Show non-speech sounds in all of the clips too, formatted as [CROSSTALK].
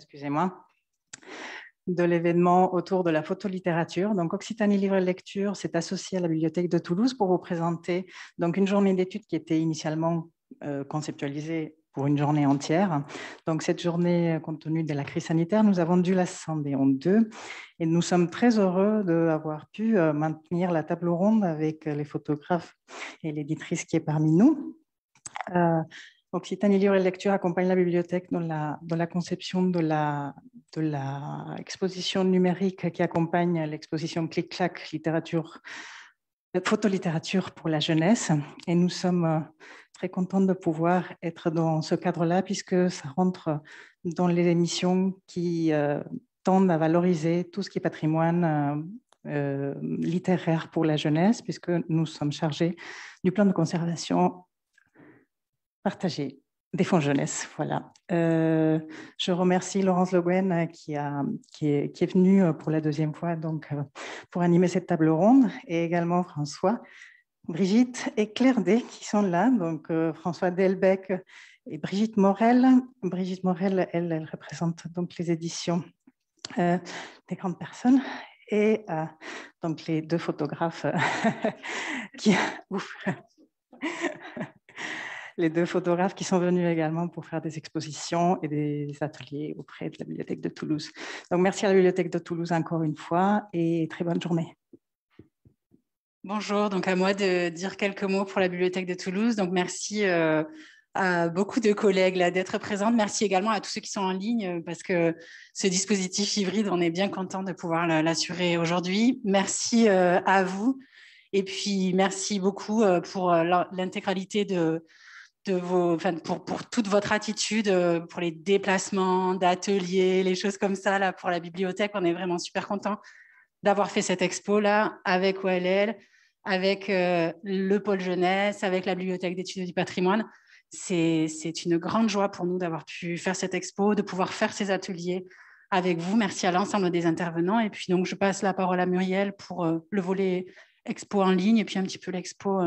excusez-moi, de l'événement autour de la photolittérature. Donc, Occitanie Livre et Lecture s'est associé à la Bibliothèque de Toulouse pour vous présenter donc, une journée d'études qui était initialement euh, conceptualisée pour une journée entière. Donc, cette journée, compte tenu de la crise sanitaire, nous avons dû la scinder en deux. Et nous sommes très heureux d'avoir pu euh, maintenir la table ronde avec les photographes et l'éditrice qui est parmi nous. Euh, Occitanie Livre et Lecture accompagne la bibliothèque dans la, conception de la, numérique qui accompagne l'exposition Clic-Clac littérature, photolittérature pour la jeunesse. Et nous sommes euh, très contents de pouvoir être dans ce cadre-là puisque ça rentre dans les émissions qui euh, tendent à valoriser tout ce qui est patrimoine euh, littéraire pour la jeunesse puisque nous sommes chargés du plan de conservation partagé des fonds jeunesse. Voilà. Euh, je remercie Laurence Le Guen euh, qui, est, qui venue euh, pour la deuxième fois donc, pour animer cette table ronde et également François, Brigitte et Claire D qui sont là. Donc François Delbecq et Brigitte Morel. Brigitte Morel, elle, représente donc les éditions des grandes personnes et donc les deux photographes [LAUGHS] qui. Les deux photographes qui sont venus également pour faire des expositions et des ateliers auprès de la bibliothèque de Toulouse. Donc merci à la bibliothèque de Toulouse encore une fois et très bonne journée. Bonjour, donc à moi de dire quelques mots pour la bibliothèque de Toulouse. Donc merci euh, à beaucoup de collègues d'être présentes. Merci également à tous ceux qui sont en ligne euh, parce que ce dispositif hybride, on est bien content de pouvoir l'assurer aujourd'hui. Merci euh, à vous. Et puis, merci beaucoup pour l'intégralité de, pour, toute votre attitude, euh, pour les déplacements d'ateliers, les choses comme ça, là, pour la bibliothèque. On est vraiment super content d'avoir fait cette expo-là avec OLL, avec euh, le pôle jeunesse, avec la bibliothèque d'études du patrimoine. C'est une grande joie pour nous d'avoir pu faire cette expo, de pouvoir faire ces ateliers avec vous. Merci à l'ensemble des intervenants. Et puis, donc, je passe la parole à Muriel pour euh, le volet expo en ligne et puis un petit peu l'expo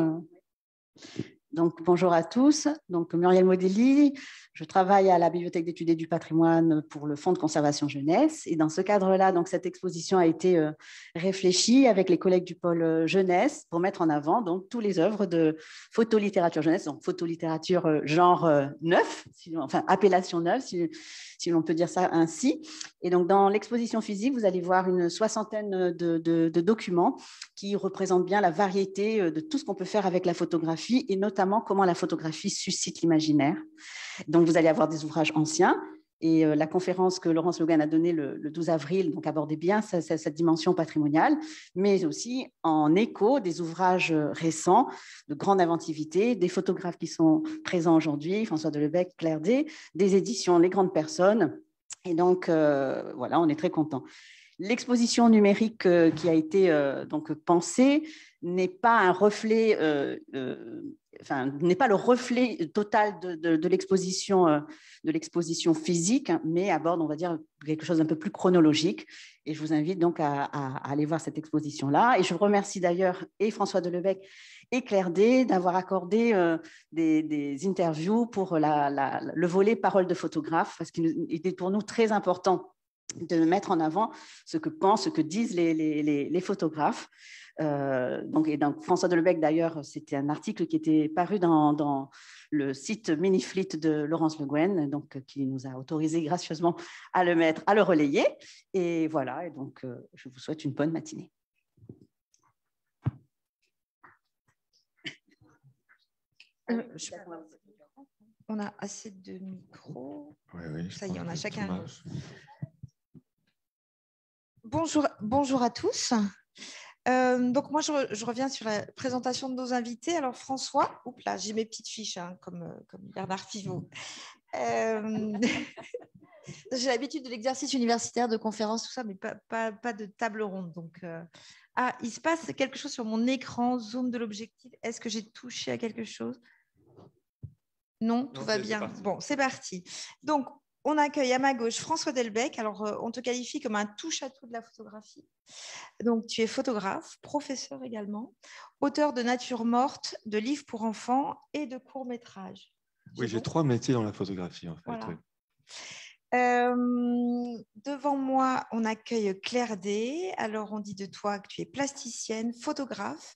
donc, bonjour à tous. Donc, Muriel Modelli, je travaille à la Bibliothèque d'études du patrimoine pour le Fonds de conservation jeunesse. Et dans ce cadre-là, donc, cette exposition a été euh, réfléchie avec les collègues du pôle euh, jeunesse pour mettre en avant donc, toutes les œuvres de photolittérature jeunesse, donc photolittérature euh, genre neuf, enfin appellation neuve, si, l'on peut dire ça ainsi. Et donc, dans l'exposition physique, vous allez voir une soixantaine de, documents qui représentent bien la variété de tout ce qu'on peut faire avec la photographie et notamment comment la photographie suscite l'imaginaire. Donc, vous allez avoir des ouvrages anciens, et euh, la conférence que Laurence Logan a donnée le, 12 avril donc abordait bien cette dimension patrimoniale, mais aussi en écho des ouvrages euh, récents de grande inventivité, des photographes qui sont présents aujourd'hui, François Delebec, Claire D, des éditions Les Grandes Personnes. Et donc, euh, voilà, on est très content. L'exposition numérique qui a été donc pensée n'est pas un reflet n'est pas le reflet total de, l'exposition euh, l'exposition physique, mais aborde, on va dire, quelque chose d'un peu plus chronologique. Et je vous invite donc à, aller voir cette exposition-là. Et je remercie d'ailleurs et François Delebecq et Claire D d'avoir accordé euh, des, interviews pour le volet parole de photographe, parce qu'il était pour nous très important de mettre en avant ce que pensent, ce que disent les photographes. Euh, donc, et donc, François Delebecq, d'ailleurs, c'était un article qui était paru dans, le site Minifleet de Laurence Le Guen, donc, qui nous a autorisé gracieusement à le mettre, à le relayer. Et voilà, et donc, euh, je vous souhaite une bonne matinée. Euh, on a assez de micros. Oui, oui, Ça y est, on a chacun. Bonjour, bonjour à tous. Euh, donc moi, je, reviens sur la présentation de nos invités. Alors François, oups là, j'ai mes petites fiches hein, comme, euh, comme, Bernard Pivot. Euh, [LAUGHS] j'ai l'habitude de l'exercice universitaire, de conférences, tout ça, mais pas, pas, de table ronde. Donc, ah, il se passe quelque chose sur mon écran, zoom de l'objectif. Est-ce que j'ai touché à quelque chose? Non, tout va bien. Bon, c'est parti. Donc, on accueille à ma gauche François Delbecq. Alors, euh, on te qualifie comme un touche-à-tout de la photographie. Donc, tu es photographe, professeur également, auteur de Nature morte, de livres pour enfants et de courts-métrages. Oui, j'ai trois métiers dans la photographie, en fait. Devant moi, on accueille Claire D. Alors, on dit de toi que tu es plasticienne, photographe.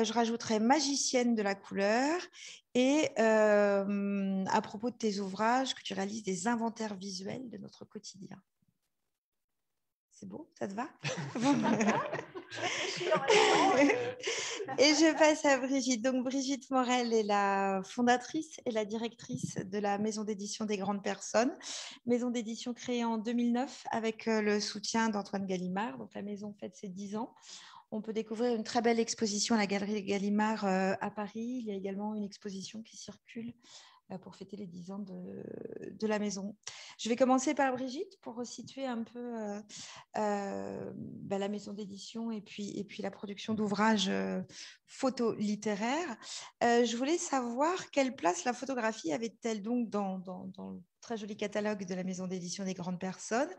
je rajouterai magicienne de la couleur. Et à propos de tes ouvrages, que tu réalises des inventaires visuels de notre quotidien. C'est beau, ça te va? [LAUGHS] [LAUGHS] [LAUGHS] Et je passe à Brigitte. Donc Brigitte Morel est la fondatrice et la directrice de la maison d'édition des grandes personnes, maison d'édition créée en 2009 avec euh, le soutien d'Antoine Gallimard. Donc la maison fête ses 10 ans. On peut découvrir une très belle exposition à la Galerie Gallimard euh, à Paris. Il y a également une exposition qui circule euh, pour fêter les 10 ans de, la maison. Je vais commencer par Brigitte pour resituer un peu euh, euh, bah, la maison d'édition et puis, et puis la production d'ouvrages photo littéraires. je voulais savoir quelle place la photographie avait-elle donc dans, dans, le très joli catalogue de la maison d'édition des grandes personnes?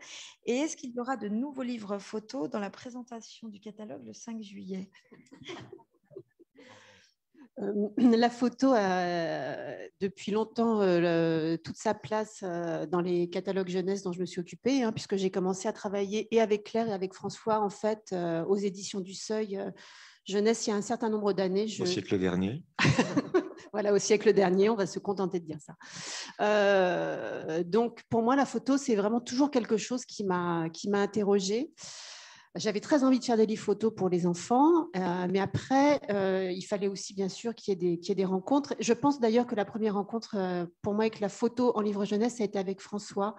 Et est-ce qu'il y aura de nouveaux livres photos dans la présentation du catalogue le 5 juillet? euh, [CLEARS THROAT] la photo a depuis longtemps euh, toute sa place euh, dans les catalogues jeunesse dont je me suis occupée, hein, puisque j'ai commencé à travailler et avec Claire et avec François en fait aux éditions du Seuil jeunesse il y a un certain nombre d'années. Au siècle dernier. [LAUGHS] voilà, au siècle dernier, on va se contenter de dire ça. donc pour moi, la photo, c'est vraiment toujours quelque chose qui m'a interrogée. J'avais très envie de faire des livres photos pour les enfants, euh, mais après, euh, il fallait aussi bien sûr qu'il y, ait des rencontres. Je pense d'ailleurs que la première rencontre euh, pour moi avec la photo en livre jeunesse, ça a été avec François,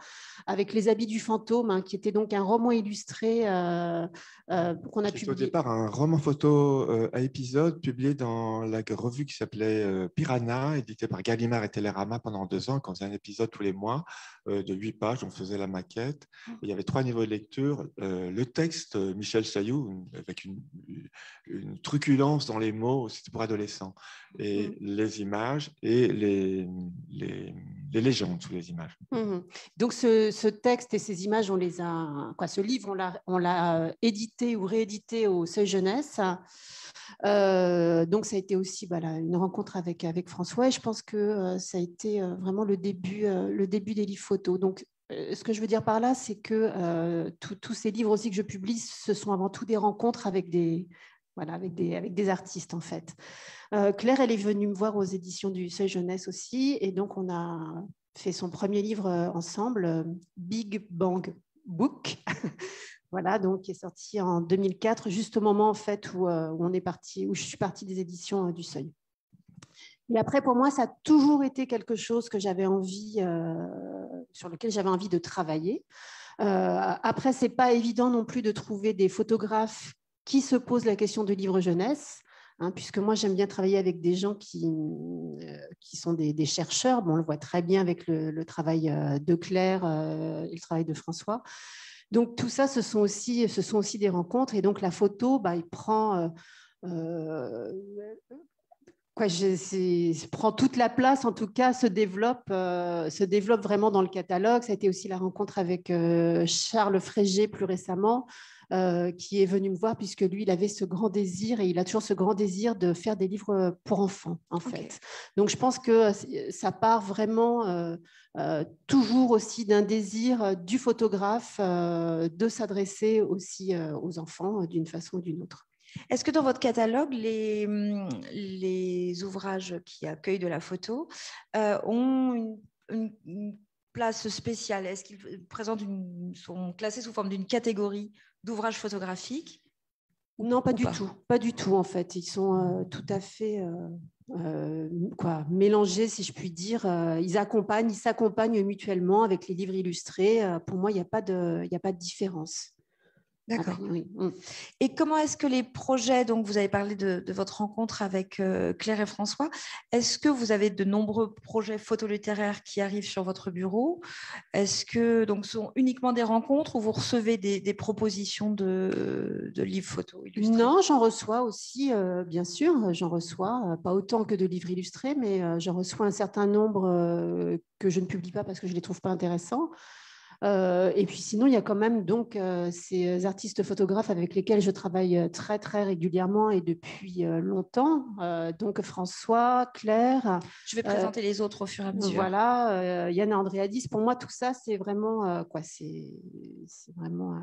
avec Les habits du fantôme, hein, qui était donc un roman illustré qu'on a publié. au départ un roman photo à épisode publié dans la revue qui s'appelait Piranha, édité par Gallimard et Télérama pendant deux ans, quand on faisait un épisode tous les mois de huit pages, on faisait la maquette. il y avait trois niveaux de lecture. le texte Michel Chailloux, avec une, truculence dans les mots, c'était pour adolescents, et mmh. les images et les, les, légendes sous les images. Mmh. Donc ce, texte et ces images, on les a, quoi, ce livre, on l'a euh, édité ou réédité au Seuil Jeunesse. Euh, donc ça a été aussi voilà, une rencontre avec, avec François et je pense que euh, ça a été vraiment le début, le début des livres photos. Donc ce que je veux dire par là, c'est que euh, tous ces livres aussi que je publie, ce sont avant tout des rencontres avec des, artistes, en fait. Euh, Claire, elle est venue me voir aux éditions du Seuil Jeunesse aussi, et donc on a fait son premier livre ensemble, Big Bang Book. [LAUGHS] voilà, donc qui est sorti en 2004, juste au moment en fait où, où on est parti, où je suis partie des éditions du Seuil. Et après, pour moi, ça a toujours été quelque chose que j'avais envie, euh, sur lequel j'avais envie de travailler. Euh, après, c'est pas évident non plus de trouver des photographes qui se posent la question de livre jeunesse. Hein, puisque moi j'aime bien travailler avec des gens qui, euh, qui sont des, chercheurs. Bon, on le voit très bien avec le, travail de Claire et le travail de François. Donc tout ça, ce sont aussi, ce sont aussi des rencontres. Et donc la photo, bah, il prend quoi, je, prend toute la place, en tout cas, se développe, euh, se développe vraiment dans le catalogue. Ça a été aussi la rencontre avec euh, Charles Frégé plus récemment, euh, qui est venu me voir puisque lui, il avait ce grand désir et il a toujours ce grand désir de faire des livres pour enfants, en fait. Donc, je pense que ça part vraiment toujours aussi d'un désir du photographe de s'adresser aussi aux enfants d'une façon ou d'une autre. Est-ce que dans votre catalogue, les, hum, les ouvrages qui accueillent de la photo euh, ont une, place spéciale? Est-ce qu'ils présentent une, sont classés sous forme d'une catégorie d'ouvrages photographiques Non, pas du tout. Pas du tout, en fait. Ils sont euh, tout à fait euh, quoi, mélangés, si je puis dire. ils accompagnent, ils s'accompagnent mutuellement avec les livres illustrés. pour moi, il n'y a, pas de, a pas de différence. D'accord. Et comment est-ce que les projets, donc vous avez parlé de, votre rencontre avec euh, Claire et François, est-ce que vous avez de nombreux projets photolittéraires qui arrivent sur votre bureau? Est-ce que donc ce sont uniquement des rencontres ou vous recevez des, propositions de, livres photos illustrés? Non, j'en reçois aussi, euh, bien sûr, j'en reçois, euh, pas autant que de livres illustrés, mais j'en reçois un certain nombre que je ne publie pas parce que je ne les trouve pas intéressants. Euh, et puis sinon, il y a quand même donc euh, ces artistes photographes avec lesquels je travaille euh, très très régulièrement et depuis longtemps. donc François, Claire. Je vais présenter les autres au fur et à mesure. Voilà, Yann Andréadis. Pour moi, tout ça, c'est vraiment quoi C'est vraiment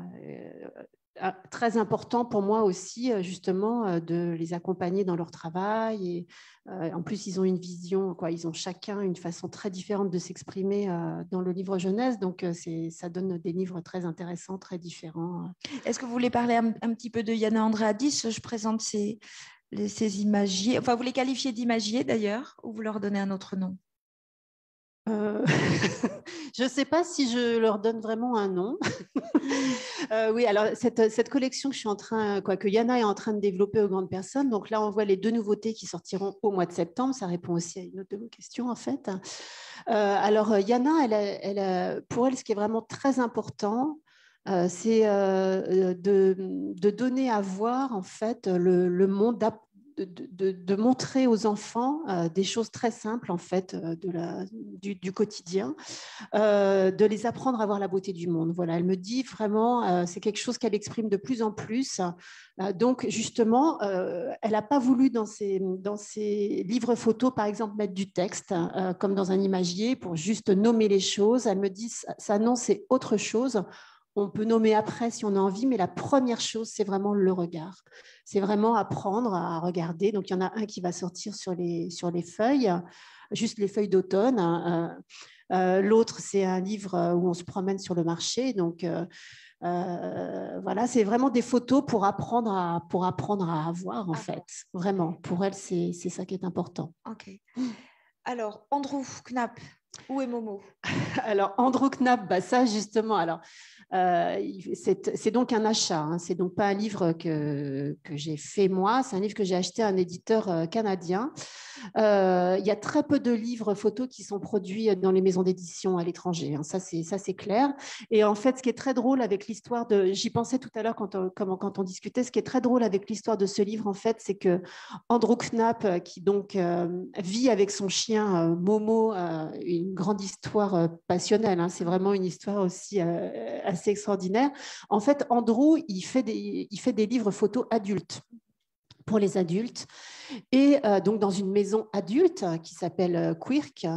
très important pour moi aussi, euh, justement, euh, de les accompagner dans leur travail. Et euh, en plus, ils ont une vision, ils ont chacun une façon très différente de s'exprimer dans le livre jeunesse. Donc, ça donne des livres très intéressants, très différents. Est-ce que vous voulez parler un, petit peu de Yana Andréadis Je présente ces, ces imagiers. Enfin, vous les qualifiez d'imagiers d'ailleurs, ou vous leur donnez un autre nom? Euh, [LAUGHS] je ne sais pas si je leur donne vraiment un nom. [LAUGHS] Euh, oui, alors cette, collection que je suis en train, quoi, Yana est en train de développer aux grandes personnes. Donc là, on voit les deux nouveautés qui sortiront au mois de septembre. Ça répond aussi à une autre de vos questions en fait. Euh, alors Yana, pour elle, ce qui est vraiment très important, c'est de, donner à voir en fait le, le monde de, montrer aux enfants euh, des choses très simples en fait euh, de la, du, quotidien, euh, de les apprendre à voir la beauté du monde. Voilà, elle me dit vraiment, c'est quelque chose qu'elle exprime de plus en plus. donc justement, elle n'a pas voulu dans ses, dans ses livres photos, par exemple, mettre du texte comme dans un imagier pour juste nommer les choses. Elle me dit, ça non, c'est autre chose on peut nommer après si on a envie, mais la première chose, c'est vraiment le regard. C'est vraiment apprendre à regarder. Donc, il y en a un qui va sortir sur les, sur les feuilles, juste les feuilles d'automne. Euh, euh, l'autre, c'est un livre où on se promène sur le marché. Donc, euh, voilà, c'est vraiment des photos pour apprendre à, pour apprendre à avoir, en fait. Vraiment, pour elle, c'est ça qui est important. OK. Alors, Andrew Knapp, où est Momo? [LAUGHS] Alors, Andrew Knapp, bah ça justement, alors euh, c'est donc un achat, hein. c'est donc pas un livre que, que j'ai fait moi, c'est un livre que j'ai acheté à un éditeur euh, canadien. Euh, il y a très peu de livres photos qui sont produits dans les maisons d'édition à l'étranger, hein. ça c'est clair. Et en fait, ce qui est très drôle avec l'histoire de, j'y pensais tout à l'heure quand, on, quand on discutait, ce qui est très drôle avec l'histoire de ce livre, en fait, c'est que Andrew Knapp, qui donc vit avec son chien Momo, une grande histoire passionnelle, hein. c'est vraiment une histoire aussi assez c'est extraordinaire. En fait, Andrew, il fait des, livres photos adultes pour les adultes. Et euh, donc dans une maison adulte qui s'appelle euh, Quirk.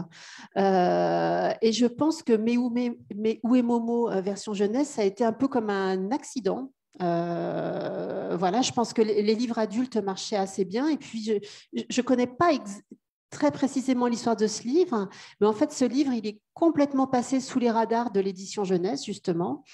Euh, et je pense que Où est Momo version jeunesse, ça a été un peu comme un accident. voilà, je pense que les, livres adultes marchaient assez bien. Et puis, je ne connais pas très précisément l'histoire de ce livre, mais en fait, ce livre, il est complètement passé sous les radars de l'édition jeunesse, justement.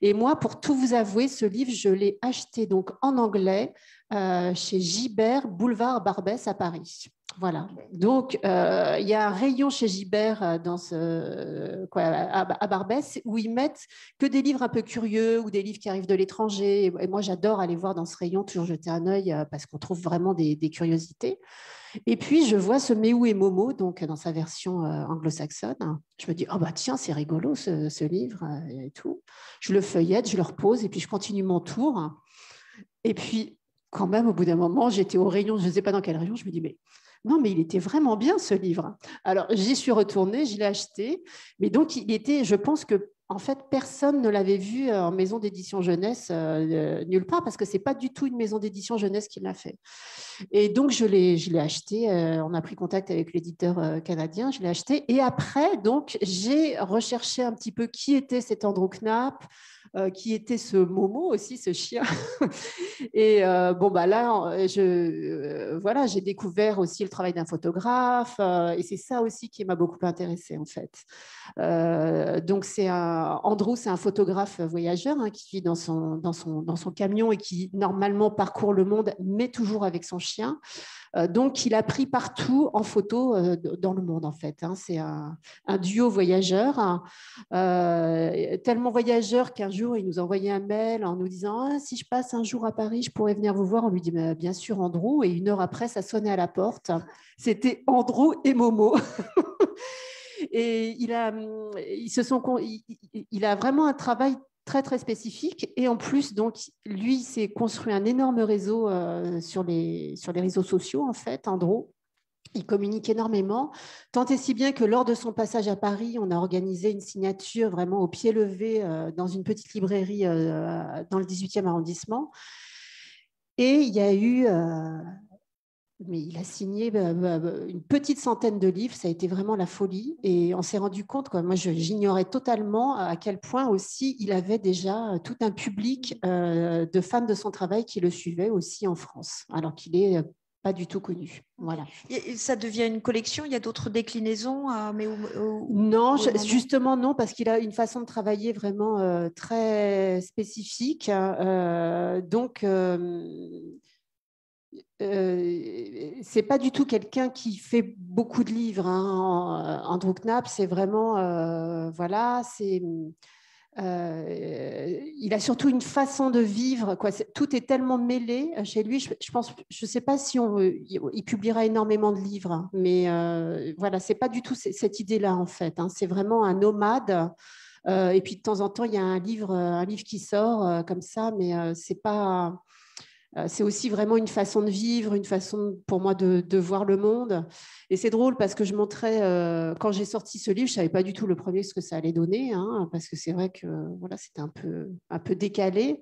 Et moi, pour tout vous avouer, ce livre, je l'ai acheté donc en anglais euh, chez Gibert, boulevard Barbès à Paris. Voilà. Donc, euh, il y a un rayon chez Gibert euh, à, Barbès où ils mettent que des livres un peu curieux ou des livres qui arrivent de l'étranger. Et moi, j'adore aller voir dans ce rayon, toujours jeter un œil parce qu'on trouve vraiment des curiosités. Et puis, je vois ce Méou et Momo, donc dans sa version euh, anglo-saxonne. Je me dis, oh bah tiens, c'est rigolo ce, livre euh, et tout. Je le feuillette, je le repose et puis je continue mon tour. Et puis, quand même, au bout d'un moment, j'étais au rayon, je ne sais pas dans quel rayon, je me dis, mais non, mais il était vraiment bien ce livre. Alors, j'y suis retournée, je l'ai acheté. Mais donc, il était, je pense que en fait, personne ne l'avait vu euh, en maison d'édition jeunesse euh, nulle part parce que c'est pas du tout une maison d'édition jeunesse qui l'a fait. Et donc je l'ai, je l'ai acheté. Euh, on a pris contact avec l'éditeur canadien. Je l'ai acheté. Et après, donc j'ai recherché un petit peu qui était cet Andrew Knapp, qui était ce Momo aussi, ce chien. [LAUGHS] et bon, bah là, voilà, j'ai découvert aussi le travail d'un photographe, et c'est ça aussi qui m'a beaucoup intéressée en fait. donc c'est un, Andrew, c'est un photographe voyageur hein, qui vit dans son, dans, son, dans son camion et qui normalement parcourt le monde, mais toujours avec son chien. Euh, donc, il a pris partout en photo euh, dans le monde, en fait. Hein. C'est un, duo voyageur, hein. euh, tellement voyageur qu'un jour, il nous a envoyé un mail en nous disant ah, Si je passe un jour à Paris, je pourrais venir vous voir. On lui dit Bien sûr, Andrew. Et une heure après, ça sonnait à la porte. C'était Andrew et Momo. [LAUGHS] et il a, ils se sont, il a vraiment un travail très très spécifique. Et en plus, donc, lui s'est construit un énorme réseau euh, sur, les, sur les réseaux sociaux, en fait, Andro. il communique énormément, tant et si bien que lors de son passage à Paris, on a organisé une signature vraiment au pied levé dans une petite librairie dans le 18e arrondissement. Et il y a eu mais il a signé bah, bah, bah, une petite centaine de livres, ça a été vraiment la folie. Et on s'est rendu compte, quoi. moi j'ignorais totalement à quel point aussi il avait déjà tout un public euh, de fans de son travail qui le suivaient aussi en France, alors qu'il est euh, pas du tout connu. Voilà. Et ça devient une collection? Il y a d'autres déclinaisons mais Non, justement non, parce qu'il a une façon de travailler vraiment euh, très spécifique. Hein. donc, euh, c'est pas du tout quelqu'un qui fait beaucoup de livres. Hein. Andrew Knapp, c'est vraiment, euh, voilà, c'est, euh, il a surtout une façon de vivre. Quoi. tout est tellement mêlé chez lui. Je, pense, je sais pas si on, il publiera énormément de livres, hein, mais voilà, c'est pas du tout cette idée-là en fait. Hein. C'est vraiment un nomade. et puis de temps en temps, il y a un livre, un livre qui sort comme ça, mais c'est pas c'est aussi vraiment une façon de vivre, une façon pour moi de, voir le monde. Et c'est drôle parce que je montrais, euh, quand j'ai sorti ce livre, je ne savais pas du tout le premier ce que ça allait donner, hein, parce que c'est vrai que voilà, c'était un peu, un peu décalé.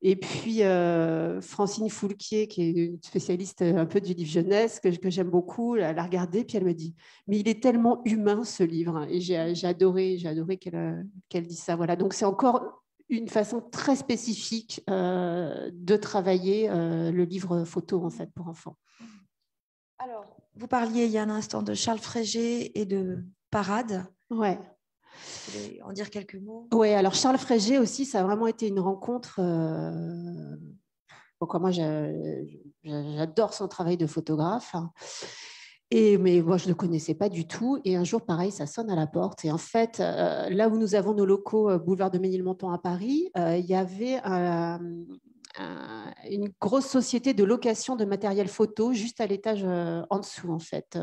Et puis euh, Francine Foulquier, qui est une spécialiste un peu du livre jeunesse, que, j'aime beaucoup, elle a regardé, puis elle me dit Mais il est tellement humain ce livre. Et j'ai adoré, adoré qu'elle dise ça. Voilà. Donc c'est encore une façon très spécifique euh, de travailler euh, le livre photo en fait pour enfants. Alors, vous parliez il y a un instant de Charles Frégé et de Parade. Ouais. Vous voulez en dire quelques mots? Oui, alors Charles Frégé aussi, ça a vraiment été une rencontre. Euh... moi, j'adore son travail de photographe. Et, mais moi, je ne le connaissais pas du tout. Et un jour, pareil, ça sonne à la porte. Et en fait, euh, là où nous avons nos locaux, euh, boulevard de Ménilmontant à Paris, euh, il y avait une grosse société de location de matériel photo juste à l'étage en dessous, en fait,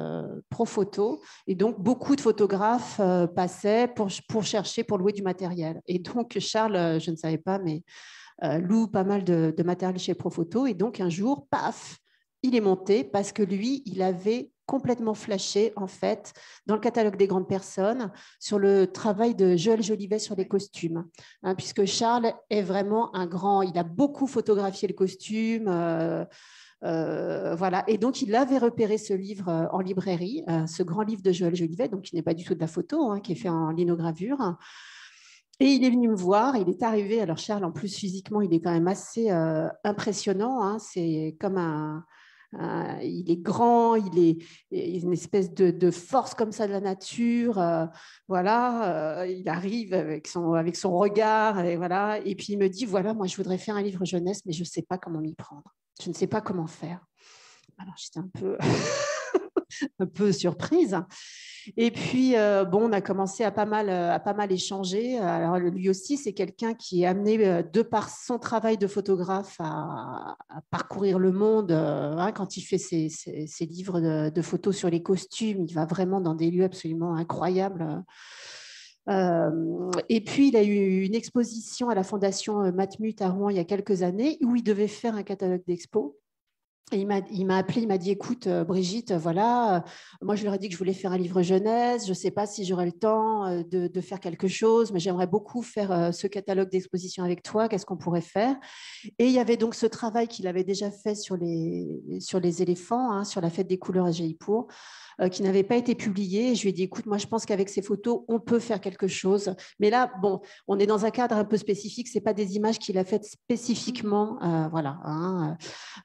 pro photo. Et donc, beaucoup de photographes passaient pour, pour chercher, pour louer du matériel. Et donc, Charles, je ne savais pas, mais loue pas mal de, de matériel chez Profoto. Et donc, un jour, paf, il est monté parce que lui, il avait complètement flashé, en fait, dans le catalogue des grandes personnes, sur le travail de Joël Jolivet sur les costumes. Hein, puisque Charles est vraiment un grand, il a beaucoup photographié le costume. Euh, euh, voilà. Et donc, il avait repéré ce livre euh, en librairie, ce grand livre de Joël Jolivet, donc qui n'est pas du tout de la photo, hein, qui est fait en linogravure. Et il est venu me voir, il est arrivé. Alors, Charles, en plus, physiquement, il est quand même assez impressionnant. Hein, c'est comme un, euh, il est grand, il est, une espèce de, force comme ça de la nature. Euh, voilà, euh, il arrive avec son, avec son regard et voilà. Et puis il me dit voilà, moi je voudrais faire un livre jeunesse, mais je ne sais pas comment m'y prendre. Je ne sais pas comment faire. Alors j'étais un peu, peu surprise. Et puis, euh, bon, on a commencé à pas mal, à pas mal échanger. Lui aussi, c'est quelqu'un qui est amené, euh, de par son travail de photographe, à, parcourir le monde. Euh, hein, quand il fait ses, livres de, photos sur les costumes, il va vraiment dans des lieux absolument incroyables. et puis, il a eu une exposition à la Fondation Matmut à Rouen il y a quelques années où il devait faire un catalogue il m'a appelé, il m'a dit écoute, euh, Brigitte, voilà, euh, moi je leur ai dit que je voulais faire un livre jeunesse, je ne sais pas si j'aurai le temps euh, de, faire quelque chose, mais j'aimerais beaucoup faire ce catalogue d'exposition avec toi, qu'est-ce qu'on pourrait faire? Et il y avait donc ce travail qu'il avait déjà fait sur les, sur les éléphants, hein, sur la fête des couleurs à Jaipur. Euh, qui n'avait pas été publié. je lui ai dit, écoute, moi, je pense qu'avec ces photos, on peut faire quelque chose. Mais là, bon, on est dans un cadre un peu spécifique. C'est pas des images qu'il a faites spécifiquement, euh, voilà. Hein,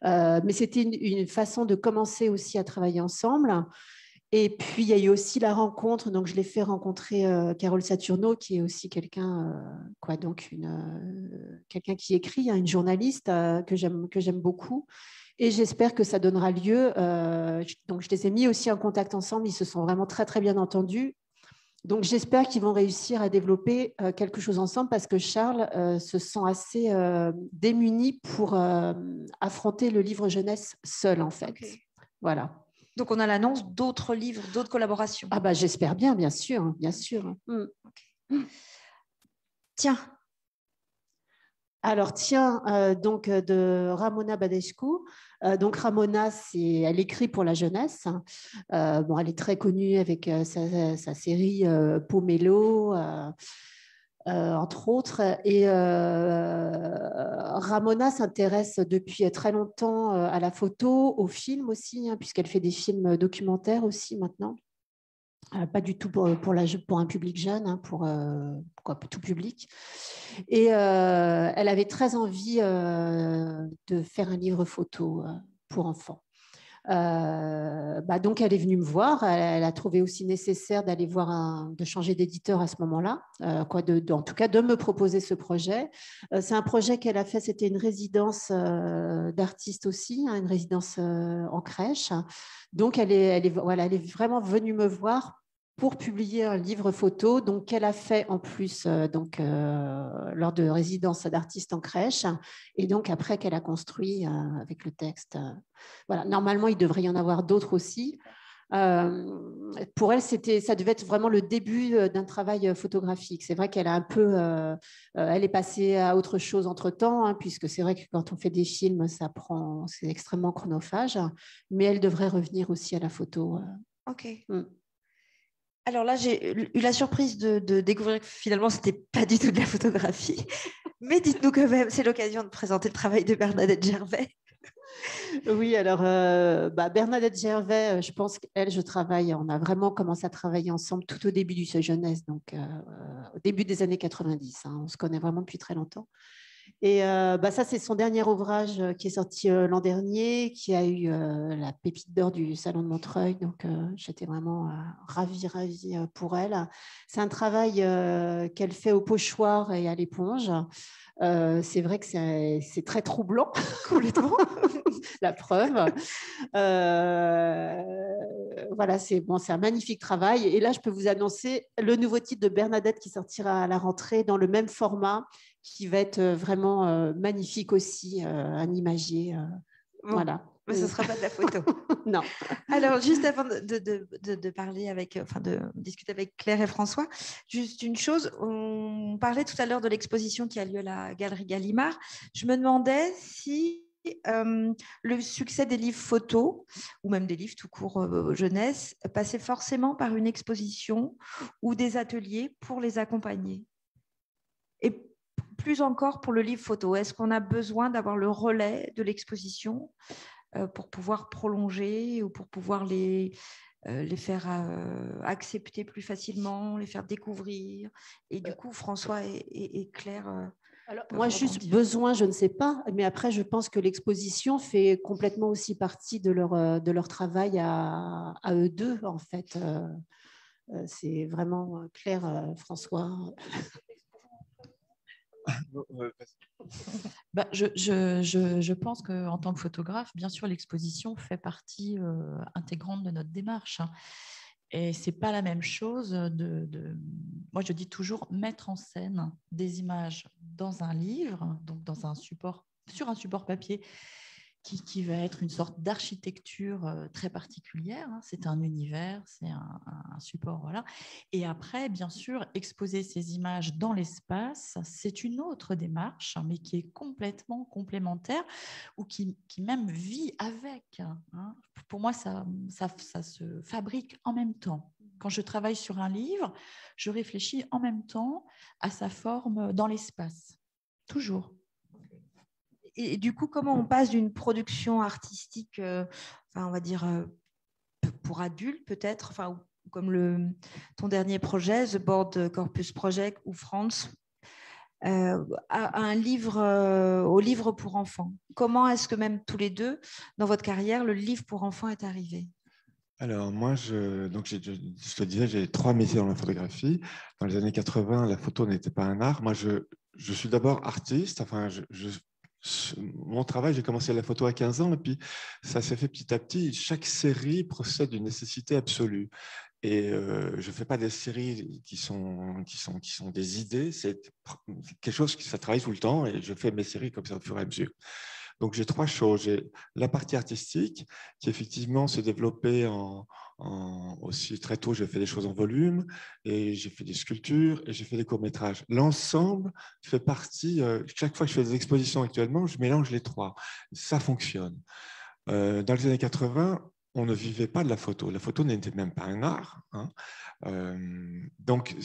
euh, mais c'était une, façon de commencer aussi à travailler ensemble. Et puis, il y a eu aussi la rencontre. Donc, je l'ai fait rencontrer Carole Saturno, qui est aussi quelqu'un, quelqu'un qui écrit, hein, une journaliste que que j'aime beaucoup et j'espère que ça donnera lieu. Euh, donc, je les ai mis aussi en contact ensemble. Ils se sont vraiment très, très bien entendus. Donc, j'espère qu'ils vont réussir à développer euh, quelque chose ensemble parce que Charles euh, se sent assez démuni pour affronter le livre jeunesse seul, en fait. Voilà. Donc, on a l'annonce d'autres livres, d'autres collaborations. Ah, bah, j'espère bien, bien sûr, bien sûr. Hmm. Tiens, alors, tiens, donc de Ramona Badescu. Donc, Ramona, elle écrit pour la jeunesse. bon, elle est très connue avec sa, sa, série Pomelo. Euh, entre autres. Et euh, Ramona s'intéresse depuis très longtemps euh, à la photo, au film aussi, hein, puisqu'elle fait des films documentaires aussi maintenant. Pas du tout pour, un public jeune, hein, pour, pour, tout public. Et elle avait très envie de faire un livre photo pour enfants. Euh, bah donc, elle est venue me voir. Elle, a trouvé aussi nécessaire d'aller voir, un, de changer d'éditeur à ce moment-là, euh, quoi, de, en tout cas de me proposer ce projet. Euh, c'est un projet qu'elle a fait. C'était une résidence d'artiste aussi, hein, une résidence en crèche. Donc, elle est, elle est, voilà, elle est vraiment venue me voir pour publier un livre photo, donc qu'elle a fait en plus euh, donc euh, lors de résidence d'artiste en crèche, et donc après qu'elle a construit euh, avec le texte. voilà, normalement il devrait y en avoir d'autres aussi. pour elle, c'était, ça devait être vraiment le début d'un travail photographique. C'est vrai qu'elle a un peu, elle est passée à autre chose entre temps, hein, puisque c'est vrai que quand on fait des films, ça prend, c'est extrêmement chronophage, mais elle devrait revenir aussi à la photo. Ok. Mm. Alors là, j'ai eu la surprise de, découvrir que finalement, ce n'était pas du tout de la photographie. [LAUGHS] Mais dites-nous quand même, c'est l'occasion de présenter le travail de Bernadette Gervais. [LAUGHS] Oui, alors euh, bah, Bernadette Gervais, euh, je pense qu'elle, je travaille, on a vraiment commencé à travailler ensemble tout au début du Seuil Jeunesse, donc euh, au début des années 90. Hein. on se connaît vraiment depuis très longtemps. Et euh, bah, ça, c'est son dernier ouvrage euh, qui est sorti euh, l'an dernier, qui a eu la pépite d'or du Salon de Montreuil. Donc, j'étais vraiment ravie, ravie pour elle. C'est un travail qu'elle fait au pochoir et à l'éponge. c'est vrai que c'est très troublant, [LAUGHS] complètement, [LAUGHS] la preuve. voilà, c'est bon, un magnifique travail. Et là, je peux vous annoncer le nouveau titre de Bernadette qui sortira à la rentrée dans le même format qui va être euh, vraiment euh, magnifique aussi, euh, un imagier. Voilà. Mais ce ne sera pas de la photo. [LAUGHS] non. Alors, juste avant de, de, de, parler avec, enfin, de discuter avec Claire et François, juste une chose, on parlait tout à l'heure de l'exposition qui a lieu à la Galerie Gallimard. Je me demandais si le succès des livres photos, ou même des livres tout court jeunesse, passait forcément par une exposition ou des ateliers pour les accompagner. Et plus encore pour le livre photo Est-ce qu'on a besoin d'avoir le relais de l'exposition euh, pour pouvoir prolonger ou pour pouvoir les, euh, les faire euh, accepter plus facilement, les faire découvrir? Et du coup, François et, Claire. Alors, moi, juste besoin, je ne sais pas, mais après, je pense que l'exposition fait complètement aussi partie de leur, de leur travail à, à eux deux, en fait. c'est vraiment Claire, François. [LAUGHS] bah, je, je, je, je, pense qu'en tant que photographe, bien sûr, l'exposition fait partie euh, intégrante de notre démarche. Hein. Et c'est pas la même chose de, de, Moi, je dis toujours mettre en scène des images dans un livre, donc dans un support, sur un support papier, qui, va être une sorte d'architecture euh, très particulière. Hein. C'est un univers, c'est un, support, voilà. Et après, bien sûr, exposer ces images dans l'espace, c'est une autre démarche, mais qui est complètement complémentaire ou qui, même vit avec. Hein. Pour moi, ça, ça se fabrique en même temps. Quand je travaille sur un livre, je réfléchis en même temps à sa forme dans l'espace, toujours et du coup, comment on passe d'une production artistique, euh, enfin, on va dire, euh, pour adultes peut-être, enfin, comme le, ton dernier projet, The Board Corpus Project ou France, euh, à, un livre, au livre pour enfants. Comment est-ce que même tous les deux, dans votre carrière, le livre pour enfants est arrivé? Alors moi, je, donc je te disais, j'ai trois métiers dans la photographie. Dans les années 80, la photo n'était pas un art. Moi, je, je suis d'abord artiste. Enfin, je, mon travail, j'ai commencé la photo à 15 ans et puis ça s'est fait petit à petit. Chaque série procède d'une nécessité absolue. Et euh, je ne fais pas des séries qui sont, qui sont, qui sont des idées, c'est quelque chose qui ça travaille tout le temps et je fais mes séries comme ça au fur et à mesure. Donc j'ai trois choses. J'ai la partie artistique qui effectivement s'est développée aussi très tôt, j'ai fait des choses en volume et j'ai fait des sculptures et j'ai fait des courts-métrages. L'ensemble fait partie, euh, chaque fois que je fais des expositions actuellement, je mélange les trois. Ça fonctionne. Euh, dans les années 80, on ne vivait pas de la photo. La photo n'était même pas un art. Hein. Euh, donc,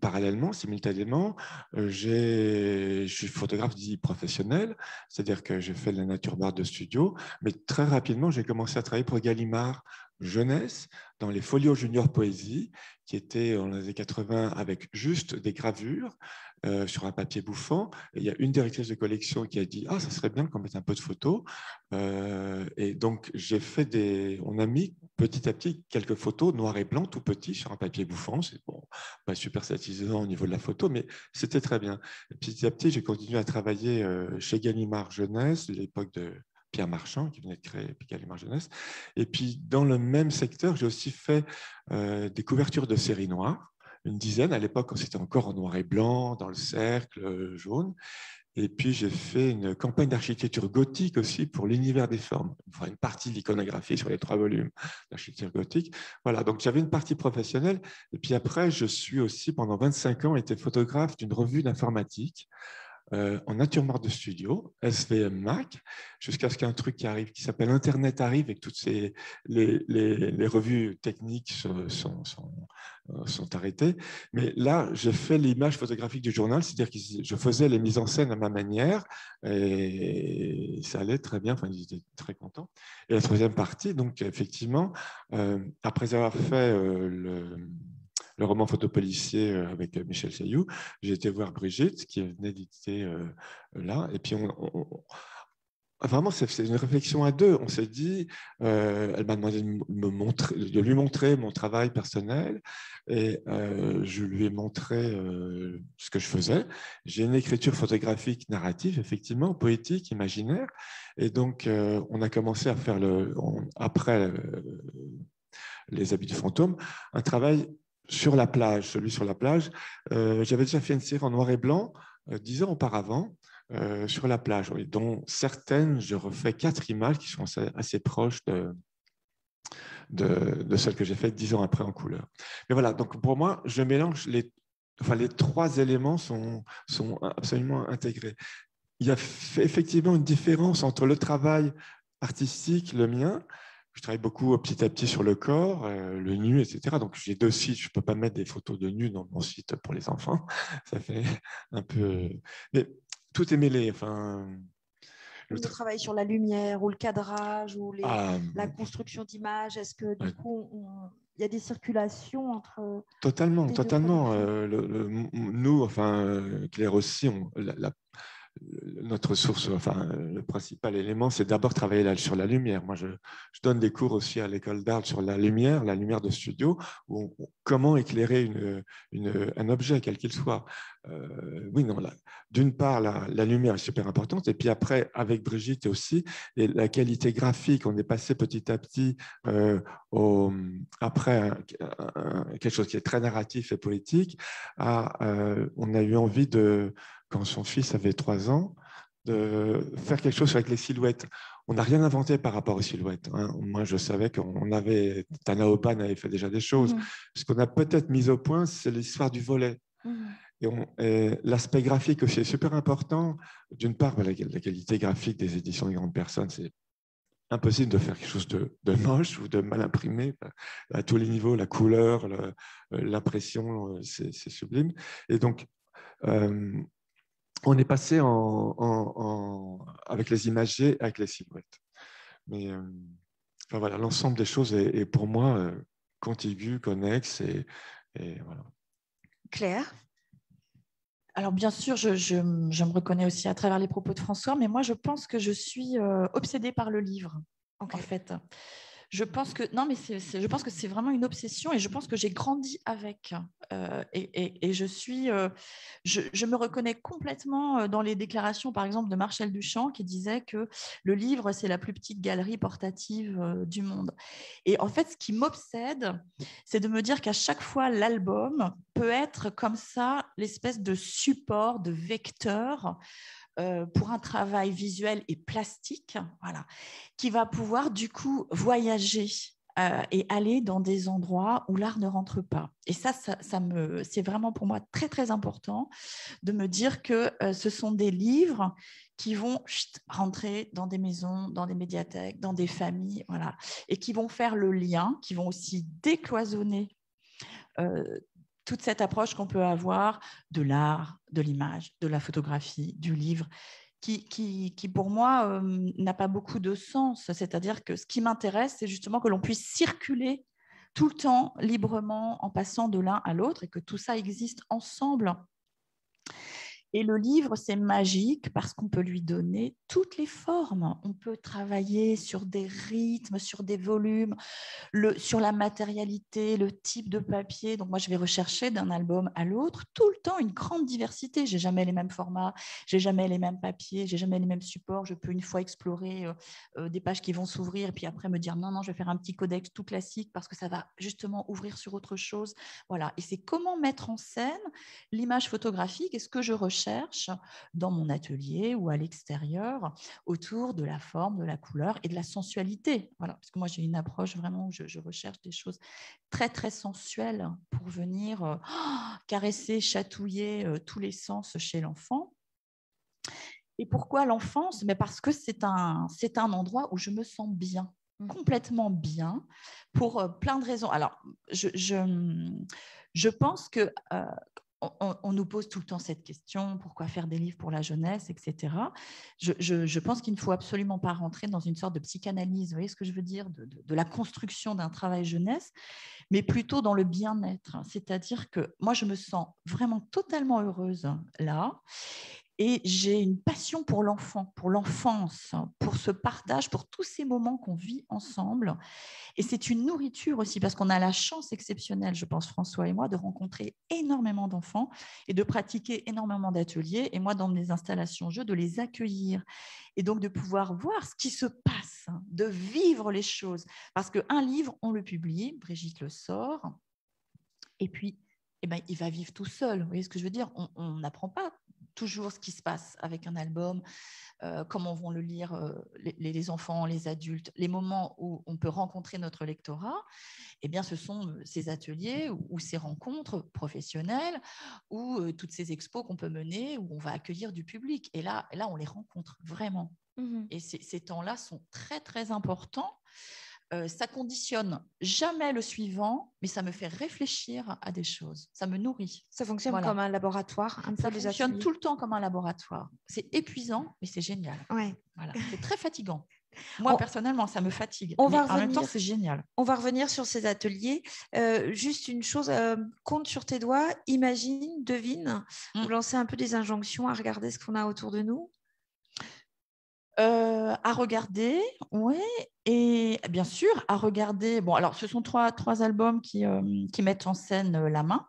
parallèlement, simultanément, je suis photographe dit professionnel, c'est-à-dire que j'ai fait la nature bar de studio, mais très rapidement, j'ai commencé à travailler pour Gallimard jeunesse dans les Folios Junior Poésie, qui étaient en les années 80 avec juste des gravures euh, sur un papier bouffant. Il y a une directrice de collection qui a dit Ah, ça serait bien qu'on mette un peu de photos. Euh, et donc, j'ai fait des. On a mis petit à petit quelques photos noir et blanc, tout petits, sur un papier bouffant. C'est bon, pas super satisfaisant au niveau de la photo, mais c'était très bien. Et petit à petit, j'ai continué à travailler euh, chez Gallimard Jeunesse, l'époque de Pierre Marchand, qui venait de créer Gallimard Jeunesse. Et puis, dans le même secteur, j'ai aussi fait euh, des couvertures de séries noires, une dizaine à l'époque, c'était encore en noir et blanc, dans le cercle euh, jaune. Et puis, j'ai fait une campagne d'architecture gothique aussi pour l'univers des formes, enfin, une partie de l'iconographie sur les trois volumes d'architecture gothique. Voilà, donc j'avais une partie professionnelle. Et puis après, je suis aussi, pendant 25 ans, été photographe d'une revue d'informatique euh, en nature morte de studio, SVM Mac, jusqu'à ce qu'un truc qui arrive, qui s'appelle Internet arrive et que toutes ces, les, les, revues techniques sont, sont, euh, sont, arrêtées. Mais là, j'ai fait l'image photographique du journal, c'est-à-dire que je faisais les mises en scène à ma manière et ça allait très bien, enfin, ils étaient très contents. Et la troisième partie, donc effectivement, euh, après avoir fait le le roman photopolicier euh, avec euh, Michel Sayou. J'ai été voir Brigitte, qui venait d'éditer euh, là. Et puis, on, vraiment, c'est une réflexion à deux. On s'est dit, elle m'a demandé de, me montrer, de lui montrer mon travail personnel et je lui ai montré ce que je faisais. J'ai une écriture photographique narrative, effectivement, poétique, imaginaire. Et donc, on a commencé à faire, le, après les habits du fantôme, un travail sur la plage, celui sur la plage. Euh, j'avais déjà fait une série en noir et blanc euh, dix ans auparavant euh, sur la plage, dont certaines, je refais quatre images qui sont assez, proches de, de, celles que j'ai faites dix ans après en couleur. Mais voilà, donc pour moi, je mélange les, enfin, les trois éléments sont, sont absolument intégrés. Il y a effectivement une différence entre le travail artistique, le mien, je travaille beaucoup petit à petit sur le corps, euh, le nu, etc. Donc j'ai deux sites, je ne peux pas mettre des photos de nu dans mon site pour les enfants. [LAUGHS] Ça fait un peu. Mais tout est mêlé. Enfin, le travail sur la lumière ou le cadrage ou ah, la construction d'images, est-ce que du coup il y a des circulations entre. Totalement, totalement. Euh, nous, enfin, euh, Claire aussi, on, la, notre source, enfin, le principal élément, c'est d'abord travailler sur la lumière. Moi, je, donne des cours aussi à l'école d'art sur la lumière, la lumière de studio, où comment éclairer un objet, quel qu'il soit. Euh, oui, non, d'une part, la, lumière est super importante, et puis après, avec Brigitte aussi, et la qualité graphique, on est passé petit à petit euh, après quelque chose qui est très narratif et poétique, euh, on a eu envie de quand son fils avait trois ans, de faire quelque chose avec les silhouettes. On n'a rien inventé par rapport aux silhouettes. Hein. Moi, je savais qu'on avait, Tana Opan avait fait déjà des choses. Mhm. Ce qu'on a peut-être mis au point, c'est l'histoire du volet. Mhm. Et, l'aspect graphique aussi est super important. D'une part, la, la, qualité graphique des éditions des grandes personnes, c'est impossible de faire quelque chose de, moche ou de mal imprimé à tous les niveaux, la couleur, l'impression, c'est sublime. Et donc, euh, on est passé en, avec les images avec les silhouettes. Mais euh, voilà, l'ensemble des choses est, pour moi euh, contigu, connexe et, voilà. Claire? Alors bien sûr, je, me reconnais aussi à travers les propos de François, mais moi je pense que je suis euh, obsédée par le livre, en fait je pense que non, mais je pense que c'est vraiment une obsession et je pense que j'ai grandi avec. Euh, et, je suis, euh, je, me reconnais complètement euh, dans les déclarations, par exemple, de Marcel Duchamp qui disait que le livre c'est la plus petite galerie portative du monde. Et en fait, ce qui m'obsède, c'est de me dire qu'à chaque fois l'album peut être comme ça l'espèce de support, de vecteur euh, pour un travail visuel et plastique, voilà, qui va pouvoir du coup voyager euh, et aller dans des endroits où l'art ne rentre pas. Et ça, ça, me, c'est vraiment pour moi très très important de me dire que euh, ce sont des livres qui vont rentrer dans des maisons, dans des médiathèques, dans des familles, voilà, et qui vont faire le lien, qui vont aussi décloisonner toute cette approche qu'on peut avoir de l'art, de l'image, de la photographie, du livre, qui, pour moi euh, n'a pas beaucoup de sens. C'est-à-dire que ce qui m'intéresse, c'est justement que l'on puisse circuler tout le temps librement en passant de l'un à l'autre et que tout ça existe ensemble. Et le livre, c'est magique parce qu'on peut lui donner toutes les formes. On peut travailler sur des rythmes, sur des volumes, sur la matérialité, le type de papier. Donc moi, je vais rechercher d'un album à l'autre tout le temps une grande diversité. J'ai jamais les mêmes formats, j'ai jamais les mêmes papiers, j'ai jamais les mêmes supports. Je peux une fois explorer euh, euh, des pages qui vont s'ouvrir et puis après me dire non, non, je vais faire un petit codex tout classique parce que ça va justement ouvrir sur autre chose. Voilà. Et c'est comment mettre en scène l'image photographique et ce que je recherche recherche dans mon atelier ou à l'extérieur autour de la forme, de la couleur et de la sensualité. Voilà, parce que moi j'ai une approche vraiment où je, recherche des choses très très sensuelles pour venir euh, [GASPS] caresser, chatouiller euh, tous les sens chez l'enfant. Et pourquoi l'enfance? Mais Parce que c'est un, c'est un endroit où je me sens bien mmh. complètement bien pour euh, plein de raisons. Alors, je, je, je pense que on, nous pose tout le temps cette question, pourquoi faire des livres pour la jeunesse, etc. Je, pense qu'il ne faut absolument pas rentrer dans une sorte de psychanalyse, vous voyez ce que je veux dire, de la construction d'un travail jeunesse, mais plutôt dans le bien-être. C'est-à-dire que moi, je me sens vraiment totalement heureuse là. Et j'ai une passion pour l'enfant, pour l'enfance, pour ce partage, pour tous ces moments qu'on vit ensemble. Et c'est une nourriture aussi, parce qu'on a la chance exceptionnelle, je pense, François et moi, de rencontrer énormément d'enfants et de pratiquer énormément d'ateliers. Et moi, dans mes installations jeux, de les accueillir et donc de pouvoir voir ce qui se passe, de vivre les choses. Parce qu'un livre, on le publie, Brigitte le sort, et puis eh ben, il va vivre tout seul. Vous voyez ce que je veux dire? On n'apprend pas toujours ce qui se passe avec un album, euh, comment vont le lire euh, les, enfants, les adultes, les moments où on peut rencontrer notre lectorat, eh bien, ce sont euh, ces ateliers ou, ces rencontres professionnelles ou toutes ces expos qu'on peut mener où on va accueillir du public. Et là, là on les rencontre vraiment. Mmh Et ces temps-là sont très, très importants euh, ça conditionne jamais le suivant, mais ça me fait réfléchir à des choses. Ça me nourrit. Ça fonctionne comme un laboratoire. ça fonctionne tout le temps comme un laboratoire. C'est épuisant, mais c'est génial. Ouais. Voilà. C'est très fatigant. [LAUGHS] Moi, personnellement, ça me fatigue. On mais va en même temps, c'est génial. On va revenir sur ces ateliers. Euh, juste une chose, euh, compte sur tes doigts, imagine, devine, mmh. vous lancez un peu des injonctions à regarder ce qu'on a autour de nous. Euh, à regarder, oui, et bien sûr à regarder. Bon, alors ce sont trois, trois albums qui, euh, qui mettent en scène euh, la main.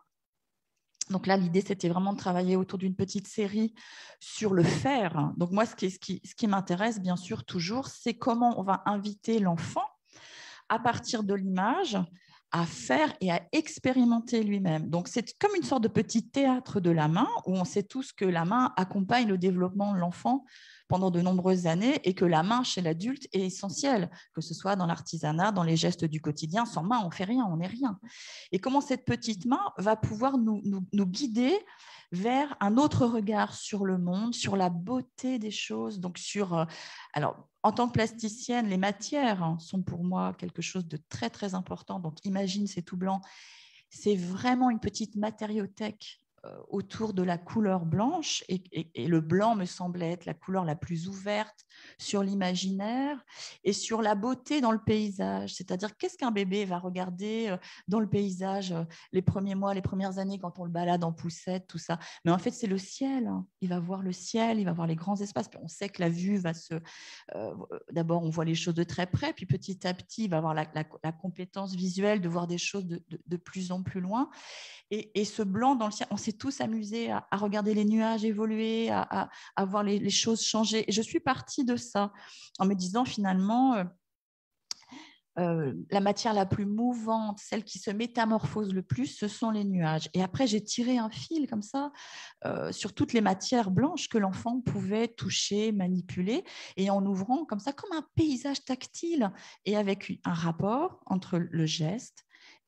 Donc là, l'idée, c'était vraiment de travailler autour d'une petite série sur le faire. Donc moi, ce qui, ce qui, ce qui m'intéresse, bien sûr, toujours, c'est comment on va inviter l'enfant à partir de l'image à faire et à expérimenter lui-même. Donc c'est comme une sorte de petit théâtre de la main où on sait tous que la main accompagne le développement de l'enfant pendant de nombreuses années et que la main chez l'adulte est essentielle, que ce soit dans l'artisanat, dans les gestes du quotidien. Sans main, on fait rien, on n'est rien. Et comment cette petite main va pouvoir nous, nous, guider vers un autre regard sur le monde, sur la beauté des choses, donc sur... Euh, alors, en tant que plasticienne, les matières hein, sont pour moi quelque chose de très, très important. Donc, imagine, c'est tout blanc. C'est vraiment une petite matériothèque autour de la couleur blanche et, le blanc me semblait être la couleur la plus ouverte sur l'imaginaire et sur la beauté dans le paysage. C'est-à-dire qu'est-ce qu'un bébé va regarder euh, dans le paysage euh, les premiers mois, les premières années quand on le balade en poussette, tout ça? Mais en fait, c'est le ciel. Hein. Il va voir le ciel, il va voir les grands espaces. on sait que la vue va se... D'abord, on voit les choses de très près, puis petit à petit, il va avoir la, compétence visuelle de voir des choses de, de plus en plus loin. Et, ce blanc dans le ciel, on s'est tous amusés à, regarder les nuages évoluer, à, voir les, choses changer. Et je suis partie de ça en me disant finalement, euh, euh, la matière la plus mouvante, celle qui se métamorphose le plus, ce sont les nuages. Et après, j'ai tiré un fil comme ça euh, sur toutes les matières blanches que l'enfant pouvait toucher, manipuler, et en ouvrant comme ça, comme un paysage tactile, et avec un rapport entre le geste,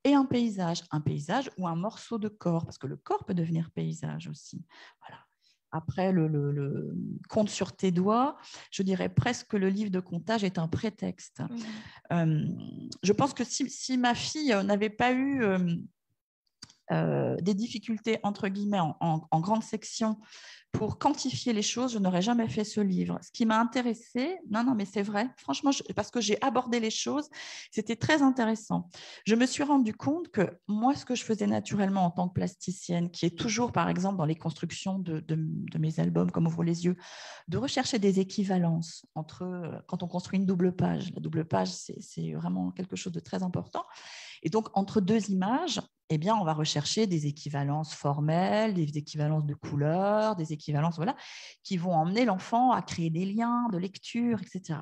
et un paysage, un paysage ou un morceau de corps, parce que le corps peut devenir paysage aussi. Voilà. Après, le, le, compte sur tes doigts, je dirais presque que le livre de comptage est un prétexte. Mmh. Euh, je pense que si, ma fille n'avait pas eu euh, euh, des difficultés, entre guillemets, en, grande section pour quantifier les choses, je n'aurais jamais fait ce livre. Ce qui m'a intéressé, non, non, mais c'est vrai, franchement, parce que j'ai abordé les choses, c'était très intéressant. Je me suis rendu compte que moi, ce que je faisais naturellement en tant que plasticienne, qui est toujours, par exemple, dans les constructions de, de mes albums, comme Ouvre les yeux, de rechercher des équivalences entre, euh, quand on construit une double page, la double page, c'est vraiment quelque chose de très important. Et donc, entre deux images, eh bien, on va rechercher des équivalences formelles, des équivalences de couleurs, des équivalences voilà, qui vont emmener l'enfant à créer des liens de lecture, etc.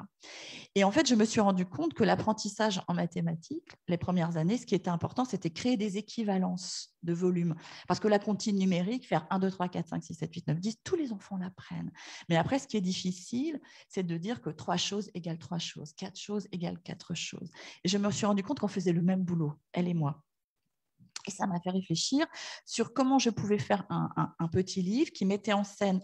Et en fait, je me suis rendu compte que l'apprentissage en mathématiques, les premières années, ce qui était important, c'était créer des équivalences de volume. Parce que la comptine numérique, faire 1, 2, 3, 4, 5, 6, 7, 8, 9, 10, tous les enfants l'apprennent. Mais après, ce qui est difficile, c'est de dire que trois choses égale trois choses, quatre choses égale quatre choses. Et je me suis rendu compte qu'on faisait le même boulot, elle et moi. Et ça m'a fait réfléchir sur comment je pouvais faire un, petit livre qui mettait en scène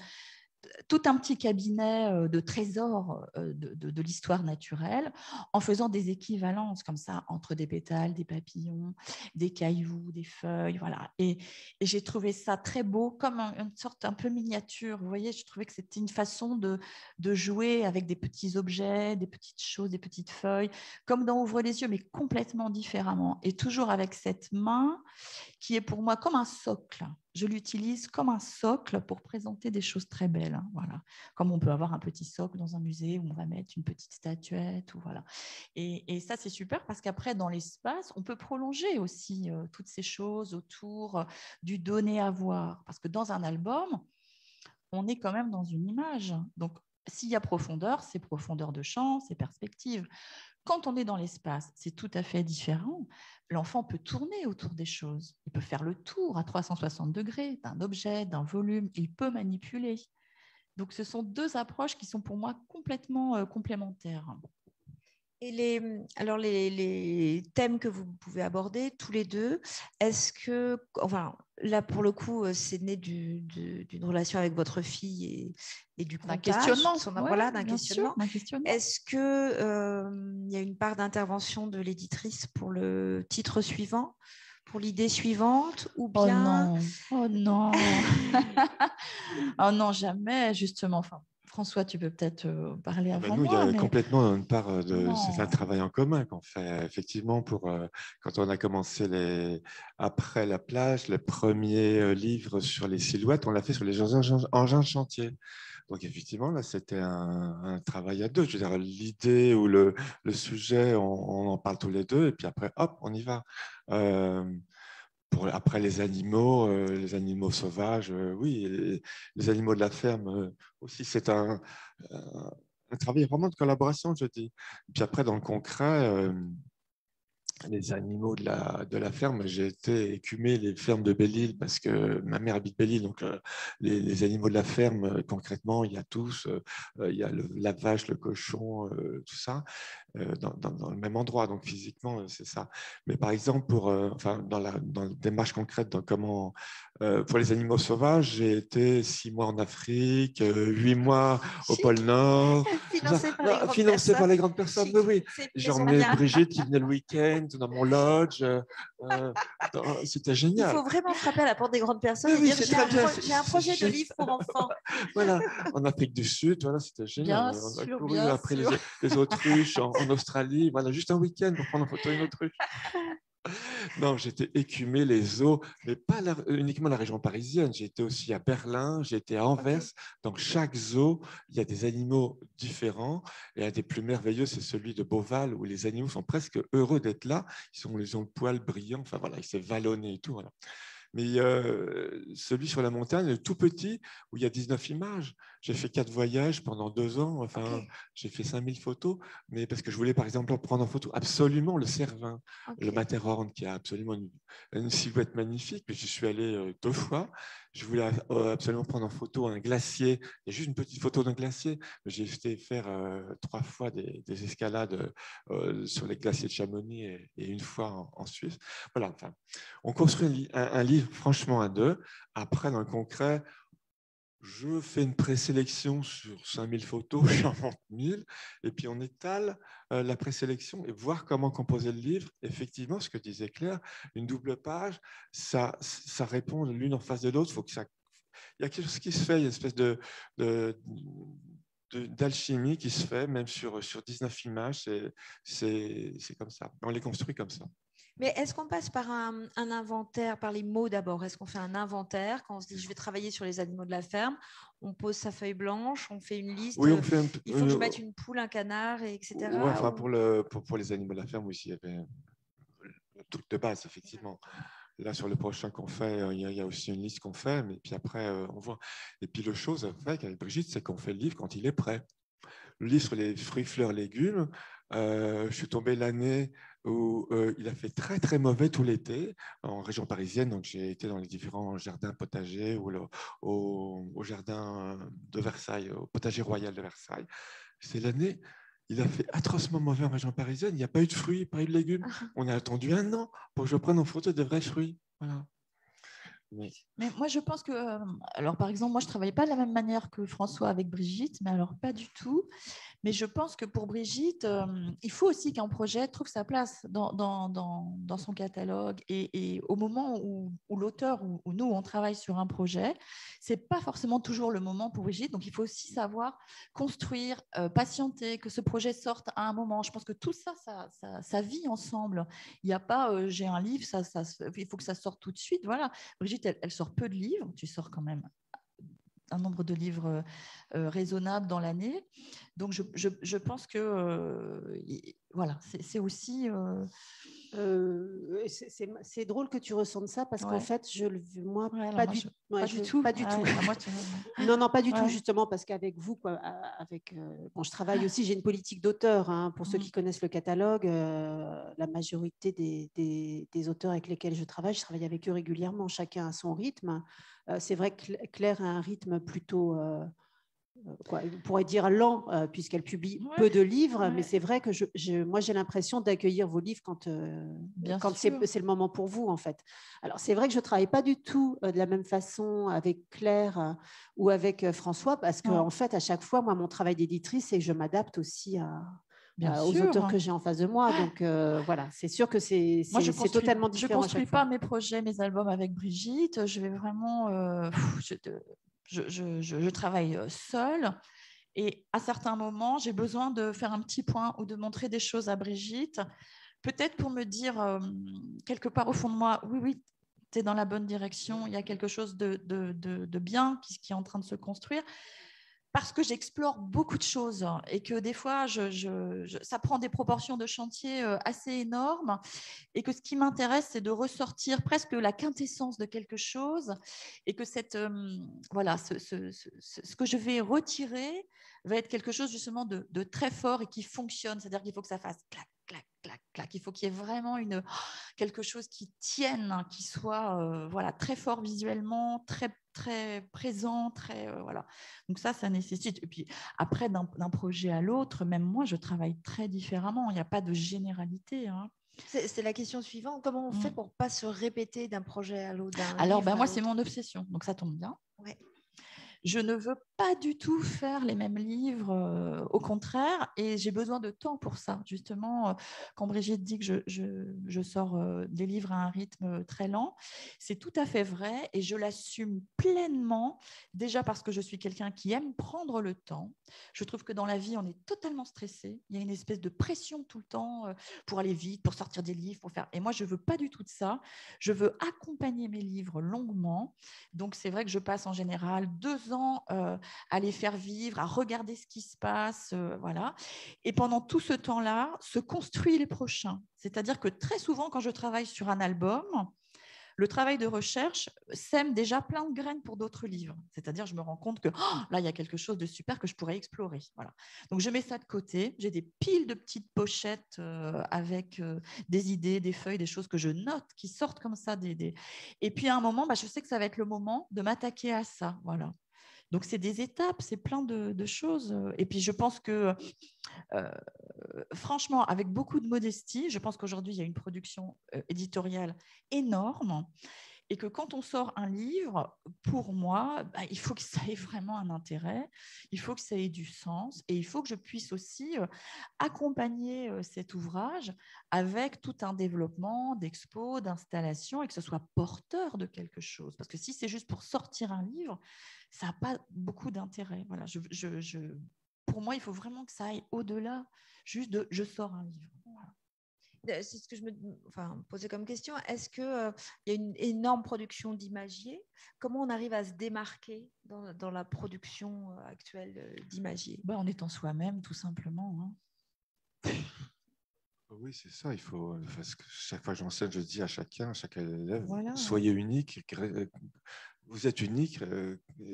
tout un petit cabinet euh, de trésors euh, de, l'histoire naturelle en faisant des équivalences comme ça entre des pétales, des papillons, des cailloux, des feuilles, voilà. Et, j'ai trouvé ça très beau, comme une sorte un peu miniature. Vous voyez, je trouvais que c'était une façon de, de jouer avec des petits objets, des petites choses, des petites feuilles, comme dans Ouvre les yeux, mais complètement différemment. Et toujours avec cette main qui est pour moi comme un socle je l'utilise comme un socle pour présenter des choses très belles. Hein, voilà. Comme on peut avoir un petit socle dans un musée où on va mettre une petite statuette. Ou voilà. et, ça, c'est super parce qu'après, dans l'espace, on peut prolonger aussi euh, toutes ces choses autour euh, du donner à voir. Parce que dans un album, on est quand même dans une image. Donc, s'il y a profondeur, c'est profondeur de champ, c'est perspective. Quand on est dans l'espace, c'est tout à fait différent. L'enfant peut tourner autour des choses. Il peut faire le tour à 360 degrés d'un objet, d'un volume. Il peut manipuler. Donc, ce sont deux approches qui sont pour moi complètement euh, complémentaires. Et les, alors les, thèmes que vous pouvez aborder tous les deux, est-ce que, enfin, là pour le coup, euh, c'est né d'une relation avec votre fille et, du questionnement, voilà, d'un questionnement. Est-ce que euh, il y a une part d'intervention de l'éditrice pour le titre suivant, pour l'idée suivante, ou oh bien Oh non, oh non, [LAUGHS] [LAUGHS] oh non, jamais justement. Enfin, François, tu peux peut-être euh, parler ah ben avant nous, moi. Il y a complètement une part euh, de. C'est un travail en commun qu'on fait. Effectivement, pour, euh, quand on a commencé les, après la plage, le premier livre sur les silhouettes, on l'a fait sur les engins chantier. Donc, effectivement, là, c'était un, travail à deux. Je veux dire, l'idée ou le, le sujet, on, en parle tous les deux, et puis après, hop, on y va après les animaux, euh, les animaux sauvages, euh, oui, les, animaux de la ferme euh, aussi, c'est un, travail vraiment de collaboration, je dis. Puis après, dans le concret, les animaux de la, de la ferme, j'ai été écumer les fermes de Belle-Île parce que ma mère habite Belle-Île. Donc, les, animaux de la ferme, concrètement, il y a tous. Il y a la vache, le cochon, tout ça, dans, dans, le même endroit. Donc, physiquement, c'est ça. Mais par exemple, pour, enfin, dans, la, dans la démarche concrète, dans comment euh, pour les animaux sauvages, j'ai été six mois en Afrique, huit mois au pôle Nord. [LAUGHS] Financé par, les grandes financé par les grandes personnes. personnes, oui, J'ai emmené. [LAUGHS] Brigitte qui venait le week-end dans mon lodge. euh, euh, C'était Il génial. faut vraiment frapper à la porte des grandes personnes Oui, et oui, dire c'est j'ai un, projet de livre pour enfants. [LAUGHS] Voilà, en Afrique du Sud, voilà, c'était génial. Bien on a sûr, couru après les, les autruches en, en Australie, voilà, juste un week-end pour prendre en photo une autruche. [LAUGHS] Non, j'étais écumé les eaux, mais pas la- uniquement la région parisienne. J'ai été aussi à Berlin, j'ai été à Anvers. Dans chaque zoo, il y a des animaux différents. Et un des plus merveilleux, c'est celui de Beauval, où les animaux sont presque heureux d'être là. Ils, sont, ils ont le poil brillant, enfin voilà, il s'est vallonné et tout. Voilà. Mais euh, celui sur la montagne, le tout petit, où il y a 19 images. J'ai fait quatre voyages pendant deux ans. Enfin, j'ai fait 5000 photos. Mais parce que je voulais, par exemple, prendre en photo absolument le cervin, le. Matterhorn, qui a absolument une, une silhouette magnifique. Mais j'y suis allé euh, deux fois. Je voulais euh, absolument prendre en photo un glacier. A juste une petite photo d'un glacier. J'ai fait faire euh, trois fois des, des escalades euh, sur les glaciers de Chamonix et, et une fois en, en Suisse. Voilà, enfin, on construit un, li- un- un livre franchement à deux. Après, dans le concret, je fais une présélection sur 5000 photos, [LAUGHS] j'en monte 1000, et puis on étale euh, la présélection et voir comment composer le livre. Effectivement, ce que disait Claire, une double page, ça, ça répond l'une en face de l'autre. Il y a quelque chose qui se fait, il y a une espèce de, d'alchimie qui se fait, même sur, sur 19 images, c'est comme ça. On les construit comme ça. Mais est-ce qu'on passe par un, un inventaire, par les mots d'abord? Est-ce qu'on fait un inventaire quand on se dit je vais travailler sur les animaux de la ferme? On pose sa feuille blanche, on fait une liste. Oui, on fait un, il faut que je euh, mette une poule, un canard, et etc. Ouais, enfin, ou- pour, le, pour, pour les animaux de la ferme aussi, il y avait le truc de base, effectivement. Là, sur le prochain qu'on fait, euh, il y, a, aussi une liste qu'on fait, mais puis après, euh, on voit. Et puis, le chose avec, avec Brigitte, c'est qu'on fait le livre quand il est prêt. Le livre sur les fruits, fleurs, légumes, euh, je suis tombé l'année où euh, il a fait très, très mauvais tout l'été en région parisienne. Donc, j'ai été dans les différents jardins potagers ou le- au, au jardin de Versailles, au potager royal de Versailles. C'est l'année il a fait atrocement mauvais en région parisienne. Il n'y a pas eu de fruits, pas eu de légumes. On a attendu un an pour que je prenne en photo de vrais fruits. Voilà. Mais- Mais moi, je pense que, euh, alors par exemple, moi, je ne travaillais pas de la même manière que François avec Brigitte, mais alors pas du tout. Mais je pense que pour Brigitte, euh, il faut aussi qu'un projet trouve sa place dans, son catalogue. Et, au moment où, l'auteur ou, ou nous, on travaille sur un projet, ce n'est pas forcément toujours le moment pour Brigitte. Donc, il faut aussi savoir construire, euh, patienter, que ce projet sorte à un moment. Je pense que tout ça, ça, ça, vit ensemble. Il n'y a pas, euh, j'ai un livre, ça, il faut que ça sorte tout de suite. Voilà. Brigitte, elle sort peu de livres. Tu sors quand même nombre de livres euh, euh, raisonnable dans l'année. Donc, je, je- je pense que euh, voilà, c'est aussi. euh, Euh, c'est- drôle que tu ressentes ça parce qu'en fait, je le moi, Ouais, pas, moi, du, je- ouais, pas je- du tout. Pas du Ah tout. ouais, moi, [LAUGHS] tu- Non, non, pas du tout, justement, parce qu'avec vous, quoi, a- avec, euh, bon, je travaille aussi, j'ai une politique d'auteur. hein, pour ceux Mhm. qui connaissent le catalogue, euh, la majorité des, des- des auteurs avec lesquels je travaille, je travaille avec eux régulièrement, chacun à son rythme. Euh, C'est vrai que Cla- Claire a un rythme plutôt, euh, euh, quoi, on pourrait dire lent, euh, puisqu'elle publie Ouais, peu de livres, ouais. mais c'est vrai que je, je- moi, j'ai l'impression d'accueillir vos livres quand, euh, quand c'est le moment pour vous, en fait. Alors, c'est vrai que je ne travaille pas du tout euh, de la même façon avec Claire euh, ou avec euh, François, parce qu'en en fait, à chaque fois, moi, mon travail d'éditrice, c'est que je m'adapte aussi à, Bien à- aux sûr. auteurs que j'ai en face de moi. Donc, euh, voilà, c'est sûr que c'est je construis, totalement je différent. à construis chaque pas fois. mes projets, mes albums avec Brigitte. Je vais vraiment, euh, je, je- travaille euh, seule. Et à certains moments, j'ai besoin de faire un petit point ou de montrer des choses à Brigitte, peut-être pour me dire euh, quelque part au fond de moi, oui, oui, tu es dans la bonne direction, il y a quelque chose de, de- de- bien qui est en train de se construire. Parce que j'explore beaucoup de choses et que des fois, ça prend des proportions de chantier euh, assez énormes et que ce qui m'intéresse, c'est de ressortir presque la quintessence de quelque chose et que cette, euh, voilà, ce, que je vais retirer va être quelque chose justement de, de très fort et qui fonctionne. C'est-à-dire qu'il faut que ça fasse clac, clac, clac, clac. Il faut qu'il y ait vraiment une, quelque chose qui tienne, hein, qui soit euh, voilà, très fort visuellement, très, très présent, très, euh, voilà. Donc ça, ça nécessite. Et puis après, d'un projet à l'autre, même moi, je travaille très différemment. Il n'y a pas de généralité. hein. C'est la question suivante. Comment on fait mm. pour ne pas se répéter d'un projet à l'autre Alors, ben, moi, c'est mon obsession. Donc, ça tombe bien. Ouais. Je ne veux pas du tout faire les mêmes livres, euh, au contraire, et j'ai besoin de temps pour ça. Justement, euh, quand Brigitte dit que je, sors euh, des livres à un rythme très lent, c'est tout à fait vrai et je l'assume pleinement, déjà parce que je suis quelqu'un qui aime prendre le temps. Je trouve que dans la vie, on est totalement stressé. Il y a une espèce de pression tout le temps pour aller vite, pour sortir des livres, pour faire. Et moi, je veux pas du tout de ça. Je veux accompagner mes livres longuement. Donc, c'est vrai que je passe en général deux ans à les faire vivre, à regarder ce qui se passe, voilà. Et pendant tout ce temps-là, se construit les prochains. C'est-à-dire que très souvent, quand je travaille sur un album, le travail de recherche sème déjà plein de graines pour d'autres livres. C'est-à-dire, je me rends compte que oh, là, il y a quelque chose de super que je pourrais explorer. Voilà. Donc, je mets ça de côté. J'ai des piles de petites pochettes avec des idées, des feuilles, des choses que je note qui sortent comme ça. Des, Et puis, à un moment, bah, je sais que ça va être le moment de m'attaquer à ça. Voilà. Donc, c'est des étapes, c'est plein de, choses. Et puis, je pense que, euh, franchement, avec beaucoup de modestie, je pense qu'aujourd'hui, il y a une production euh, éditoriale énorme et que quand on sort un livre, pour moi, bah, il faut que ça ait vraiment un intérêt, il faut que ça ait du sens, et il faut que je puisse aussi euh, accompagner euh, cet ouvrage avec tout un développement d'expo, d'installation, et que ce soit porteur de quelque chose. Parce que si c'est juste pour sortir un livre, ça n'a pas beaucoup d'intérêt. Voilà, pour moi, il faut vraiment que ça aille au-delà juste de je sors un livre c'est ce que je me enfin, posais comme question. Est-ce qu'il euh, il y a une énorme production d'imagiers Comment on arrive à se démarquer dans, dans la production euh, actuelle euh, d'imagiers bah, En étant soi-même, tout simplement. Hein. Oui, c'est ça. Il faut, parce que chaque fois que j'enseigne, je dis à chacun, à chaque élève, soyez unique. Vous êtes unique,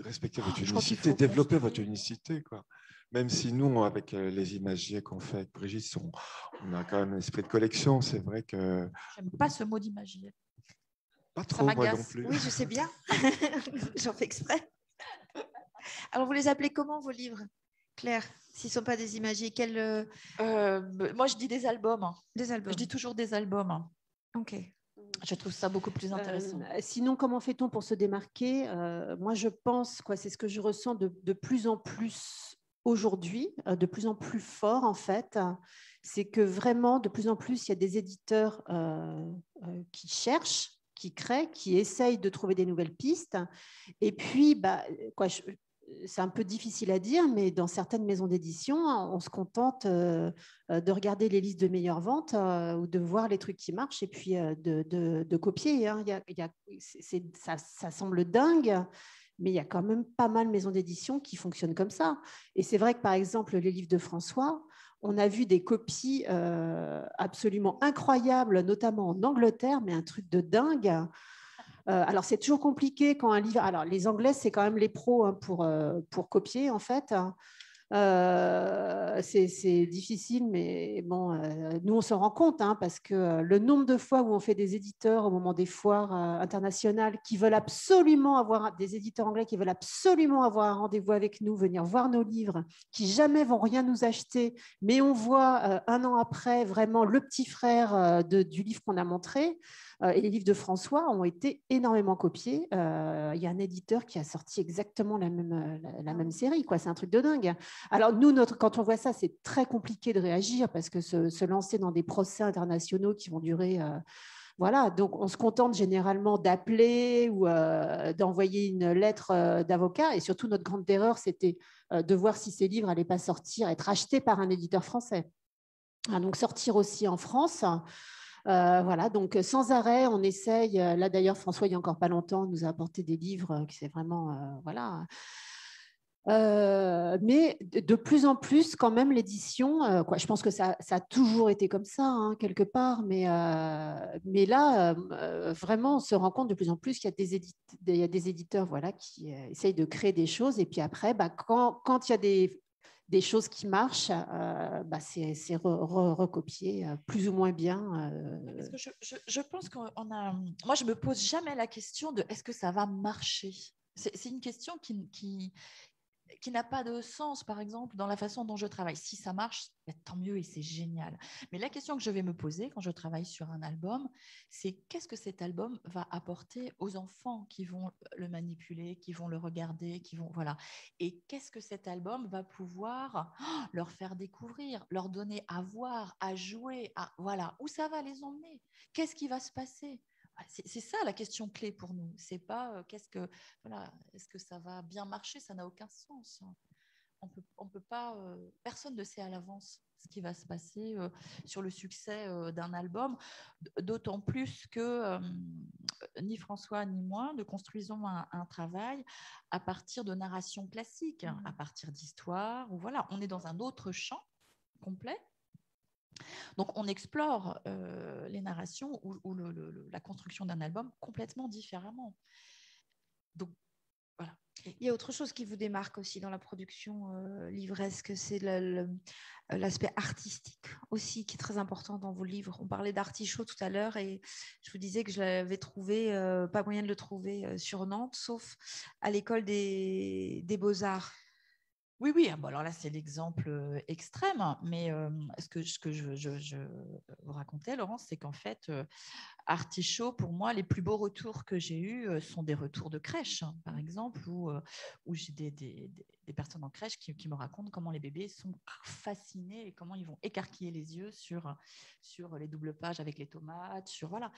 respectez votre unicité, développez votre unicité. Quoi même si nous, avec euh, les imagiers qu'on fait avec Brigitte, on, a quand même un esprit de collection, c'est vrai que... J'aime pas ce mot d'imagier. Pas trop, moi non plus. Oui, je sais bien. [LAUGHS] J'en fais exprès. Alors, vous les appelez comment, vos livres Claire, s'ils ne sont pas des imagiers, quels... Euh, euh, moi, je dis des albums. Des albums. Je dis toujours des albums. OK. Je trouve ça beaucoup plus intéressant. sinon, comment fait-on pour se démarquer? Moi, je pense, quoi, c'est ce que je ressens de, de plus en plus aujourd'hui, euh, de plus en plus fort en fait, c'est que vraiment de plus en plus il y a des éditeurs euh, euh, qui cherchent, qui créent, qui essayent de trouver des nouvelles pistes. Et puis, bah, c'est un peu difficile à dire, mais dans certaines maisons d'édition, on se contente de regarder les listes de meilleures ventes ou de voir les trucs qui marchent et puis de, copier. Ça, semble dingue, mais il y a quand même pas mal de maisons d'édition qui fonctionnent comme ça. Et c'est vrai que, par exemple, les livres de François, on a vu des copies euh, absolument incroyables, notamment en Angleterre, mais un truc de dingue. Euh, alors, c'est toujours compliqué quand un livre. Alors, les Anglais, c'est quand même les pros hein, pour, euh, pour copier, en fait. Euh, c'est difficile, mais bon, euh, nous, on se rend compte, hein, parce que euh, le nombre de fois où on fait des éditeurs au moment des foires internationales qui veulent absolument avoir, des éditeurs anglais qui veulent absolument avoir un rendez-vous avec nous, venir voir nos livres, qui jamais vont rien nous acheter, mais on voit un an après vraiment le petit frère de, du livre qu'on a montré. Et les livres de François ont été énormément copiés. Il y a un éditeur qui a sorti exactement la même, la, même série. Quoi. C'est un truc de dingue. Alors, nous, notre, quand on voit ça, c'est très compliqué de réagir parce que se, lancer dans des procès internationaux qui vont durer. Voilà, donc on se contente généralement d'appeler ou d'envoyer une lettre d'avocat. Et surtout, notre grande erreur, c'était de voir si ces livres n'allaient pas sortir, être achetés par un éditeur français. Ah, donc sortir aussi en France. Euh, voilà, donc sans arrêt, on essaye. Euh, là d'ailleurs, François, il n'y a encore pas longtemps, nous a apporté des livres euh, qui c'est vraiment voilà. Mais de plus en plus, quand même, l'édition, quoi, je pense que ça, a toujours été comme ça, hein, quelque part, mais, mais là, vraiment, on se rend compte de plus en plus qu'il y a des, éditeurs qui essayent de créer des choses, et puis après, bah, quand, il y a des choses qui marchent, euh, bah c'est recopié euh, plus ou moins bien. Euh. je, pense qu'on a. Moi, je me pose jamais la question de est-ce que ça va marcher? C'est une question qui, qui n'a pas de sens, par exemple, dans la façon dont je travaille. Si ça marche, bah, tant mieux et c'est génial. Mais la question que je vais me poser quand je travaille sur un album, c'est qu'est-ce que cet album va apporter aux enfants qui vont le manipuler, qui vont le regarder, qui vont voilà. Et qu'est-ce que cet album va pouvoir oh, leur faire découvrir, leur donner à voir, à jouer, à voilà où ça va les emmener? Qu'est-ce qui va se passer? C'est ça la question clé pour nous. C'est pas euh, qu'est-ce que voilà, est-ce que ça va bien marcher? Ça n'a aucun sens. On peut, on peut pas. Euh, personne ne sait à l'avance ce qui va se passer euh, sur le succès d'un album. D'autant plus que ni François ni moi ne construisons un, un travail à partir de narrations classiques, à mmh. partir d'histoires. Voilà, on est dans un autre champ complet donc, on explore euh, les narrations ou, la construction d'un album complètement différemment. Donc, voilà. Il y a autre chose qui vous démarque aussi dans la production euh, livresque, c'est l'aspect artistique aussi qui est très important dans vos livres. On parlait d'artichaut tout à l'heure et je vous disais que je l'avais trouvé, euh, pas moyen de le trouver sur Nantes, sauf à l'école des beaux-arts. Oui, oui, ah, bon, alors là, c'est l'exemple extrême, hein, mais ce que, je, je, vous racontais, Laurence, c'est qu'en fait, Artichaut, pour moi, les plus beaux retours que j'ai eus sont des retours de crèche, hein, par exemple, où, j'ai des, des, personnes en crèche qui, qui, me racontent comment les bébés sont fascinés et comment ils vont écarquiller les yeux sur, sur les doubles pages avec les tomates, sur voilà.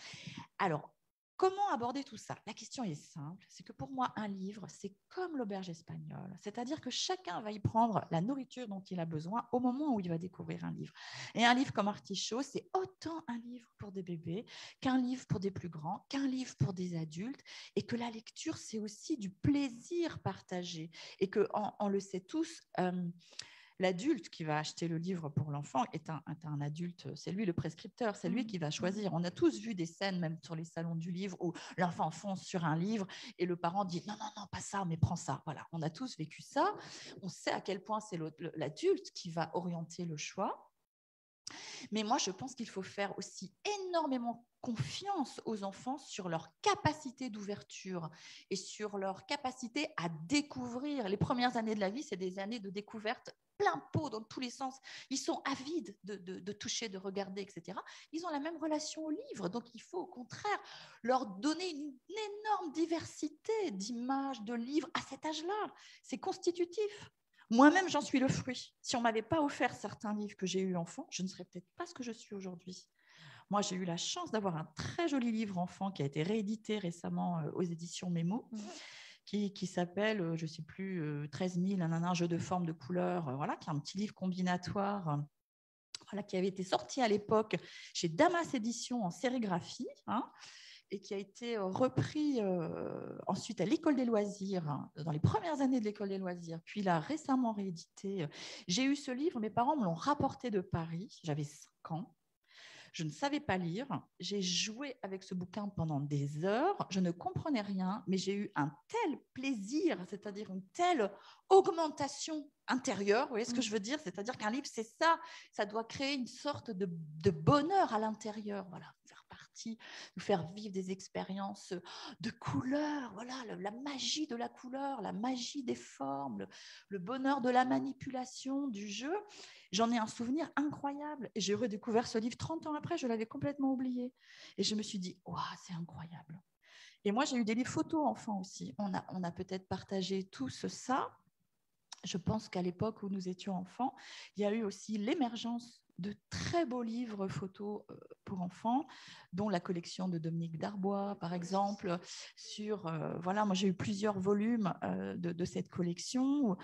Alors, Comment aborder tout ça? La question est simple, c'est que pour moi, un livre, c'est comme l'auberge espagnole, c'est-à-dire que chacun va y prendre la nourriture dont il a besoin au moment où il va découvrir un livre. Et un livre comme Artichaut, c'est autant un livre pour des bébés qu'un livre pour des plus grands, qu'un livre pour des adultes, et que la lecture, c'est aussi du plaisir partagé, et que on, le sait tous. Euh, L'adulte qui va acheter le livre pour l'enfant est un, adulte, c'est lui le prescripteur, c'est lui mmh. qui va choisir. On a tous vu des scènes, même sur les salons du livre, où l'enfant fonce sur un livre et le parent dit non, non, non, pas ça, mais prends ça. Voilà, on a tous vécu ça. On sait à quel point c'est l'adulte qui va orienter le choix. Mais moi, je pense qu'il faut faire aussi énormément confiance aux enfants sur leur capacité d'ouverture et sur leur capacité à découvrir. Les premières années de la vie, c'est des années de découverte plein pot dans tous les sens. Ils sont avides de, toucher, de regarder, etc. Ils ont la même relation au livre. Donc, il faut au contraire leur donner une, énorme diversité d'images, de livres à cet âge-là. C'est constitutif. Moi-même, j'en suis le fruit. Si on m'avait pas offert certains livres que j'ai eus enfant, je ne serais peut-être pas ce que je suis aujourd'hui. Moi, j'ai eu la chance d'avoir un très joli livre enfant qui a été réédité récemment euh, aux éditions Mémo. Mmh qui, s'appelle, euh, je ne sais plus, 13 000, un, un, jeu de forme, de couleurs, euh, voilà, qui est un petit livre combinatoire. Voilà, qui avait été sorti à l'époque chez Damas Édition en sérigraphie, hein, et qui a été euh, repris ensuite à l'école des loisirs, hein, dans les premières années de l'école des loisirs, puis il a récemment réédité. J'ai eu ce livre, mes parents me l'ont rapporté de Paris, j'avais 5 ans. Je ne savais pas lire. J'ai joué avec ce bouquin pendant des heures. Je ne comprenais rien, mais j'ai eu un tel plaisir, c'est-à-dire une telle augmentation intérieure. Vous voyez ce que je veux dire? C'est-à-dire qu'un livre, c'est ça. Ça doit créer une sorte de, de bonheur à l'intérieur. Voilà, partie, nous faire vivre des expériences de couleurs. Voilà, la magie de la couleur, la magie des formes, le bonheur de la manipulation, du jeu. J'en ai un souvenir incroyable. Et j'ai redécouvert ce livre 30 ans après, je l'avais complètement oublié. Et je me suis dit, waouh, c'est incroyable. Et moi, j'ai eu des livres photos enfants aussi. On a, on a peut-être partagé tous ça. Je pense qu'à l'époque où nous étions enfants, il y a eu aussi l'émergence de très beaux livres photos euh, pour enfants, dont la collection de Dominique Darbois, par exemple. Sur, euh, voilà, moi j'ai eu plusieurs volumes euh, de, cette collection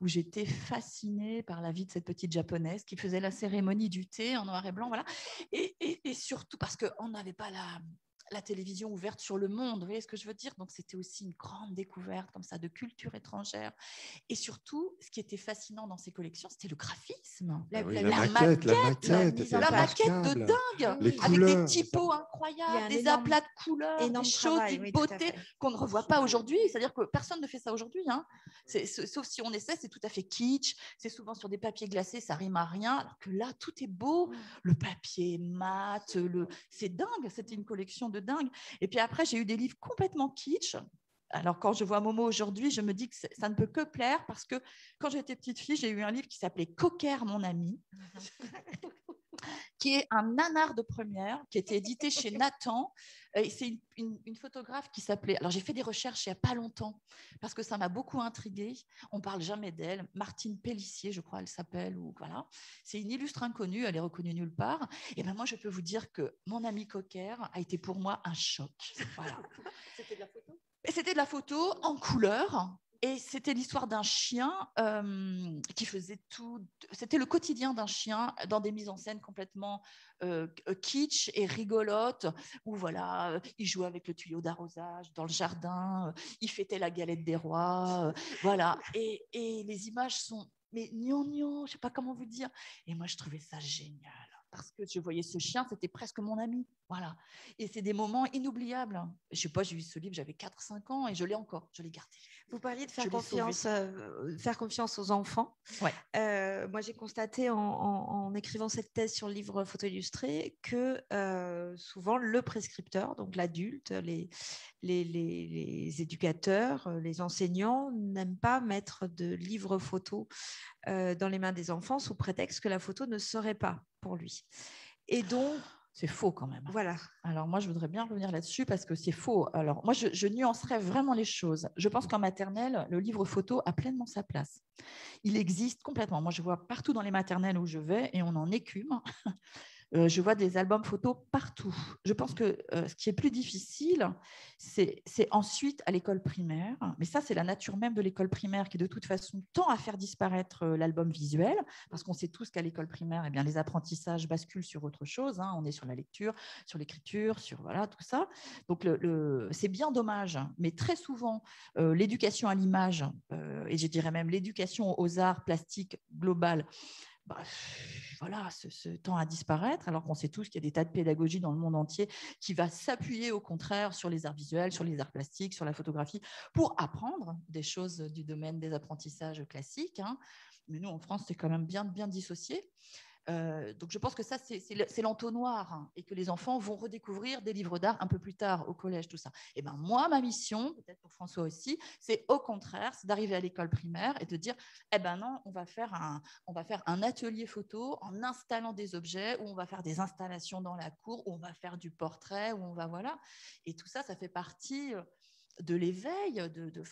où, j'étais fascinée par la vie de cette petite japonaise qui faisait la cérémonie du thé en noir et blanc, voilà. Et, et surtout parce qu'on n'avait pas la, la télévision ouverte sur le monde, vous voyez ce que je veux dire? Donc c'était aussi une grande découverte comme ça de culture étrangère. Et surtout, ce qui était fascinant dans ces collections, c'était le graphisme. La, maquette, la, maquette, la maquette, de dingue, avec des typos incroyables, des aplats de couleurs, des choses, des beautés qu'on ne revoit pas aujourd'hui. C'est-à-dire que personne ne fait ça aujourd'hui. Hein. Sauf si on essaie, c'est tout à fait kitsch. C'est souvent sur des papiers glacés, ça rime à rien. Alors que là, tout est beau. Le papier mat, le... c'est dingue. C'était une collection de dingue. Et puis après, j'ai eu des livres complètement kitsch. Alors, quand je vois Momo aujourd'hui, je me dis que ça ne peut que plaire parce que quand j'étais petite fille, j'ai eu un livre qui s'appelait Cocker, mon ami, [LAUGHS] qui est un nanar de première, qui était édité chez [LAUGHS] Nathan. C'est une, photographe qui s'appelait. Alors, j'ai fait des recherches il n'y a pas longtemps parce que ça m'a beaucoup intriguée. On parle jamais d'elle. Martine Pellissier, je crois, elle s'appelle. Ou voilà. C'est une illustre inconnue. Elle est reconnue nulle part. Et ben moi, je peux vous dire que mon ami Cocker a été pour moi un choc. Voilà. [LAUGHS] C'était de la photo? C'était de la photo en couleur, et c'était l'histoire d'un chien euh, qui faisait tout. C'était le quotidien d'un chien dans des mises en scène complètement euh, kitsch et rigolotes, où voilà, il jouait avec le tuyau d'arrosage dans le jardin, il fêtait la galette des rois, euh, voilà. Et, les images sont, mais gnangnan, je sais pas comment vous dire. Et moi, je trouvais ça génial parce que je voyais ce chien, c'était presque mon ami. Voilà. Et c'est des moments inoubliables. Je sais pas, j'ai vu ce livre, j'avais 4-5 ans et je l'ai encore, je l'ai gardé. Vous parliez de faire confiance, euh, faire confiance aux enfants. Ouais. Euh, moi, j'ai constaté en, écrivant cette thèse sur le livre photo illustré que euh, souvent le prescripteur, donc l'adulte, les, les, les, éducateurs, les enseignants n'aiment pas mettre de livres photo dans les mains des enfants sous prétexte que la photo ne serait pas pour lui. Et donc, c'est faux quand même. Voilà. Alors moi, je voudrais bien revenir là-dessus parce que c'est faux. Alors moi, je, je, nuancerais vraiment les choses. Je pense qu'en maternelle, le livre photo a pleinement sa place. Il existe complètement. Moi, je vois partout dans les maternelles où je vais et on en écume. [LAUGHS] Euh, je vois des albums photos partout. Je pense que euh, ce qui est plus difficile, c'est ensuite à l'école primaire. Mais ça, c'est la nature même de l'école primaire qui, de toute façon, tend à faire disparaître euh, l'album visuel, parce qu'on sait tous qu'à l'école primaire, eh bien, les apprentissages basculent sur autre chose. Hein. On est sur la lecture, sur l'écriture, sur voilà, tout ça. Donc, le, c'est bien dommage. Mais très souvent, l'éducation à l'image, et je dirais même l'éducation aux arts plastiques globales, bah, voilà, ce, temps à disparaître, alors qu'on sait tous qu'il y a des tas de pédagogie dans le monde entier qui va s'appuyer au contraire sur les arts visuels, sur les arts plastiques, sur la photographie, pour apprendre des choses du domaine des apprentissages classiques. Hein. Mais nous, en France, c'est quand même bien, bien dissocié. Euh, donc je pense que ça, c'est l'entonnoir hein, et que les enfants vont redécouvrir des livres d'art un peu plus tard au collège, tout ça. Et ben moi, ma mission, peut-être pour François aussi, c'est au contraire, c'est d'arriver à l'école primaire et de dire, eh ben non, on va faire un, on va faire un atelier photo en installant des objets, où on va faire des installations dans la cour, où on va faire du portrait, où on va voilà. Et tout ça, ça fait partie euh, de l'éveil, de, de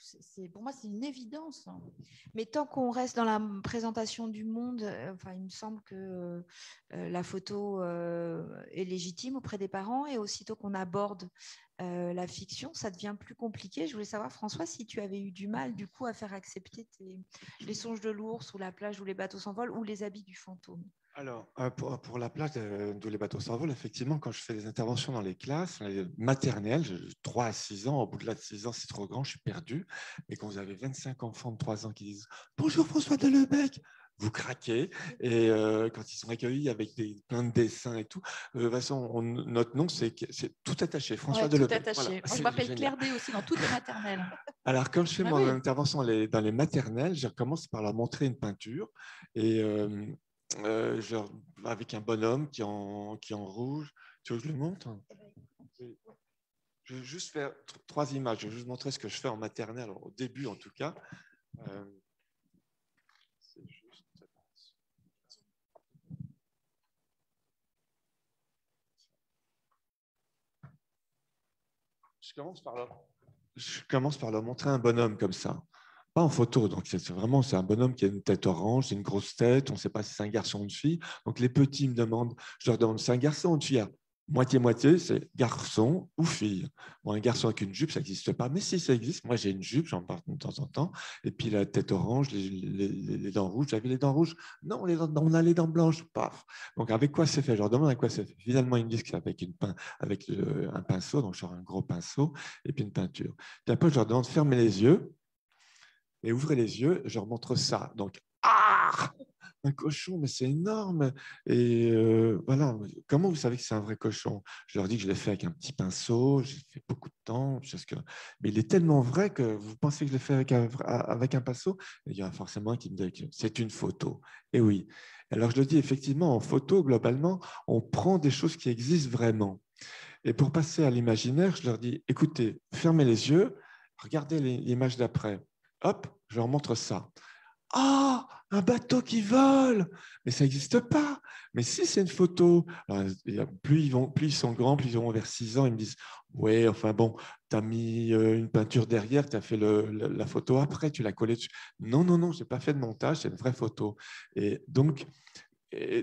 c'est, pour moi, c'est une évidence. Hein. Mais tant qu'on reste dans la présentation du monde, euh, il me semble que euh, la photo euh, est légitime auprès des parents et aussitôt qu'on aborde la fiction, ça devient plus compliqué. Je voulais savoir, François, si tu avais eu du mal du coup à faire accepter les songes de l'ours ou la plage où les bateaux s'envolent ou les habits du fantôme? Alors, euh, pour, la place d'où les bateaux s'envolent, effectivement, quand je fais des interventions dans les classes, les maternelles, 3 à 6 ans, au bout de là de 6 ans, c'est trop grand, je suis perdu. Mais quand vous avez 25 enfants de 3 ans qui disent Bonjour François Delebecq, vous craquez. Et euh, quand ils sont accueillis avec des, plein de dessins et tout, euh, de toute façon, notre nom, c'est tout attaché. François ouais, Tout attaché. je m'appelle Claire D aussi dans toutes les maternelles. [LAUGHS] Alors, quand je fais ah mon intervention dans les maternelles, je commence par leur montrer une peinture. Et euh, genre, avec un bonhomme qui est en, qui en rouge. Tu veux que je le montre? Je vais juste faire trois images. Je vais juste montrer ce que je fais en maternelle, au début en tout cas. Euh, je commence par leur, je commence par leur montrer un bonhomme comme ça pas en photo. Donc, c'est vraiment c'est un bonhomme qui a une tête orange, une grosse tête. On ne sait pas si c'est un garçon ou une fille. Donc, les petits me demandent, je leur demande, c'est un garçon ou une fille? Moitié-moitié, c'est garçon ou fille. Bon, un garçon avec une jupe, ça n'existe pas. Mais si, ça existe. Moi, j'ai une jupe, j'en parle de temps en temps. Et puis, la tête orange, les, dents rouges. J'avais les dents rouges? Non, les dents, on a les dents blanches. Paf. Donc, avec quoi c'est fait? Je leur demande avec quoi c'est fait. Finalement, ils disent c'est avec, une avec un pinceau, donc genre un gros pinceau, et puis une peinture. Puis après, je leur demande de fermer les yeux et ouvrez les yeux, je leur montre ça. Donc, ah un cochon, mais c'est énorme. Et euh, voilà, comment vous savez que c'est un vrai cochon? Je leur dis que je l'ai fait avec un petit pinceau, j'ai fait beaucoup de temps, que... mais il est tellement vrai que vous pensez que je l'ai fait avec un, pinceau? Il y a forcément un qui me dit que c'est une photo. Et oui. Alors je le dis effectivement, en photo, globalement, on prend des choses qui existent vraiment. Et pour passer à l'imaginaire, je leur dis, écoutez, fermez les yeux, regardez l'image d'après. Hop, je leur montre ça. Ah, un bateau qui vole Mais ça n'existe pas. Mais si c'est une photo, plus, ils sont grands, plus ils auront vers 6 ans, ils me disent Ouais, enfin bon, tu as mis euh, une peinture derrière, tu as fait la photo après, tu l'as collée dessus. Non, non, non, je n'ai pas fait de montage, c'est une vraie photo. Et donc,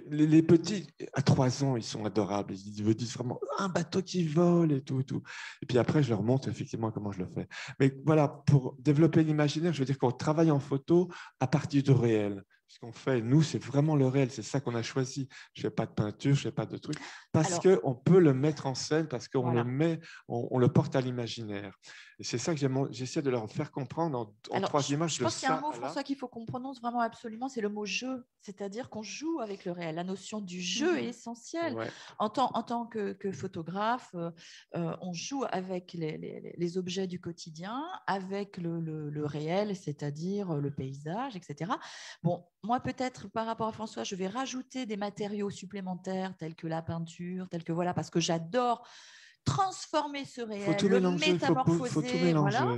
les, petits, à trois ans, ils sont adorables. Ils me disent vraiment un bateau qui vole et tout, et tout. Et puis après, je leur montre effectivement comment je le fais. Mais voilà, pour développer l'imaginaire, je veux dire qu'on travaille en photo à partir du réel ce qu'on fait, nous, c'est vraiment le réel, c'est ça qu'on a choisi. Je ne fais pas de peinture, je ne fais pas de trucs, parce qu'on peut le mettre en scène, parce qu'on le met, on, le porte à l'imaginaire. Et c'est ça que j'essaie de leur faire comprendre en, trois images. Je pense qu'il y a un mot, François, qu'il faut qu'on prononce vraiment absolument, c'est le mot jeu, c'est-à-dire qu'on joue avec le réel. La notion du jeu est mmh. essentielle. En, tant, en tant que, photographe, euh, euh, on joue avec les, objets du quotidien, avec le, le réel, c'est-à-dire le paysage, etc. Bon, moi, peut-être par rapport à François, je vais rajouter des matériaux supplémentaires tels que la peinture, tels que voilà, parce que j'adore transformer ce réel, le métamorphoser. Voilà.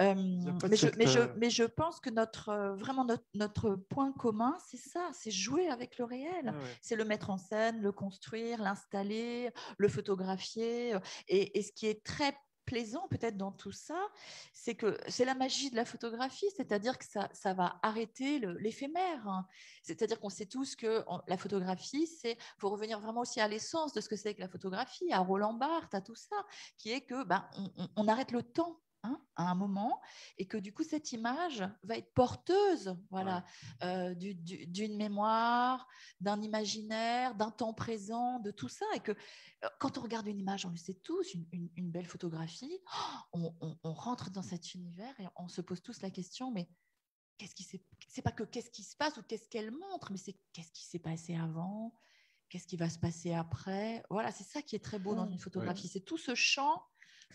Euh, mais, je, mais, je, mais, je, pense que notre, euh, vraiment notre, notre point commun, c'est ça, c'est jouer avec le réel. Ah c'est le mettre en scène, le construire, l'installer, le photographier. Et, et, ce qui est très plaisant peut-être dans tout ça, c'est que c'est la magie de la photographie, c'est-à-dire que ça, ça va arrêter l'éphémère. Hein. C'est-à-dire qu'on sait tous que la photographie, c'est faut revenir vraiment aussi à l'essence de ce que c'est que la photographie, à Roland Barthes, à tout ça, qui est que ben, on arrête le temps Hein, à un moment, et que du coup, cette image va être porteuse voilà, euh, d'une mémoire, d'un imaginaire, d'un temps présent, de tout ça. Et que euh, quand on regarde une image, on le sait tous, une, belle photographie, [GASPS] on, rentre dans cet univers et on se pose tous la question, mais qu'est-ce qui c'est pas que qu'est-ce qui se passe ou qu'est-ce qu'elle montre, mais c'est qu'est-ce qui s'est passé avant, qu'est-ce qui va se passer après. Voilà, c'est ça qui est très beau dans une photographie. C'est tout ce champ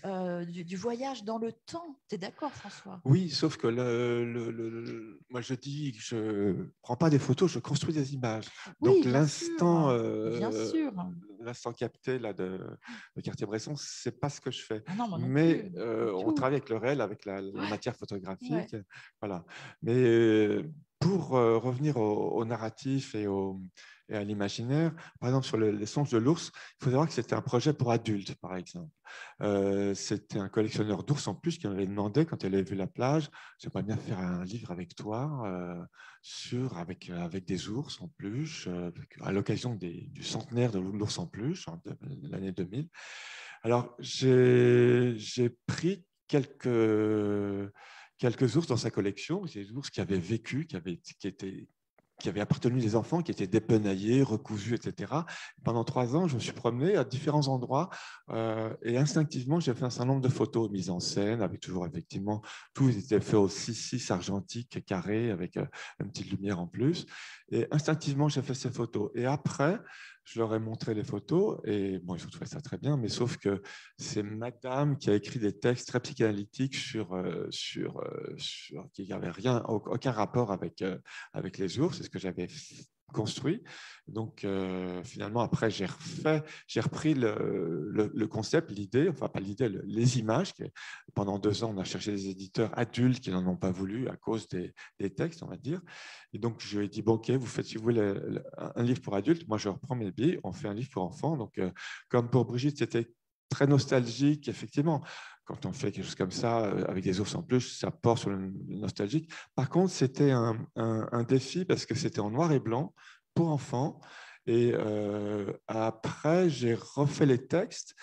euh, du, voyage dans le temps. Tu es d'accord, François? Oui, sauf que le, moi, je dis que je ne prends pas des photos, je construis des images. Donc, l'instant euh, l'instant capté là, de, de Cartier-Bresson, ce n'est pas ce que je fais. Ah Mais euh, on travaille avec le réel, avec la, matière photographique. Voilà. Mais pour revenir au, narratif et au, et à l'imaginaire. Par exemple, sur les songes de l'ours, il faut savoir que c'était un projet pour adultes, par exemple. Euh, c'était un collectionneur d'ours en plus qui m'avait demandé, quand elle avait vu la plage, j'aimerais bien faire un livre avec toi euh, sur, avec, avec des ours en plus, euh, à l'occasion du centenaire de l'ours en plus, l'année 2000. Alors, j'ai pris quelques quelques ours dans sa collection, des ours qui avaient vécu, qui, avaient, qui étaient qui avaient appartenu des enfants qui étaient dépenaillés, recousus, etc. Pendant trois ans, je me suis promené à différents endroits euh, et instinctivement, j'ai fait un certain nombre de photos mises en scène, avec toujours effectivement, tout était fait au 6-6 argentique, carré, avec euh, une petite lumière en plus. Et instinctivement, j'ai fait ces photos. Et après, je leur ai montré les photos et bon, ils ont trouvé ça très bien, mais sauf que c'est madame qui a écrit des textes très psychanalytiques sur, euh, sur, euh, sur qui rien, aucun rapport avec, euh, avec les ours, c'est ce que j'avais construit. Donc, euh, finalement, après, j'ai refait, j'ai repris le, le, concept, l'idée, enfin, pas l'idée, les images. pendant deux ans, on a cherché des éditeurs adultes qui n'en ont pas voulu à cause des, des, textes, on va dire. Et donc, je lui ai dit, bon, OK, vous faites, si vous voulez, un livre pour adultes. Moi, je reprends mes billes, on fait un livre pour enfants. Donc, euh, comme pour Brigitte, c'était très nostalgique, effectivement quand on fait quelque chose comme ça, euh, avec des ours en plus, ça porte sur le nostalgique. Par contre, c'était un, un, défi parce que c'était en noir et blanc pour enfants. Et euh, après, j'ai refait les textes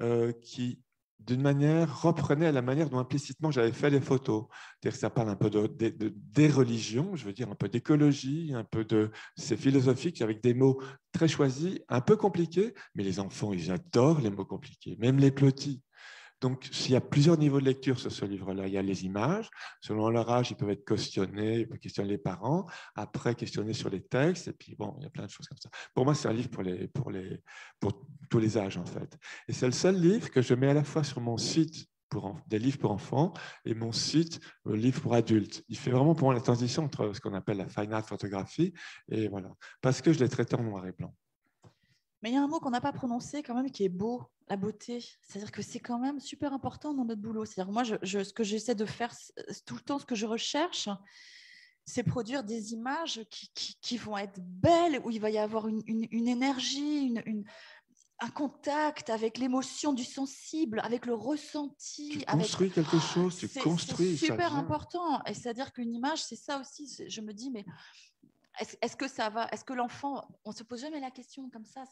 euh, qui, d'une manière, reprenaient la manière dont implicitement j'avais fait les photos. C'est-à-dire que ça parle un peu de, des religions, je veux dire un peu d'écologie, un peu de... C'est philosophique avec des mots très choisis, un peu compliqués, mais les enfants, ils adorent les mots compliqués, même les petits. Donc, il y a plusieurs niveaux de lecture sur ce livre-là. Il y a les images. Selon leur âge, ils peuvent être questionnés, ils peuvent questionner les parents. Après, questionner sur les textes. Et puis, bon, il y a plein de choses comme ça. Pour moi, c'est un livre pour, les, pour, les, pour tous les âges, en fait. Et c'est le seul livre que je mets à la fois sur mon site pour des livres pour enfants et mon site le livre pour adultes. Il fait vraiment pour moi la transition entre ce qu'on appelle la fine art photographie et voilà, parce que je l'ai traité en noir et blanc. Mais il y a un mot qu'on n'a pas prononcé quand même qui est beau, la beauté. C'est-à-dire que c'est quand même super important dans notre boulot. C'est-à-dire moi, je, ce que j'essaie de faire tout le temps, ce que je recherche, c'est produire des images qui, qui, vont être belles, où il va y avoir une, une, énergie, une, un contact avec l'émotion du sensible, avec le ressenti. Tu construis quelque chose, tu construis. C'est super important. Et c'est-à-dire qu'une image, c'est ça aussi. Je me dis, mais est-ce que ça va? Est-ce que l'enfant, on se pose jamais la question comme ça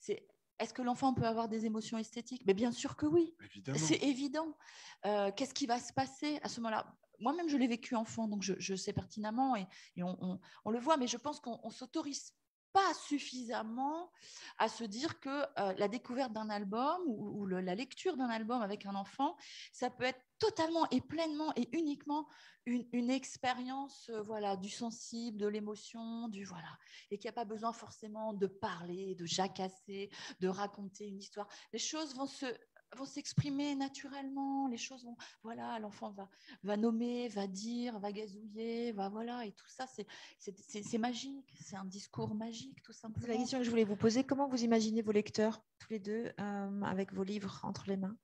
C'est est-ce que l'enfant peut avoir des émotions esthétiques? Mais bien sûr que oui. C'est évident. Euh, qu'est-ce qui va se passer à ce moment-là? Moi-même, je l'ai vécu enfant, donc je, sais pertinemment et, on, on, le voit, mais je pense qu'on s'autorise pas suffisamment à se dire que euh, la découverte d'un album ou, la lecture d'un album avec un enfant, ça peut être totalement et pleinement et uniquement une, expérience euh, voilà, du sensible, de l'émotion, du voilà, et qu'il n'y a pas besoin forcément de parler, de jacasser, de raconter une histoire. Les choses vont se vont s'exprimer naturellement, les choses vont, voilà, l'enfant va, va nommer, va dire, va gazouiller, va voilà, et tout ça, c'est magique, c'est un discours magique, tout simplement. C'est la question que je voulais vous poser. Comment vous imaginez vos lecteurs, tous les deux, euh, avec vos livres entre les mains?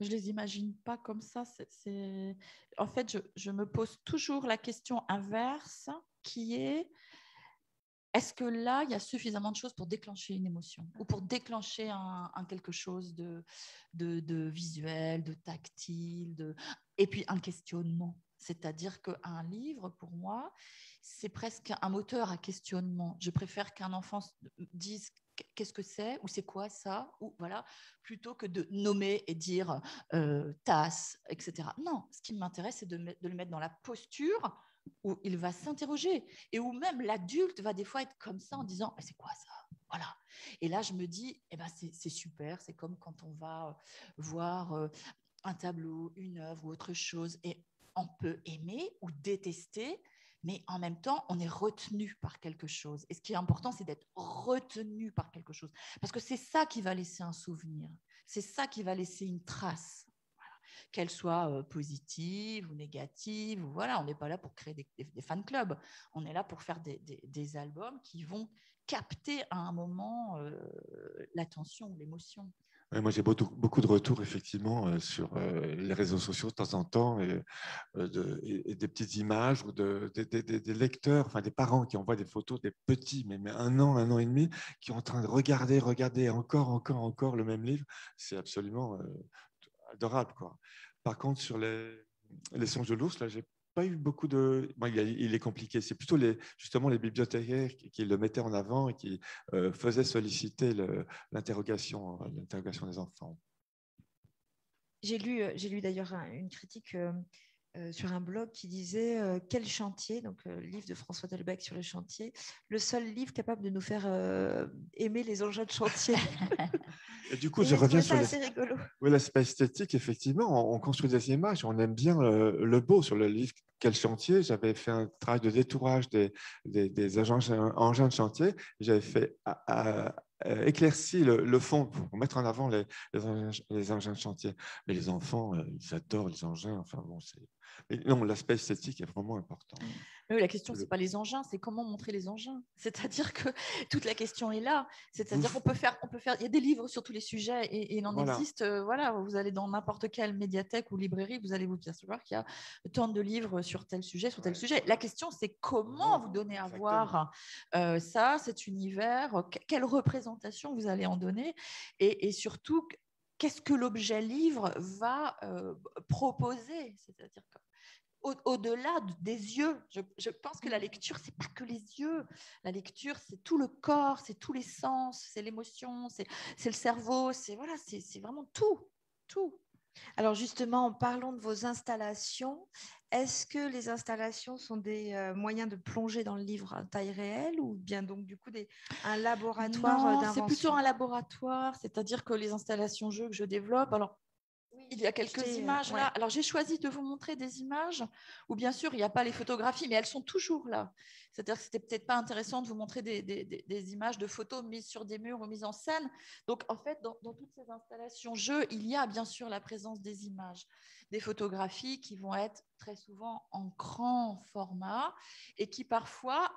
Je les imagine pas comme ça. C'est, En fait, je, je, me pose toujours la question inverse, qui est est-ce que là, il y a suffisamment de choses pour déclencher une émotion ou pour déclencher un, quelque chose de, visuel, de tactile, de... et puis un questionnement? C'est-à-dire qu'un livre, pour moi, c'est presque un moteur à questionnement. Je préfère qu'un enfant dise qu'est-ce que c'est ou c'est quoi ça ou voilà plutôt que de nommer et dire euh, tasse etc non ce qui m'intéresse c'est de, le mettre dans la posture où il va s'interroger et où même l'adulte va des fois être comme ça en disant c'est quoi ça? Voilà. Et là, je me dis, eh ben, c'est super, c'est comme quand on va euh, voir euh, un tableau, une œuvre ou autre chose, et on peut aimer ou détester, mais en même temps, on est retenu par quelque chose. Et ce qui est important, c'est d'être retenu par quelque chose, parce que c'est ça qui va laisser un souvenir, c'est ça qui va laisser une trace qu'elle soit positive ou négative. Ou voilà, on n'est pas là pour créer des, fan clubs. On est là pour faire des, albums qui vont capter à un moment l'attention, l'émotion. moi, j'ai beaucoup, de retours, effectivement, sur les réseaux sociaux de temps en temps, et, des petites images ou de, des lecteurs, enfin des parents qui envoient des photos des petits, mais, mais, un an, un an et demi, qui sont en train de regarder, regarder encore, encore, encore le même livre. C'est absolument adorable. Quoi. Par contre, sur les, les songes de l'ours, là, j'ai pas eu beaucoup de. il, est compliqué. C'est plutôt les, justement les bibliothécaires qui, le mettaient en avant et qui euh, faisaient solliciter l'interrogation, l'interrogation des enfants. J'ai lu, euh, j'ai lu d'ailleurs une critique euh, euh, sur un blog qui disait euh, Quel chantier Donc, le euh, livre de François Delbecq sur le chantier, le seul livre capable de nous faire aimer les engins de chantier. [LAUGHS] Et du coup, je reviens sur l'aspect esthétique. Effectivement, on, construit des images, on aime bien le, beau sur le livre Quel chantier? J'avais fait un travail de détourage des, des, engins de chantier. J'avais fait éclairci le, fond pour mettre en avant les, les, engins, de chantier. Mais les enfants, ils adorent les engins. Enfin bon, c'est non, l'aspect esthétique est vraiment important. la question, ce n'est pas les engins, c'est comment montrer les engins. [LAUGHS] C'est-à-dire que toute la question est là. C'est-à-dire qu'on peut faire, on peut faire. Il y a des livres sur tous les sujets et, il en existe. Euh, voilà, vous allez dans n'importe quelle médiathèque ou librairie, vous allez vous apercevoir qu'il y a tant de livres sur tel sujet, sur tel sujet. La question, c'est comment vous donner à voir euh, ça, cet univers, quelle représentation vous allez en donner, et, surtout qu'est-ce que l'objet livre va euh, proposer? C'est-à-dire au-delà des yeux. Je, pense que la lecture, c'est pas que les yeux. La lecture, c'est tout le corps, c'est tous les sens, c'est l'émotion, c'est le cerveau, c'est voilà, vraiment tout, tout. Alors justement, parlons de vos installations. Est-ce que les installations sont des euh, moyens de plonger dans le livre à taille réelle ou bien donc du coup des, un laboratoire euh, d'invention C'est plutôt un laboratoire, c'est-à-dire que les installations jeux que je développe, alors il y a quelques euh, images là. Alors j'ai choisi de vous montrer des images où bien sûr il n'y a pas les photographies, mais elles sont toujours là. C'est-à-dire que c'était peut-être pas intéressant de vous montrer des, images de photos mises sur des murs ou mises en scène. Donc en fait, dans, toutes ces installations jeux, il y a bien sûr la présence des images, des photographies qui vont être très souvent en grand format et qui parfois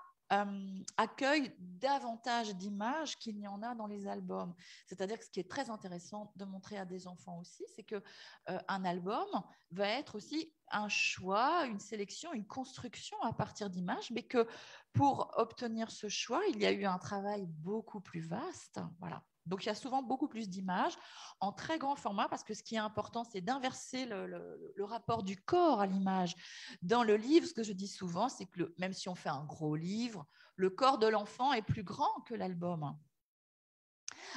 accueillent davantage d'images qu'il n'y en a dans les albums. C'est-à-dire que ce qui est très intéressant de montrer à des enfants aussi, c'est que un album va être aussi un choix, une sélection, une construction à partir d'images, mais que pour obtenir ce choix, il y a eu un travail beaucoup plus vaste. Voilà. Donc, il y a souvent beaucoup plus d'images en très grand format parce que ce qui est important, c'est d'inverser le, rapport du corps à l'image. Dans le livre, ce que je dis souvent, c'est que même si on fait un gros livre, le corps de l'enfant est plus grand que l'album.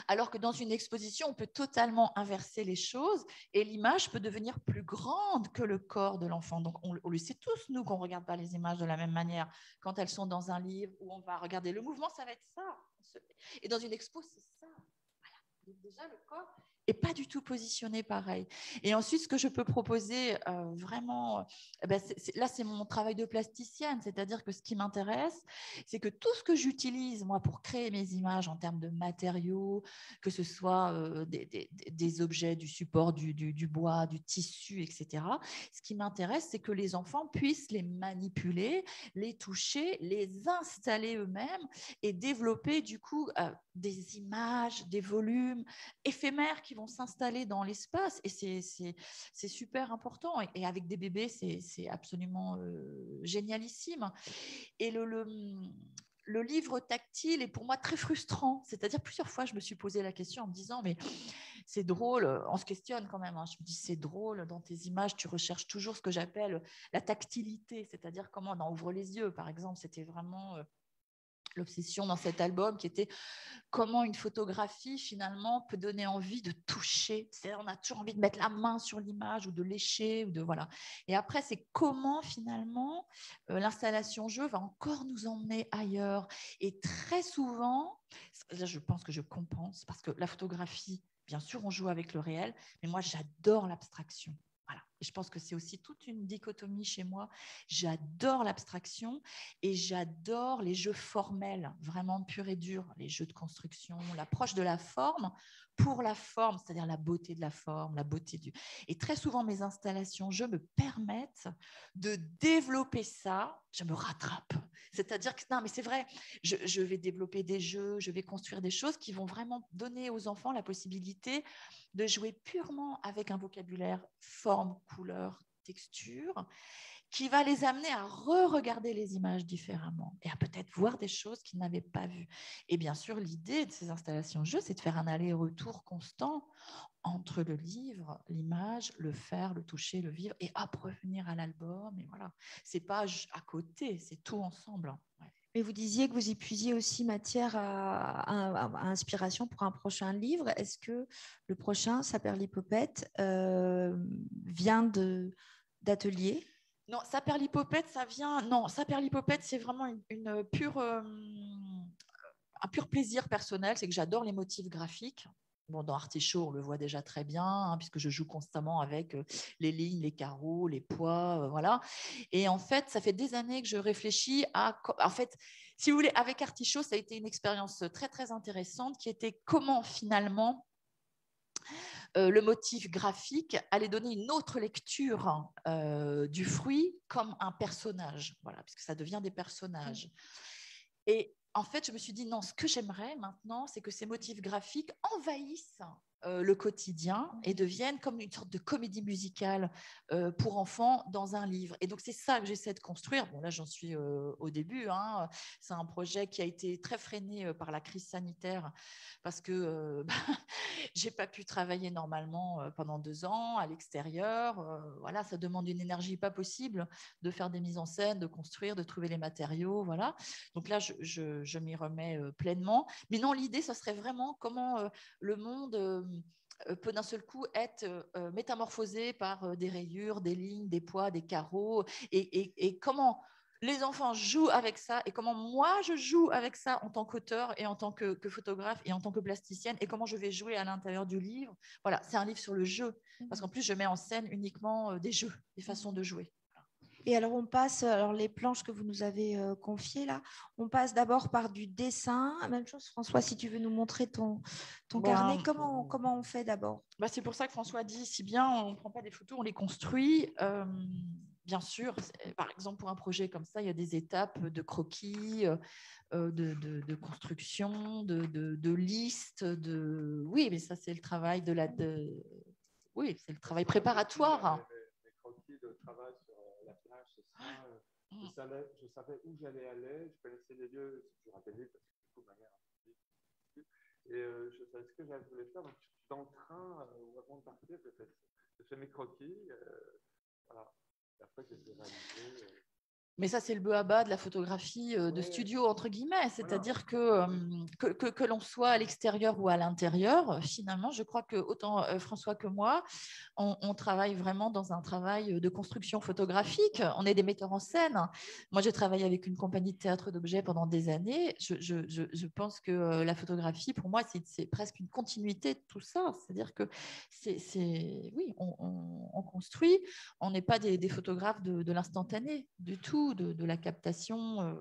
Alors que dans une exposition, on peut totalement inverser les choses et l'image peut devenir plus grande que le corps de l'enfant. Donc, on, le sait tous, nous, qu'on ne regarde pas les images de la même manière quand elles sont dans un livre où on va regarder le mouvement, ça va être ça. Et dans une expo, c'est ça. Déjà, le corps et pas du tout positionné pareil. Et ensuite, ce que je peux proposer euh, vraiment, eh ben, là, c'est mon travail de plasticienne, c'est-à-dire que ce qui m'intéresse, c'est que tout ce que j'utilise, moi, pour créer mes images en termes de matériaux, que ce soit euh, des, objets, du support, du, bois, du tissu, etc., ce qui m'intéresse, c'est que les enfants puissent les manipuler, les toucher, les installer eux-mêmes et développer, du coup, euh, des images, des volumes éphémères qui vont s'installer dans l'espace et c'est super important. Et, avec des bébés, c'est absolument euh, génialissime. Et le, le, livre tactile est pour moi très frustrant. C'est-à-dire, plusieurs fois, je me suis posé la question en me disant, mais c'est drôle, on se questionne quand même. Hein. Je me dis, c'est drôle, dans tes images, tu recherches toujours ce que j'appelle la tactilité, c'est-à-dire comment on ouvre les yeux, par exemple. C'était vraiment... L'obsession dans cet album qui était comment une photographie finalement peut donner envie de toucher. C'est on a toujours envie de mettre la main sur l'image ou de lécher ou de voilà. Et après c'est comment finalement euh, l'installation jeu va encore nous emmener ailleurs. Et très souvent, là je pense que je compense parce que la photographie, bien sûr, on joue avec le réel, mais moi j'adore l'abstraction. Je pense que c'est aussi toute une dichotomie chez moi. J'adore l'abstraction et j'adore les jeux formels, vraiment purs et durs, les jeux de construction, l'approche de la forme pour la forme, c'est-à-dire la beauté de la forme, la beauté du. Et très souvent, mes installations, je me permettent de développer ça. Je me rattrape. C'est-à-dire que, non, mais c'est vrai, je, je vais développer des jeux, je vais construire des choses qui vont vraiment donner aux enfants la possibilité de jouer purement avec un vocabulaire forme, couleur, texture, qui va les amener à re-regarder les images différemment et à peut-être voir des choses qu'ils n'avaient pas vues. Et bien sûr, l'idée de ces installations jeux, c'est de faire un aller-retour constant entre le livre, l'image, le faire, le toucher, le vivre, et hop, revenir à l'album. Et voilà, c'est pas à côté, c'est tout ensemble. Mais vous disiez que vous épuisiez aussi matière à, inspiration pour un prochain livre. Est-ce que le prochain, Saperlipopette, euh, vient d'atelier? Non, Saperlipopette, ça vient. Non, Saperlipopette, c'est vraiment une, pure, euh, un pur plaisir personnel. C'est que j'adore les motifs graphiques. Bon, dans Artichaut, on le voit déjà très bien, hein, puisque je joue constamment avec euh, les lignes, les carreaux, les poids, euh, voilà. Et en fait, ça fait des années que je réfléchis à. En fait, si vous voulez, avec Artichaut, ça a été une expérience très, très intéressante qui était comment finalement le motif graphique allait donner une autre lecture du fruit comme un personnage, voilà, puisque ça devient des personnages. Et en fait, je me suis dit, non, ce que j'aimerais maintenant, c'est que ces motifs graphiques envahissent euh, le quotidien et deviennent comme une sorte de comédie musicale euh, pour enfants dans un livre. Et donc, c'est ça que j'essaie de construire. Bon, là, j'en suis euh, au début. Hein. C'est un projet qui a été très freiné par la crise sanitaire parce que [LAUGHS] bah, j'ai pas pu travailler normalement pendant deux ans à l'extérieur. voilà, ça demande une énergie pas possible de faire des mises en scène, de construire, de trouver les matériaux. Voilà. Donc là, je, je m'y remets pleinement. Mais non, l'idée, ça serait vraiment comment le monde peut d'un seul coup être euh, euh, métamorphosé par des rayures, des lignes, des poids, des carreaux, et, comment les enfants jouent avec ça et comment moi je joue avec ça en tant qu'auteur et en tant que, photographe et en tant que plasticienne et comment je vais jouer à l'intérieur du livre. Voilà, c'est un livre sur le jeu parce qu'en plus je mets en scène uniquement des jeux, des façons de jouer. Et alors, on passe, alors les planches que vous nous avez euh, confiées là, on passe d'abord par du dessin. Même chose, François, si tu veux nous montrer ton, ton bah, carnet, comment, comment on fait d'abord? Bah C'est pour ça que François dit si bien on ne prend pas des photos, on les construit. Euh, bien sûr, par exemple, pour un projet comme ça, il y a des étapes de croquis, de, de, construction, de, de, liste, de... Oui, mais ça, c'est le travail de la... Oui, c'est le travail préparatoire. Mes, croquis de travail sur ça. Je savais, je où j'allais aller, je connaissais les lieux, toujours un parce que du coup, ma mère et euh, je savais ce que j'avais voulu faire. Donc, je dans le train, euh, ou avant de partir, j'ai fait, mes croquis. Euh, voilà. Et après, j'ai réalisé. Euh, mais ça, c'est le bas à bas de la photographie euh, de studio, entre guillemets. C'est-à-dire euh, que, que, que, l'on soit à l'extérieur ou à l'intérieur, finalement, je crois que autant euh, François que moi, on, travaille vraiment dans un travail de construction photographique. On est des metteurs en scène. Moi, j'ai travaillé avec une compagnie de théâtre d'objets pendant des années. Je, je, je, pense que la photographie, pour moi, c'est presque une continuité de tout ça. C'est-à-dire que c'est, oui, on, on, construit. On n'est pas des, des photographes de, de l'instantané du tout de, la captation euh.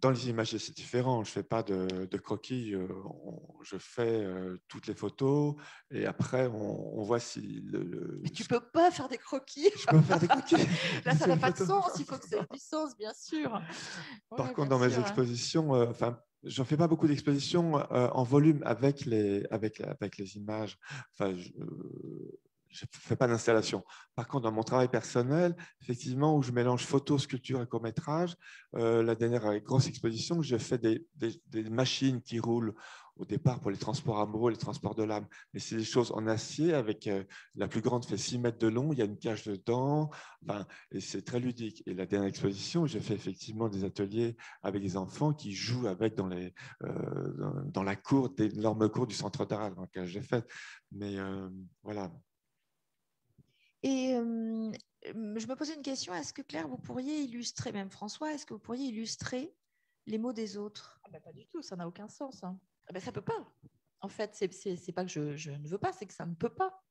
Dans les images, c'est différent. Je ne fais pas de, de croquis. Euh, je fais euh, toutes les photos et après, on, voit si le, Mais tu ne peux pas faire des croquis. Je peux faire des croquis. [LAUGHS] Là, ça n'a pas de sens. Il faut que ça ait du sens, bien sûr. Par contre, dans mes expositions, enfin, je ne fais pas beaucoup d'expositions en volume avec les, avec, avec les images. Enfin, je ne fais pas d'installation. Par contre, dans mon travail personnel, effectivement, où je mélange photo, sculpture et court-métrage, euh, la dernière grosse exposition, j'ai fait des, machines qui roulent au départ pour les transports amoureux, les transports de l'âme. Mais c'est des choses en acier avec euh, la plus grande fait 6 mètres de long, il y a une cage dedans, enfin, et c'est très ludique. Et la dernière exposition, j'ai fait effectivement des ateliers avec des enfants qui jouent avec dans, les, euh, dans, la cour, cours du centre d'art dans lequel j'ai fait. Mais voilà, et je me posais une question, est-ce que Claire, vous pourriez illustrer, même François, est-ce que vous pourriez illustrer les mots des autres? Ah bah, Pas du tout, ça n'a aucun sens. Hein. Ah bah, ça ne peut pas. En fait, ce n'est pas que je, ne veux pas, c'est que ça ne peut pas.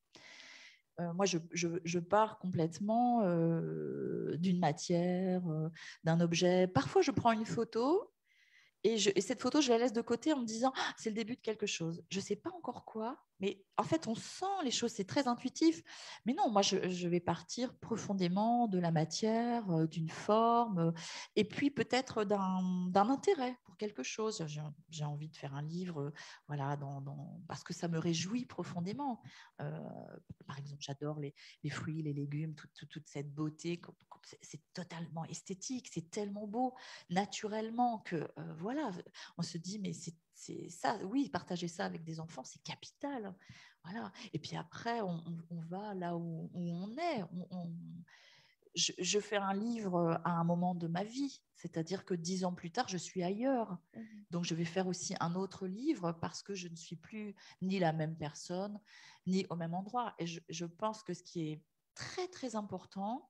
Euh, moi, je, je, pars complètement euh, d'une matière, d'un objet. Parfois, je prends une photo et, et, cette photo, je la laisse de côté en me disant, «Ah, c'est le début de quelque chose. Je ne sais pas encore quoi, mais en fait, on sent les choses, c'est très intuitif. Mais non, moi, je, vais partir profondément de la matière, euh, d'une forme, euh, et puis peut-être d'un intérêt pour quelque chose. J'ai envie de faire un livre, euh, voilà, parce que ça me réjouit profondément. par exemple, j'adore les, fruits, les légumes, toute cette beauté. C'est totalement esthétique, c'est tellement beau, naturellement, que voilà, on se dit, mais c'est c'est ça, oui, partager ça avec des enfants, c'est capital. Voilà. Et puis après, on, va là où, on est. je, fais un livre à un moment de ma vie, c'est-à-dire que dix ans plus tard, je suis ailleurs. Mmh Donc, je vais faire aussi un autre livre parce que je ne suis plus ni la même personne, ni au même endroit. Et je pense que ce qui est très, très important,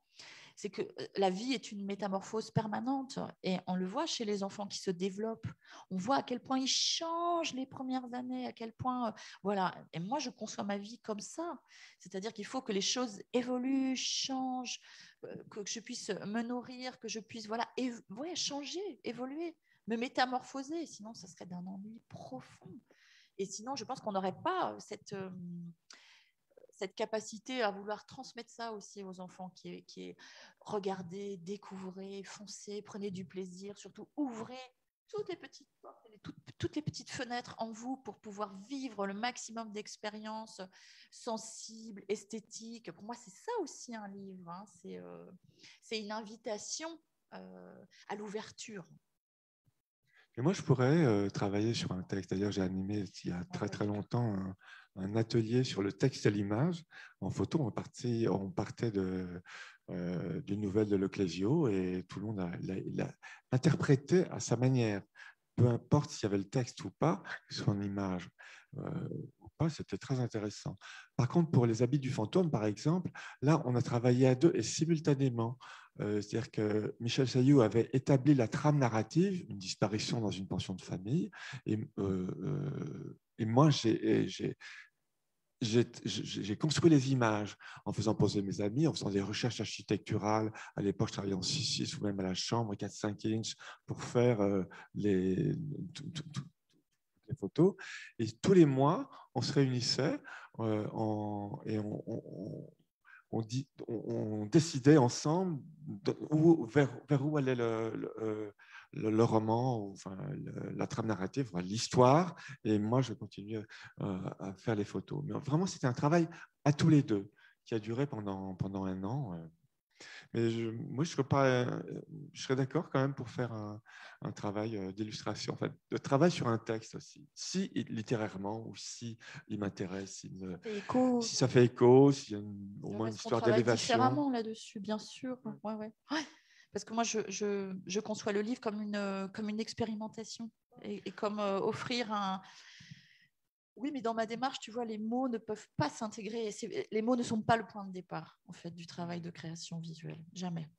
c'est que euh, la vie est une métamorphose permanente et on le voit chez les enfants qui se développent. On voit à quel point ils changent les premières années, à quel point, euh, voilà. Et moi, je conçois ma vie comme ça. C'est-à-dire qu'il faut que les choses évoluent, changent, euh, que je puisse me nourrir, que je puisse, voilà, changer, évoluer, me métamorphoser. Sinon, ça serait d'un ennui profond. Et sinon, je pense qu'on n'aurait pas cette cette capacité à vouloir transmettre ça aussi aux enfants, qui est, qui est regardez, découvrez, foncez, prenez du plaisir, surtout ouvrez toutes les petites portes, toutes, les petites fenêtres en vous pour pouvoir vivre le maximum d'expériences sensibles, esthétiques. Pour moi, c'est ça aussi un livre. Hein. Euh, c'est une invitation euh, à l'ouverture. Et moi, je pourrais euh, travailler sur un texte. D'ailleurs, j'ai animé il y a très très longtemps un atelier sur le texte et l'image. En photo, on partait, de, euh, d'une nouvelle de Leclésio et tout le monde l'a interprété à sa manière. Peu importe s'il y avait le texte ou pas, son image euh, ou pas, c'était très intéressant. Par contre, pour les habits du fantôme, par exemple, là, on a travaillé à deux et simultanément. Euh, c'est-à-dire que Michel Saillou avait établi la trame narrative, une disparition dans une pension de famille, et, et moi, j'ai construit les images en faisant poser mes amis, en faisant des recherches architecturales. À l'époque, je travaillais en 6-6 ou même à la chambre, 4-5 inches, pour faire euh, les, photos. Et tous les mois, on se réunissait euh, et on, décidait ensemble vers, où allait le, le, roman, enfin, la trame narrative, l'histoire, et moi, je continuais à faire les photos. Mais vraiment, c'était un travail à tous les deux qui a duré pendant, pendant un an. Mais moi, je serais, pas, je serais d'accord quand même pour faire un, un travail euh, d'illustration, en fait, de travail sur un texte aussi. Si littérairement ou si il m'intéresse, si, si, ça fait écho, s'il y a au moins une histoire d'élévation. différemment là-dessus, bien sûr. Ouais, ouais. Parce que moi, je, je, je, conçois le livre comme une, comme une expérimentation et, et comme euh, offrir un, oui, mais dans ma démarche, tu vois, les mots ne peuvent pas s'intégrer. Les mots ne sont pas le point de départ, en fait, du travail de création visuelle. Jamais.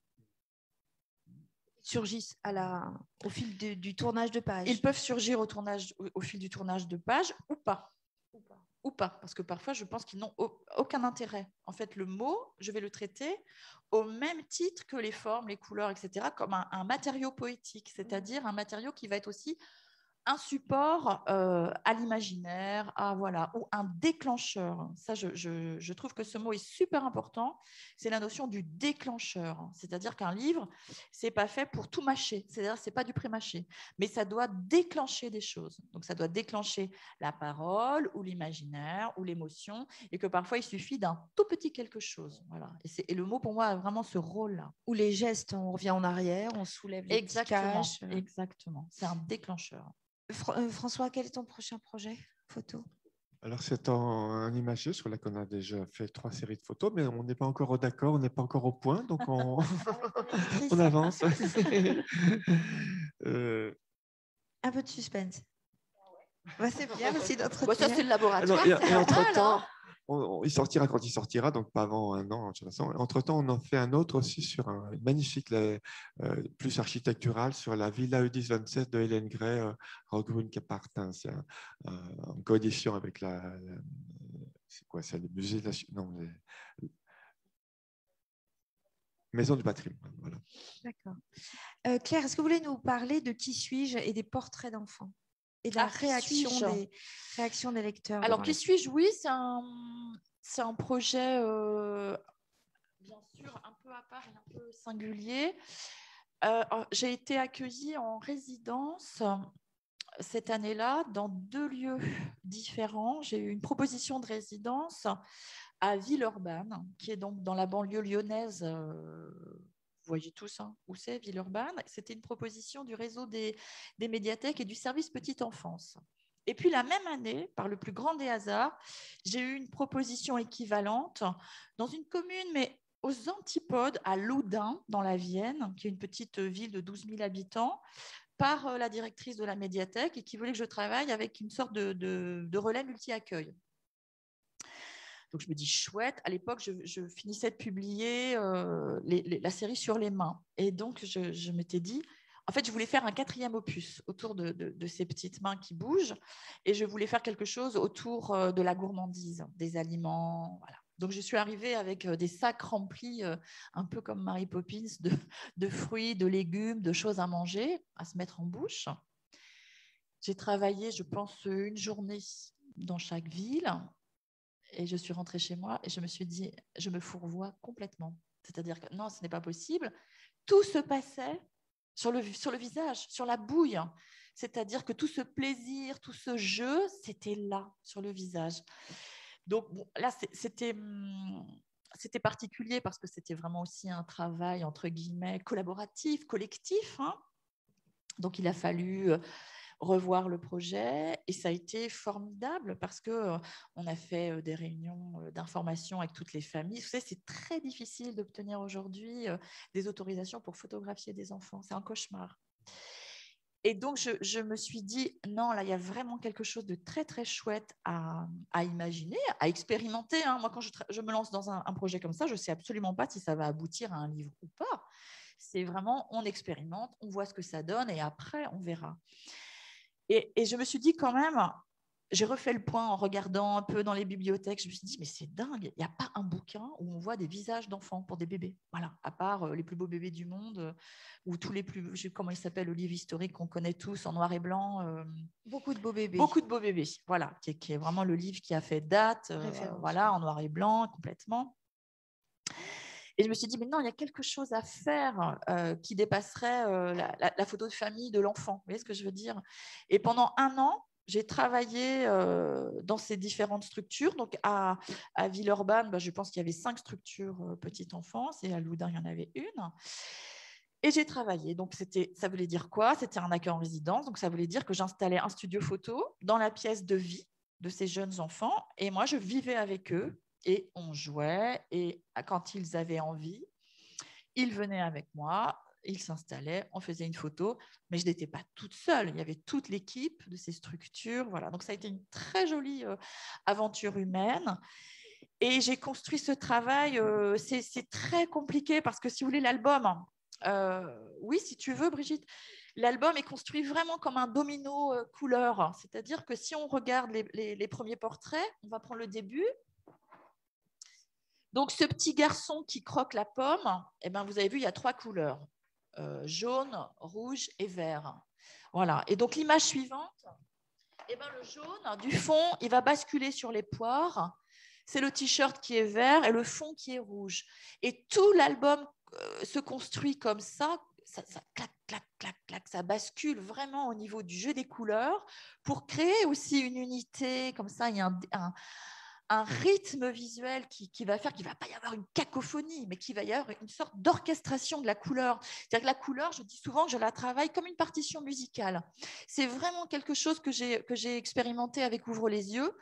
Surgissent à la, au fil du tournage de page. Ils peuvent surgir au, tournage, au, fil du tournage de page ou pas. Ou pas. Parce que parfois, je pense qu'ils n'ont aucun intérêt. En fait, le mot, je vais le traiter au même titre que les formes, les couleurs, etc., comme un matériau poétique, c'est-à-dire un matériau qui va être aussi un support euh, à l'imaginaire, à voilà, ou un déclencheur. Ça, je, trouve que ce mot est super important. C'est la notion du déclencheur. C'est-à-dire qu'un livre, c'est pas fait pour tout mâcher. C'est-à-dire, c'est pas du pré-mâché, mais ça doit déclencher des choses. Donc, ça doit déclencher la parole ou l'imaginaire ou l'émotion, et que parfois il suffit d'un tout petit quelque chose. Voilà. Et, et, le mot pour moi a vraiment ce rôle-là. Ou les gestes, on revient en arrière, on soulève les exactement, Exactement. C'est un déclencheur. Euh, François, quel est ton prochain projet photo? Alors, c'est un imagé sur lequel on a déjà fait trois séries de photos, mais on n'est pas encore d'accord, on n'est pas encore au point, donc on, [LAUGHS] [LAUGHS] on avance. [LAUGHS] Euh, un peu de suspense. Bah, c'est bien aussi notre. ça, c'est le laboratoire. et, entre-temps, il sortira quand il sortira, donc pas avant un an. Entre-temps, on en fait un autre aussi sur un magnifique, euh, plus architectural, sur la Villa Udis 27 de Hélène Gray, euh, Rockwood Capartin. C'est en coédition avec la. c'est quoi C'est le musée. Non, Maison du patrimoine. Voilà. D'accord. Euh, Claire, est-ce que vous voulez nous parler de Qui suis-je et des portraits d'enfants? Et la ah, réaction, des, réaction des lecteurs. Alors, qui suis-je? Oui, c'est un, c'est un projet, euh, bien sûr, un peu à part et un peu singulier. Euh, j'ai été accueillie en résidence cette année-là dans deux lieux différents. J'ai eu une proposition de résidence à Villeurbanne, qui est donc dans la banlieue lyonnaise, euh, vous voyez tous hein, où c'est, Villeurbanne. C'était une proposition du réseau des, médiathèques et du service petite enfance. Et puis la même année, par le plus grand des hasards, j'ai eu une proposition équivalente dans une commune, mais aux antipodes, à Loudun, dans la Vienne, qui est une petite ville de 12 000 habitants, par euh, la directrice de la médiathèque et qui voulait que je travaille avec une sorte de, de relais multi-accueil. Donc je me dis chouette. À l'époque, je, finissais de publier euh, la série sur les mains. Et donc je, m'étais dit, en fait, je voulais faire un quatrième opus autour de, ces petites mains qui bougent. Et je voulais faire quelque chose autour euh, de la gourmandise, des aliments. Donc je suis arrivée avec euh, des sacs remplis, un peu comme Mary Poppins, de fruits, de légumes, de choses à manger, à se mettre en bouche. J'ai travaillé, je pense, une journée dans chaque ville et je suis rentrée chez moi et je me suis dit, je me fourvoie complètement. C'est-à-dire que non, ce n'est pas possible. Tout se passait sur le, sur le visage, sur la bouille. C'est-à-dire que tout ce plaisir, tout ce jeu, c'était là, sur le visage. Donc là, c'était hum, c'était particulier parce que c'était vraiment aussi un travail, entre guillemets, collaboratif, collectif. Hein. Donc il a fallu euh, revoir le projet et ça a été formidable parce que euh, on a fait euh, des réunions euh, d'information avec toutes les familles. Vous savez, c'est très difficile d'obtenir aujourd'hui des autorisations pour photographier des enfants. C'est un cauchemar. Et donc, je, me suis dit, non, là, il y a vraiment quelque chose de très, très chouette à, imaginer, à expérimenter. Hein. Moi, quand je, me lance dans un, un, projet comme ça, je ne sais absolument pas si ça va aboutir à un livre ou pas. C'est vraiment, on expérimente, on voit ce que ça donne et après, on verra. Et, je me suis dit quand même, j'ai refait le point en regardant un peu dans les bibliothèques. Je me suis dit, mais c'est dingue, il n'y a pas un bouquin où on voit des visages d'enfants pour des bébés. Voilà, à part euh, les plus beaux bébés du monde, euh, ou tous les plus, je sais comment il s'appelle, le livre historique qu'on connaît tous en noir et blanc. Euh, beaucoup de beaux bébés. Beaucoup de beaux bébés, voilà, qui est, vraiment le livre qui a fait date, voilà, en noir et blanc complètement. Et je me suis dit, mais non, il y a quelque chose à faire qui dépasserait la, la, photo de famille de l'enfant. Vous voyez ce que je veux dire? Et pendant un an, j'ai travaillé dans ces différentes structures. Donc, à, à Villeurbanne, bah, je pense qu'il y avait cinq structures petite enfance et à Loudun, il y en avait une. Et j'ai travaillé. Donc, ça voulait dire quoi? C'était un accueil en résidence. Donc, ça voulait dire que j'installais un studio photo dans la pièce de vie de ces jeunes enfants. Et moi, je vivais avec eux et on jouait. Et quand ils avaient envie, ils venaient avec moi il s'installait, on faisait une photo, mais je n'étais pas toute seule. Il y avait toute l'équipe de ces structures. Voilà. Donc, ça a été une très jolie euh, aventure humaine. Et j'ai construit ce travail. Euh, c'est très compliqué parce que, si vous voulez, l'album, euh, oui, si tu veux, Brigitte, l'album est construit vraiment comme un domino couleur. C'est-à-dire que si on regarde les premiers portraits, on va prendre le début, donc, ce petit garçon qui croque la pomme, eh ben, vous avez vu, il y a trois couleurs. Euh, jaune, rouge et vert. Voilà. Et donc l'image suivante, eh ben, le jaune du fond, il va basculer sur les poires. C'est le t-shirt qui est vert et le fond qui est rouge. Et tout l'album euh, se construit comme ça, ça, clac, clac, clac, clac, ça bascule vraiment au niveau du jeu des couleurs pour créer aussi une unité. Comme ça, il y a un rythme visuel qui, va faire qu'il ne va pas y avoir une cacophonie, mais qu'il va y avoir une sorte d'orchestration de la couleur. C'est-à-dire que la couleur, je dis souvent que je la travaille comme une partition musicale. C'est vraiment quelque chose que j'ai expérimenté avec Ouvre les yeux.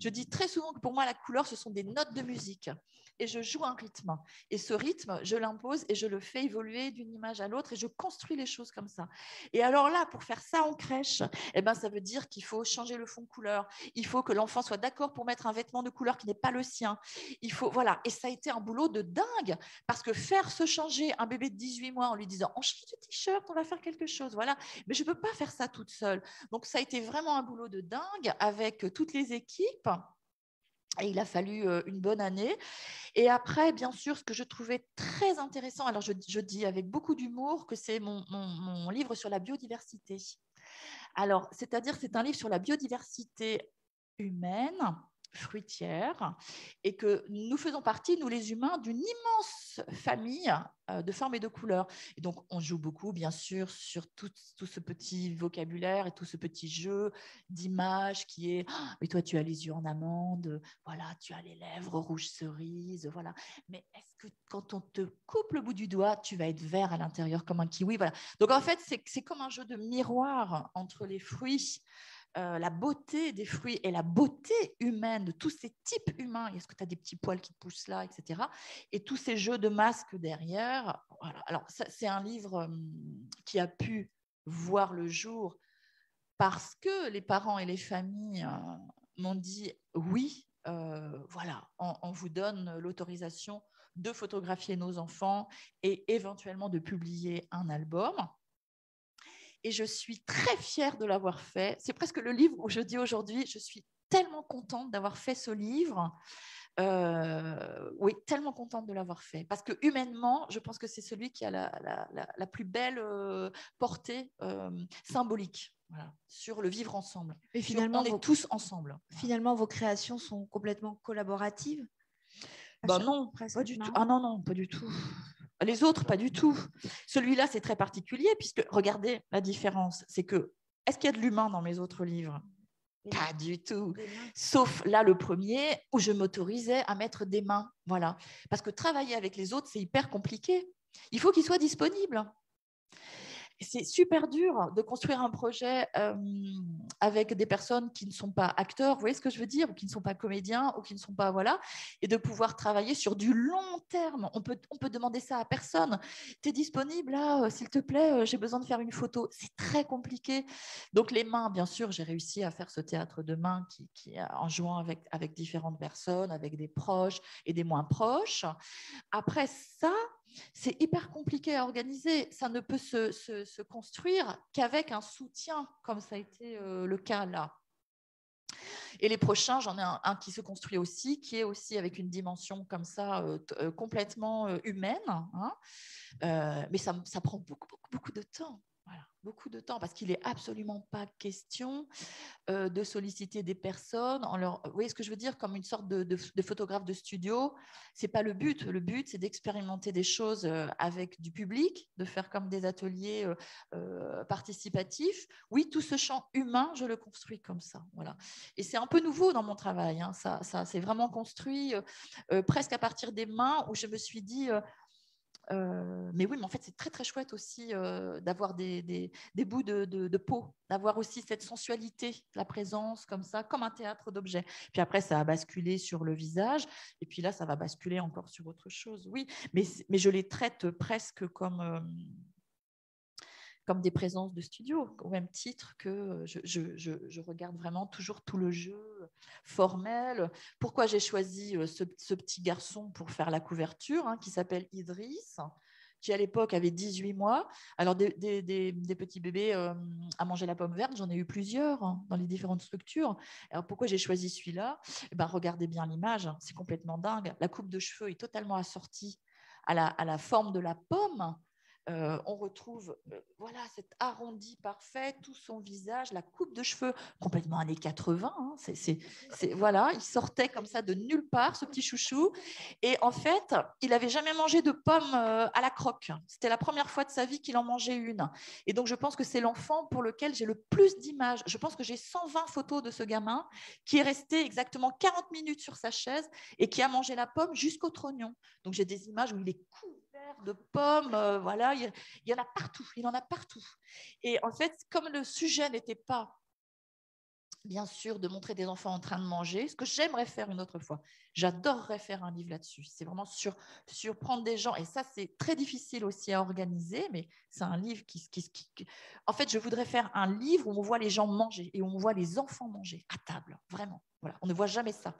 Je dis très souvent que pour moi, la couleur, ce sont des notes de musique et je joue un rythme. Et ce rythme, je l'impose et je le fais évoluer d'une image à l'autre et je construis les choses comme ça. Et alors là, pour faire ça en crèche, eh ben, ça veut dire qu'il faut changer le fond de couleur. Il faut que l'enfant soit d'accord pour mettre un vêtement de couleur qui n'est pas le sien. Il faut, voilà. Et ça a été un boulot de dingue parce que faire se changer un bébé de 18 mois en lui disant on change de t-shirt, on va faire quelque chose, voilà. Mais je ne peux pas faire ça toute seule. Donc ça a été vraiment un boulot de dingue avec toutes les équipes. Et il a fallu une bonne année. Et après, bien sûr, ce que je trouvais très intéressant, alors je, dis avec beaucoup d'humour que c'est mon, mon, livre sur la biodiversité. Alors, c'est-à-dire, c'est un livre sur la biodiversité humaine, fruitière et que nous faisons partie, nous les humains, d'une immense famille euh, de formes et de couleurs. Et donc, on joue beaucoup, bien sûr, sur tout, ce petit vocabulaire et tout ce petit jeu d'images qui est ah, Mais toi, tu as les yeux en amande, voilà, tu as les lèvres rouges cerises, voilà. Mais est-ce que quand on te coupe le bout du doigt, tu vas être vert à l'intérieur comme un kiwi voilà. Donc, en fait, c'est comme un jeu de miroir entre les fruits euh, la beauté des fruits et la beauté humaine de tous ces types humains. Est-ce que tu as des petits poils qui poussent là, etc. Et tous ces jeux de masques derrière. Alors, c'est un livre euh, qui a pu voir le jour parce que les parents et les familles euh, m'ont dit oui, voilà, on vous donne l'autorisation de photographier nos enfants et éventuellement de publier un album et je suis très fière de l'avoir fait. C'est presque le livre où je dis aujourd'hui, je suis tellement contente d'avoir fait ce livre. Euh, oui, tellement contente de l'avoir fait. Parce que humainement, je pense que c'est celui qui a la, plus belle euh, portée euh, symbolique sur le vivre ensemble. Et finalement, on est tous ensemble. Finalement, vos créations sont complètement collaboratives? Bah non, pas du tout. Ah non, non, pas du tout. Les autres, pas du tout. Celui-là, c'est très particulier, puisque regardez la différence. C'est que, est-ce qu'il y a de l'humain dans mes autres livres? Pas du tout. Sauf là, le premier, où je m'autorisais à mettre des mains. Voilà. Parce que travailler avec les autres, c'est hyper compliqué. Il faut qu'ils soient disponibles c'est super dur de construire un projet avec des personnes qui ne sont pas acteurs, vous voyez ce que je veux dire, ou qui ne sont pas comédiens, ou qui ne sont pas voilà, et de pouvoir travailler sur du long terme. On peut, on peut demander ça à personne. Tu es disponible là, euh, s'il te plaît, euh, j'ai besoin de faire une photo. C'est très compliqué. Donc les mains, bien sûr, j'ai réussi à faire ce théâtre de mains qui en jouant avec, avec différentes personnes, avec des proches et des moins proches. Après ça, c'est hyper compliqué à organiser. Ça ne peut se, construire qu'avec un soutien, comme ça a été euh, le cas là. Et les prochains, j'en ai un, qui se construit aussi, qui est aussi avec une dimension comme ça euh, euh, complètement humaine. Hein. mais ça, prend beaucoup, beaucoup, beaucoup de temps. Beaucoup de temps, parce qu'il n'est absolument pas question euh, de solliciter des personnes. Vous voyez ce que je veux dire Comme une sorte de, photographe de studio. Ce n'est pas le but. Le but, c'est d'expérimenter des choses euh, avec du public, de faire comme des ateliers euh, participatifs. Oui, tout ce champ humain, je le construis comme ça. Voilà. Et c'est un peu nouveau dans mon travail. Hein. Ça, s'est vraiment construit presque à partir des mains où je me suis dit euh, mais oui, mais en fait, c'est très très chouette aussi euh, d'avoir des, des, bouts de, de, peau, d'avoir aussi cette sensualité, la présence comme ça, comme un théâtre d'objets. Puis après, ça a basculé sur le visage, et puis là, ça va basculer encore sur autre chose. Oui, mais, mais je les traite presque comme, euh, comme des présences de studio, au même titre que je, je, regarde vraiment toujours tout le jeu formel. Pourquoi j'ai choisi euh, ce, petit garçon pour faire la couverture, hein, qui s'appelle Idriss qui à l'époque avait 18 mois. Alors, des, petits bébés euh, à manger la pomme verte, j'en ai eu plusieurs hein, dans les différentes structures. Alors, pourquoi j'ai choisi celui-là? Eh ben, Regardez bien l'image, hein, c'est complètement dingue. La coupe de cheveux est totalement assortie à la forme de la pomme. Euh, on retrouve euh, voilà cet arrondi parfait, tout son visage, la coupe de cheveux complètement années 80. Hein, voilà, il sortait comme ça de nulle part, ce petit chouchou. Et en fait, il n'avait jamais mangé de pommes euh, à la croque. C'était la première fois de sa vie qu'il en mangeait une. Et donc, je pense que c'est l'enfant pour lequel j'ai le plus d'images. Je pense que j'ai 120 photos de ce gamin qui est resté exactement 40 minutes sur sa chaise et qui a mangé la pomme jusqu'au trognon. Donc, j'ai des images où il est de pommes, euh, voilà, il, y en a partout, il en a partout. Et en fait, comme le sujet n'était pas, bien sûr, de montrer des enfants en train de manger, ce que j'aimerais faire une autre fois, j'adorerais faire un livre là-dessus. C'est vraiment sur, surprendre des gens, et ça, c'est très difficile aussi à organiser, mais c'est un livre qui, qui, qui, En fait, je voudrais faire un livre où on voit les gens manger et où on voit les enfants manger à table, vraiment. Voilà, on ne voit jamais ça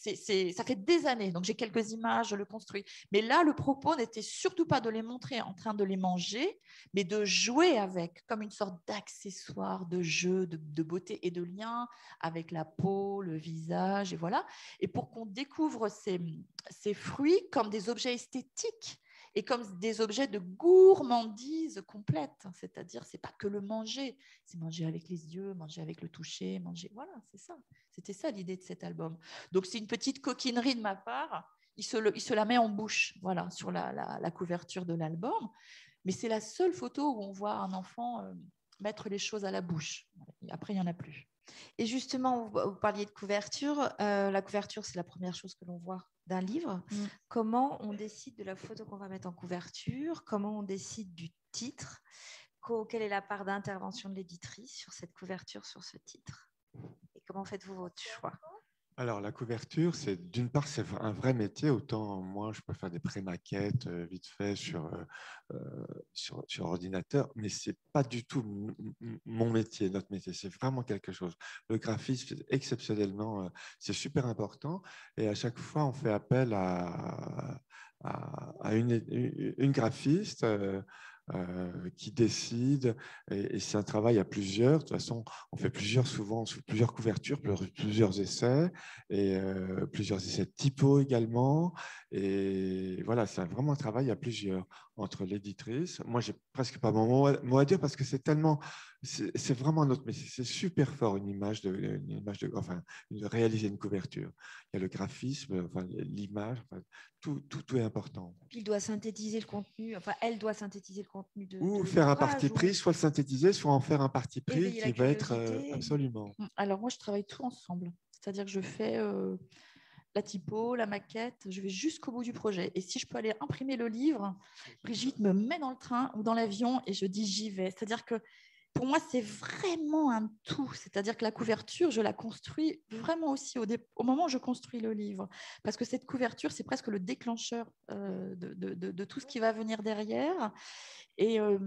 ça fait des années, donc j'ai quelques images, je le construis. Mais là, le propos n'était surtout pas de les montrer en train de les manger, mais de jouer avec, comme une sorte d'accessoire, de jeu, de, beauté et de lien avec la peau, le visage, et voilà. Et pour qu'on découvre ces fruits comme des objets esthétiques et comme des objets de gourmandise complète. C'est-à-dire, c'est pas que le manger, c'est manger avec les yeux, manger avec le toucher, manger. Voilà, c'est ça. C'était ça l'idée de cet album. Donc, c'est une petite coquinerie de ma part. Il se, la met en bouche, voilà, sur la, la, couverture de l'album. Mais c'est la seule photo où on voit un enfant euh, mettre les choses à la bouche. après, il n'y en a plus. Et justement, vous, parliez de couverture. Euh, la couverture, c'est la première chose que l'on voit d'un livre. Mm. Comment on décide de la photo qu'on va mettre en couverture? Comment on décide du titre? Quelle est la part d'intervention de l'éditrice sur cette couverture, sur ce titre? Et comment faites-vous votre choix? Alors, la couverture, c'est d'une part, c'est un vrai métier. Autant moi, je peux faire des pré-maquettes euh, vite fait sur, euh, euh, sur, sur, ordinateur, mais c'est pas du tout mon métier, notre métier. C'est vraiment quelque chose. Le graphisme, exceptionnellement, c'est super important. Et à chaque fois, on fait appel à, à, une, graphiste. Euh, qui décide. Et, c'est un travail à plusieurs. De toute façon, on fait plusieurs, souvent, plusieurs couvertures, plusieurs essais, et euh, plusieurs essais typo également. Et voilà, c'est vraiment un travail à plusieurs entre l'éditrice. Moi, j'ai presque pas mon mot à dire parce que c'est tellement, c'est vraiment notre métier. C'est super fort une image de, une image de, enfin, de réaliser une couverture. Il y a le graphisme, enfin, l'image, tout, tout, tout, est important. Il doit synthétiser le contenu, enfin, elle doit synthétiser le contenu de. Ou faire un parti pris, soit le synthétiser, soit en faire un parti pris qui va être euh, absolument. Alors moi, je travaille tout ensemble. C'est-à-dire que je fais euh, la typo, la maquette, je vais jusqu'au bout du projet. Et si je peux aller imprimer le livre, Brigitte me met dans le train ou dans l'avion et je dis j'y vais. C'est-à-dire que pour moi, c'est vraiment un tout. C'est-à-dire que la couverture, je la construis vraiment aussi au, moment où je construis le livre. Parce que cette couverture, c'est presque le déclencheur euh, de, tout ce qui va venir derrière. Et euh,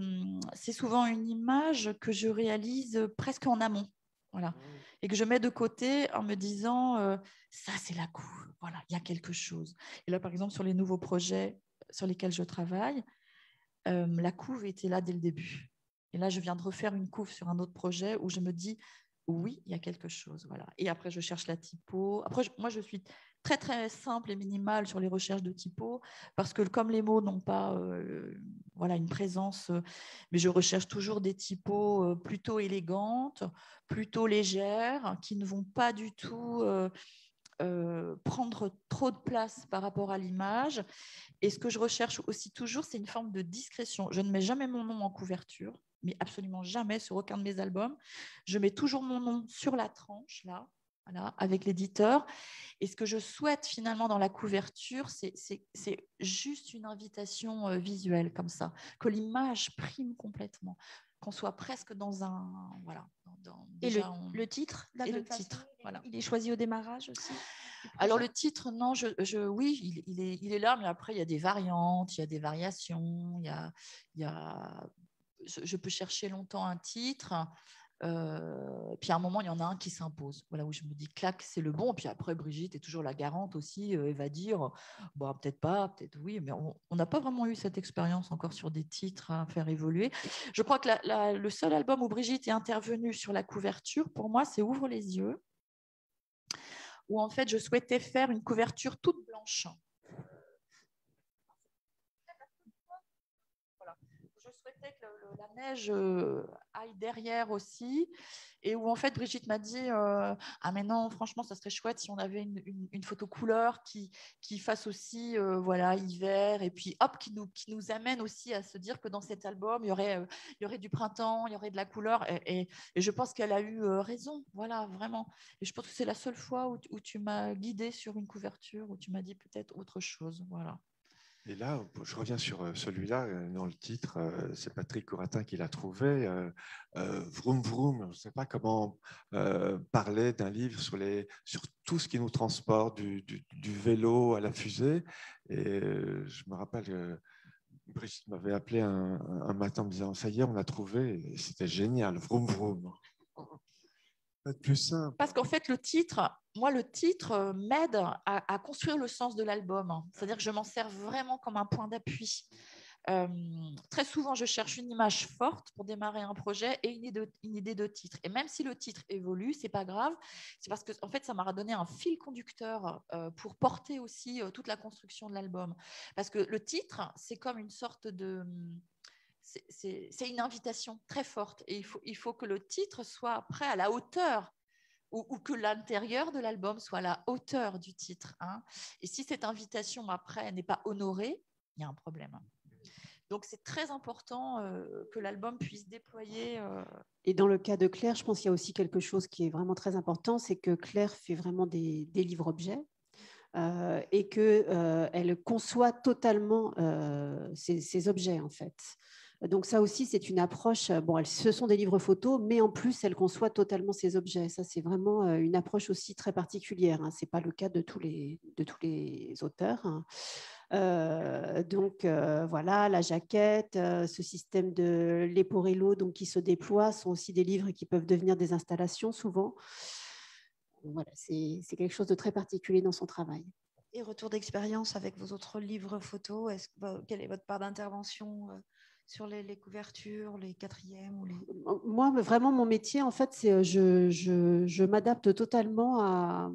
c'est souvent une image que je réalise presque en amont. Voilà. Mmh. Et que je mets de côté en me disant, euh, ça, c'est la couve. Voilà, il y a quelque chose. Et là, par exemple, sur les nouveaux projets sur lesquels je travaille, euh, la couve était là dès le début. Et là, je viens de refaire une couve sur un autre projet où je me dis, oui, il y a quelque chose. Voilà. Et après, je cherche la typo. Après, moi, je suis très, très simple et minimale sur les recherches de typo, parce que comme les mots n'ont pas euh, voilà, une présence, euh, mais je recherche toujours des typos euh, plutôt élégantes, plutôt légères, qui ne vont pas du tout prendre trop de place par rapport à l'image. Et ce que je recherche aussi toujours, c'est une forme de discrétion. Je ne mets jamais mon nom en couverture mais absolument jamais sur aucun de mes albums. Je mets toujours mon nom sur la tranche, là, voilà, avec l'éditeur. Et ce que je souhaite finalement dans la couverture, c'est juste une invitation euh, visuelle comme ça, que l'image prime complètement, qu'on soit presque dans un... Voilà, et le, titre Et le titre, voilà. Il est choisi au démarrage aussi alors le titre, non, je, je oui, il, est, il, est, là, mais après il y a des variantes, il y a des variations, il y a, il y a je peux chercher longtemps un titre. Euh, puis à un moment, il y en a un qui s'impose. Voilà où je me dis, clac, c'est le bon. Puis après, Brigitte est toujours la garante aussi. Euh, elle va dire, bon, peut-être pas, peut-être oui, mais on n'a pas vraiment eu cette expérience encore sur des titres à faire évoluer. Je crois que le seul album où Brigitte est intervenue sur la couverture, pour moi, c'est Ouvre les yeux, où en fait, je souhaitais faire une couverture toute blanche. La neige euh, aille derrière aussi, et où en fait Brigitte m'a dit euh, ah mais non franchement ça serait chouette si on avait une, photo couleur qui, qui fasse aussi euh, voilà hiver et puis hop qui nous, qui nous amène aussi à se dire que dans cet album il y aurait, il y aurait du printemps, il y aurait de la couleur. Et, je pense qu'elle a eu raison voilà vraiment. Et je pense que c'est la seule fois où, où tu m'as guidée sur une couverture où tu m'as dit peut-être autre chose voilà. Et là, je reviens sur euh, celui-là, euh, dans le titre, euh, c'est Patrick Couratin qui l'a trouvé. vroom Vroom, je ne sais pas comment parler d'un livre sur, les, sur tout ce qui nous transporte, du, vélo à la fusée. Et je me rappelle, Brigitte m'avait appelé un, un, matin en me disant Ça y est, on l'a trouvé. C'était génial, Vroom Vroom [LAUGHS] plus simple. Parce qu'en fait, le titre, moi, le titre euh, m'aide à, construire le sens de l'album. C'est-à-dire que je m'en sers vraiment comme un point d'appui. Euh, très souvent, je cherche une image forte pour démarrer un projet et une idée de, titre. Et même si le titre évolue, c'est pas grave. C'est parce que, en fait, ça m'a donné un fil conducteur euh, pour porter aussi toute la construction de l'album. Parce que le titre, c'est comme une sorte de c'est une invitation très forte et il faut, que le titre soit prêt à la hauteur ou, que l'intérieur de l'album soit à la hauteur du titre. Hein. Et si cette invitation après n'est pas honorée, il y a un problème. Donc c'est très important euh, que l'album puisse déployer. Euh, et dans le cas de Claire, je pense qu'il y a aussi quelque chose qui est vraiment très important, c'est que Claire fait vraiment des, livres-objets. Euh, et qu'elle conçoit totalement ces, objets en fait. Donc ça aussi, c'est une approche, euh, bon, ce sont des livres photos, mais en plus, elle conçoit totalement ces objets. Ça, c'est vraiment euh, une approche aussi très particulière. Hein. Ce n'est pas le cas de tous les, de tous les auteurs. Hein. Euh, donc voilà, la jaquette, ce système de l'eporello donc qui se déploie sont aussi des livres qui peuvent devenir des installations souvent. Voilà, c'est quelque chose de très particulier dans son travail. Et retour d'expérience avec vos autres livres photos, est quelle est votre part d'intervention sur les, couvertures, les quatrièmes ou les... Moi, vraiment, mon métier, en fait, c'est je, je, je m'adapte totalement à,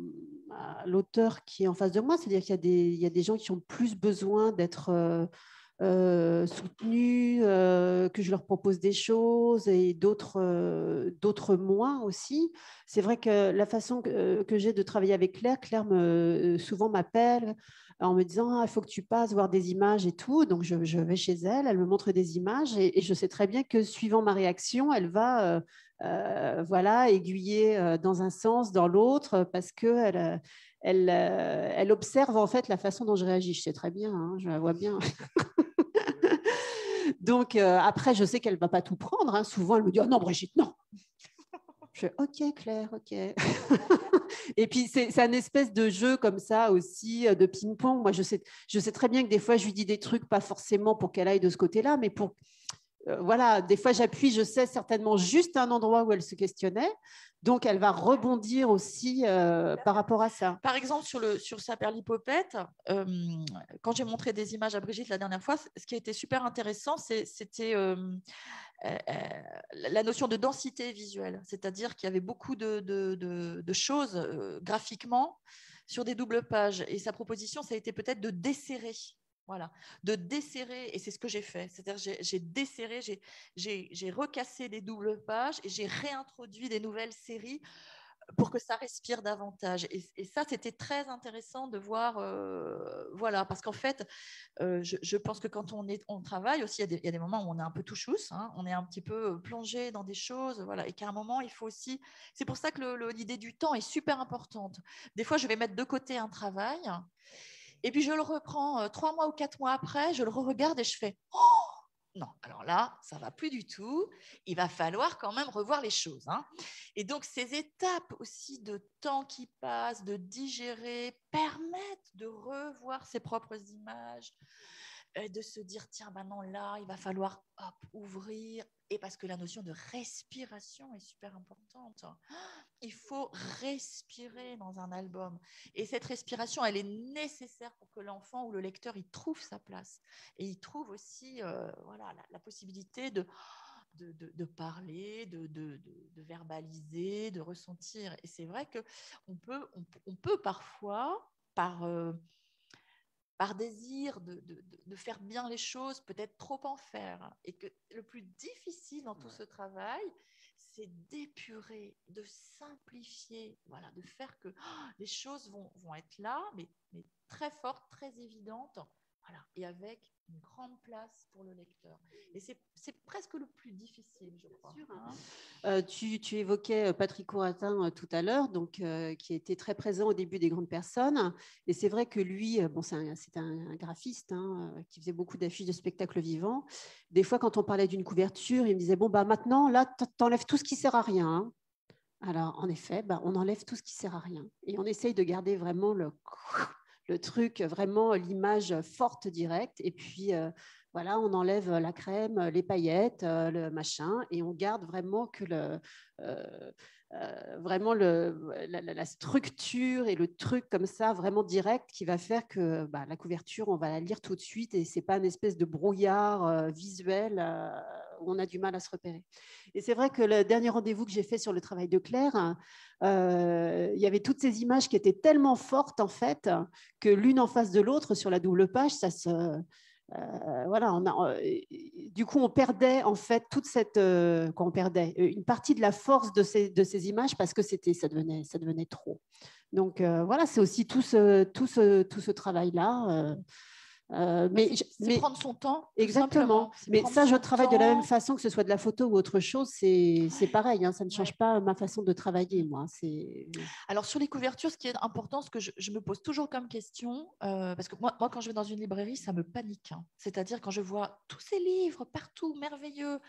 l'auteur qui est en face de moi. C'est-à-dire qu'il y, a des, il y a des gens qui ont plus besoin d'être euh, euh, soutenus, euh, que je leur propose des choses et d'autres, d'autres moins aussi. C'est vrai que la façon que, que j'ai de travailler avec Claire, Claire me, souvent m'appelle en me disant ah, il faut que tu passes voir des images et tout. Donc je, vais chez elle, elle me montre des images et, je sais très bien que suivant ma réaction, elle va euh, euh, voilà aiguiller euh, dans un sens, dans l'autre, parce que elle, elle, elle, observe en fait la façon dont je réagis. Je sais très bien, hein, je la vois bien. [LAUGHS] [LAUGHS] Donc après, je sais qu'elle va pas tout prendre. Hein. Souvent, elle me dit oh non Brigitte non. OK Claire, OK. [LAUGHS] Et puis, c'est un espèce de jeu comme ça aussi, euh, de ping-pong. Moi, je sais, très bien que des fois, je lui dis des trucs, pas forcément pour qu'elle aille de ce côté-là, mais pour. Euh, voilà, des fois, j'appuie, je sais certainement juste un endroit où elle se questionnait. Donc, elle va rebondir aussi euh, par rapport à ça. Par exemple, sur, sur sa perlipopette, quand j'ai montré des images à Brigitte la dernière fois, ce qui a été super intéressant, c'était la notion de densité visuelle, c'est-à-dire qu'il y avait beaucoup de, choses graphiquement sur des doubles pages. Et sa proposition, ça a été peut-être de desserrer voilà, de desserrer, et c'est ce que j'ai fait. C'est-à-dire, j'ai desserré, j'ai recassé des doubles pages et j'ai réintroduit des nouvelles séries pour que ça respire davantage. Et, ça, c'était très intéressant de voir, euh, voilà, parce qu'en fait, euh, je, pense que quand on, est, on travaille aussi, il y, a des, moments où on est un peu tout hein, on est un petit peu plongé dans des choses, voilà, et qu'à un moment, il faut aussi. C'est pour ça que l'idée du temps est super importante. Des fois, je vais mettre de côté un travail et puis je le reprends euh, trois mois ou quatre mois après, je le re-regarde et je fais Oh non, alors là, ça va plus du tout. Il va falloir quand même revoir les choses. Hein. Et donc, ces étapes aussi de temps qui passe, de digérer, permettent de revoir ses propres images, de se dire tiens maintenant là il va falloir ouvrir et parce que la notion de respiration est super importante. Il faut respirer dans un album. Et cette respiration elle est nécessaire pour que l'enfant ou le lecteur il trouve sa place. Et il trouve aussi euh, voilà la, possibilité de de, parler, de, verbaliser, de ressentir. Et c'est vrai qu'on peut, on, peut parfois, par, euh, par désir de, de, faire bien les choses, peut-être trop en faire. Et que le plus difficile dans tout ce travail, c'est d'épurer, de simplifier, voilà, de faire que oh, les choses vont, vont être là, mais, mais, très fortes, très évidentes, voilà, et avec une grande place pour le lecteur. Et c'est presque le plus difficile, je crois. Hein. Euh, tu, tu, évoquais euh, Patrick Couratin euh, tout à l'heure, donc qui était très présent au début des grandes personnes. Et c'est vrai que lui, bon, c'est un, un, graphiste hein, qui faisait beaucoup d'affiches de spectacles vivants. Des fois, quand on parlait d'une couverture, il me disait bon bah maintenant là, t'enlèves tout ce qui sert à rien. Hein. Alors, en effet, bah, on enlève tout ce qui sert à rien. Et on essaye de garder vraiment le le truc, vraiment l'image forte, directe. Et puis, euh, voilà, on enlève la crème, les paillettes, euh, le machin, et on garde vraiment que le, euh, vraiment le, la, structure et le truc comme ça, vraiment direct, qui va faire que bah, la couverture, on va la lire tout de suite, et c'est pas une espèce de brouillard visuel on a du mal à se repérer. Et c'est vrai que le dernier rendez-vous que j'ai fait sur le travail de Claire, euh, il y avait toutes ces images qui étaient tellement fortes en fait que l'une en face de l'autre sur la double page, ça se euh, voilà, on euh, du coup, on perdait en fait toute cette, quand on perdait une partie de la force de ces, de ces images parce que c'était, ça devenait, ça devenait trop. Donc voilà, c'est aussi tout ce, tout ce, tout ce travail là. Euh, mais, c'est prendre son temps. Exactement. Mais ça, je travaille de la même façon que ce soit de la photo ou autre chose. C'est pareil. Hein, ça ne change pas ma façon de travailler, moi. Alors, sur les couvertures, ce qui est important, ce que je, me pose toujours comme question, euh, parce que moi, moi, quand je vais dans une librairie, ça me panique. Hein. C'est-à-dire quand je vois tous ces livres partout, merveilleux.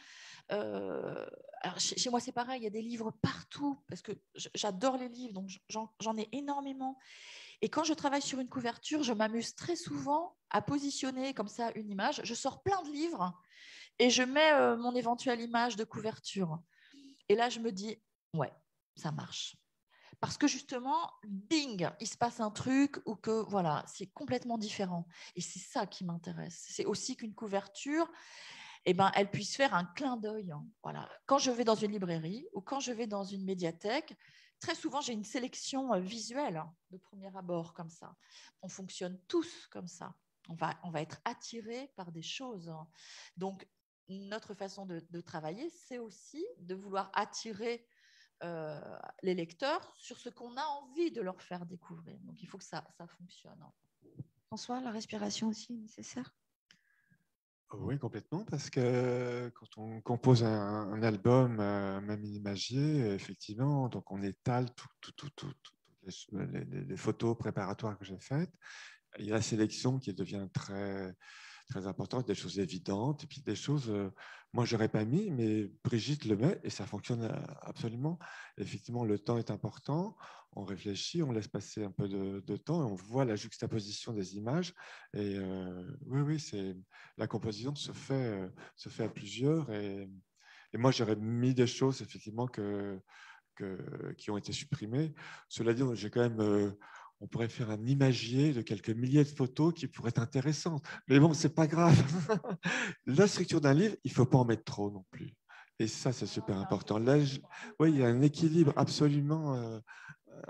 Euh, alors chez, moi, c'est pareil. Il y a des livres partout parce que j'adore les livres, donc j'en ai énormément. Et quand je travaille sur une couverture, je m'amuse très souvent à positionner comme ça une image. Je sors plein de livres et je mets euh, mon éventuelle image de couverture. Et là, je me dis, ouais, ça marche. Parce que justement, bing, il se passe un truc ou que voilà, c'est complètement différent. Et c'est ça qui m'intéresse. C'est aussi qu'une couverture, eh ben, elle puisse faire un clin d'œil. Hein. Voilà. Quand je vais dans une librairie ou quand je vais dans une médiathèque, très souvent, j'ai une sélection euh, visuelle hein, de premier abord comme ça. On fonctionne tous comme ça. On va, on va être attiré par des choses. Hein. Donc, notre façon de, travailler, c'est aussi de vouloir attirer euh, les lecteurs sur ce qu'on a envie de leur faire découvrir. Donc, il faut que ça, ça fonctionne. François, la respiration aussi est nécessaire? Oui, complètement, parce que quand on compose un, album, euh, même imagier, effectivement, donc on étale toutes les, photos préparatoires que j'ai faites. Il y a la sélection qui devient très, très importante, des choses évidentes, et puis des choses, euh, moi, je n'aurais pas mis, mais Brigitte le met, et ça fonctionne euh, absolument. Effectivement, le temps est important, on réfléchit, on laisse passer un peu de, temps, et on voit la juxtaposition des images. Et euh, oui, oui, c'est la composition se fait, se fait à plusieurs, et, et moi, j'aurais mis des choses, effectivement, que, que, qui ont été supprimées. Cela dit, j'ai quand même on pourrait faire un imagier de quelques milliers de photos qui pourraient être intéressantes. Mais bon, c'est pas grave. [LAUGHS] La structure d'un livre, il faut pas en mettre trop non plus. Et ça, c'est super important. Là, oui, il y a un équilibre absolument euh,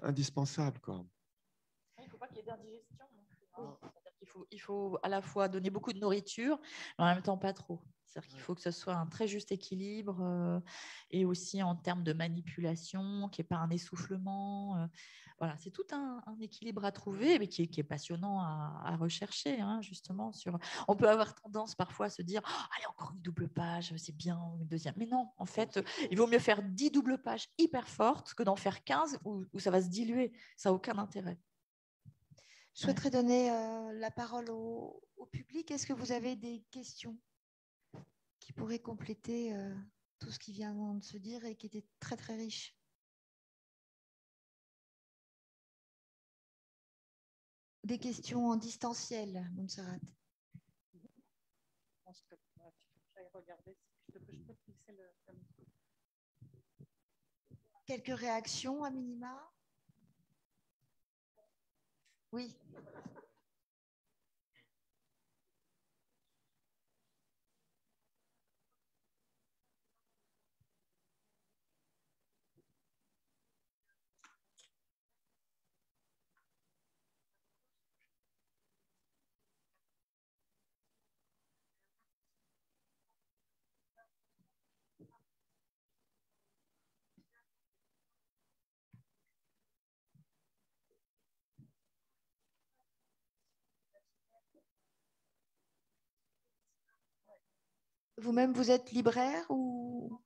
indispensable. Quoi. Il ne faut pas qu'il y ait d'indigestion. Il faut, il faut à la fois donner beaucoup de nourriture, mais en même temps pas trop. C'est-à-dire qu'il faut que ce soit un très juste équilibre euh, et aussi en termes de manipulation, qu'il n'y ait pas un essoufflement. Euh, voilà, c'est tout un, équilibre à trouver, mais qui est, passionnant à, rechercher, hein, justement. Sur... On peut avoir tendance parfois à se dire oh, Allez, encore une double page, c'est bien, une deuxième. Mais non, en fait, il vaut mieux faire 10 doubles pages hyper fortes que d'en faire 15 où, ça va se diluer. Ça n'a aucun intérêt. Je souhaiterais donner euh, la parole au, au public. Est-ce que vous avez des questions? Qui pourrait compléter euh, tout ce qui vient de se dire et qui était très très riche. Des questions en distanciel, Montserrat. Quelques réactions à minima? Oui. Vous-même, vous êtes libraire ou?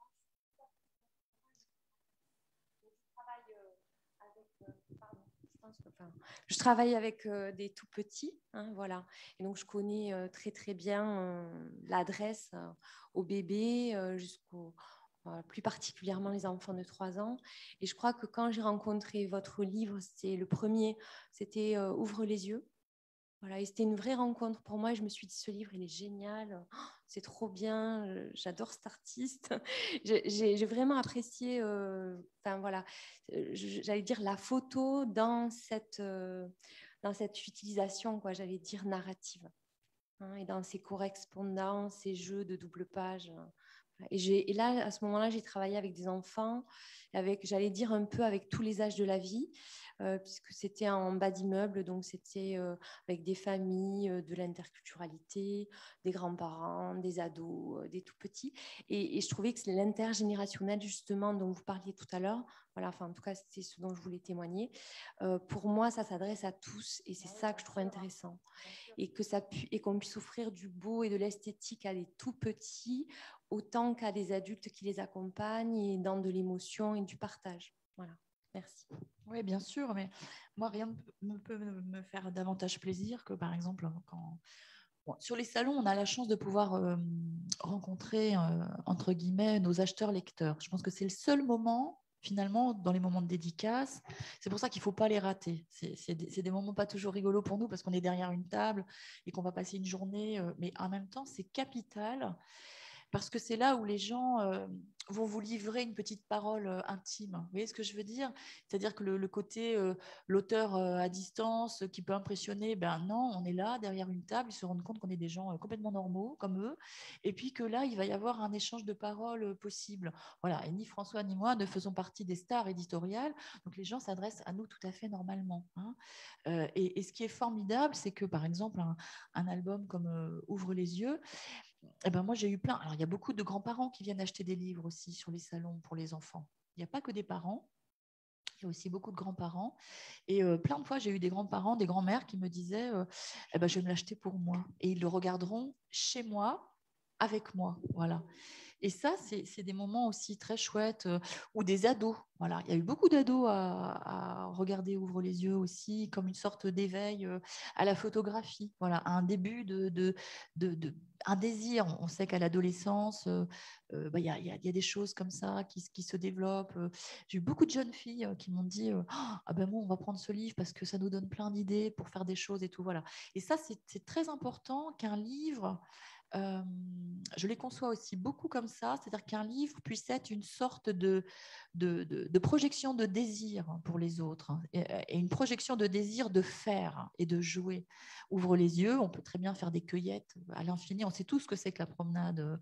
Je travaille avec euh, des tout petits, hein, voilà. Et donc je connais euh, très très bien euh, l'adresse au bébé jusqu'au plus particulièrement les enfants de 3 ans. Et je crois que quand j'ai rencontré votre livre, c'est le premier, c'était Ouvre les yeux. Voilà, et c'était une vraie rencontre pour moi. je me suis dit, ce livre, il est génial, oh, c'est trop bien, j'adore cet artiste. [LAUGHS] J'ai vraiment apprécié, euh, enfin voilà, euh, j'allais dire la photo dans cette, euh, dans cette utilisation, quoi, j'allais dire narrative. Hein, et dans ces correspondances, ces jeux de double page. Et, là, à ce moment-là, j'ai travaillé avec des enfants, avec, j'allais dire un peu avec tous les âges de la vie. Euh, puisque c'était en bas d'immeuble, donc c'était euh, avec des familles, euh, de l'interculturalité, des grands-parents, des ados, des tout petits. Et, je trouvais que l'intergénérationnel, justement, dont vous parliez tout à l'heure, voilà, enfin, en tout cas, c'était ce dont je voulais témoigner. pour moi, ça s'adresse à tous et c'est ça que je trouve intéressant. Et que ça et qu'on puisse offrir du beau et de l'esthétique à des tout petits autant qu'à des adultes qui les accompagnent et dans de l'émotion et du partage. Voilà. Merci. Oui, bien sûr, mais moi, rien ne peut me faire davantage plaisir que, par exemple, quand... sur les salons, on a la chance de pouvoir euh, rencontrer, euh, entre guillemets, nos acheteurs-lecteurs. Je pense que c'est le seul moment finalement, dans les moments de dédicace. C'est pour ça qu'il ne faut pas les rater. C'est des, des, moments pas toujours rigolos pour nous parce qu'on est derrière une table et qu'on va passer une journée, euh, mais en même temps, c'est capital parce que c'est là où les gens euh, vont vous livrer une petite parole euh, intime. Vous voyez ce que je veux dire? C'est-à-dire que le, côté euh, l'auteur à distance qui peut impressionner, ben non, on est là derrière une table, ils se rendent compte qu'on est des gens complètement normaux comme eux, et puis que là, il va y avoir un échange de paroles possible. Voilà, et ni François ni moi ne faisons partie des stars éditoriales, donc les gens s'adressent à nous tout à fait normalement. Hein. Et, ce qui est formidable, c'est que par exemple, un, un album comme Ouvre les yeux, eh ben moi, j'ai eu plein. Alors, il y a beaucoup de grands-parents qui viennent acheter des livres aussi sur les salons pour les enfants. Il n'y a pas que des parents. Il y a aussi beaucoup de grands-parents. Et euh, plein de fois, j'ai eu des grands-parents, des grands-mères qui me disaient euh, eh ben, Je vais me l'acheter pour moi. Et ils le regarderont chez moi, avec moi. Voilà. Et ça, c'est des moments aussi très chouettes, euh, ou des ados. Voilà. Il y a eu beaucoup d'ados à, regarder Ouvre les yeux aussi, comme une sorte d'éveil euh, à la photographie. Voilà, un début de, de, de, un désir. On sait qu'à l'adolescence, euh, bah, il y, a, des choses comme ça qui, se développent. J'ai eu beaucoup de jeunes filles qui m'ont dit Ah ben moi, on va prendre ce livre parce que ça nous donne plein d'idées pour faire des choses et tout. Voilà. Et ça, c'est très important qu'un livre euh, je les conçois aussi beaucoup comme ça, c'est-à-dire qu'un livre puisse être une sorte de, de, projection de désir pour les autres hein, et, une projection de désir de faire et de jouer. Ouvre les yeux, on peut très bien faire des cueillettes à l'infini. On sait tous ce que c'est que la promenade euh,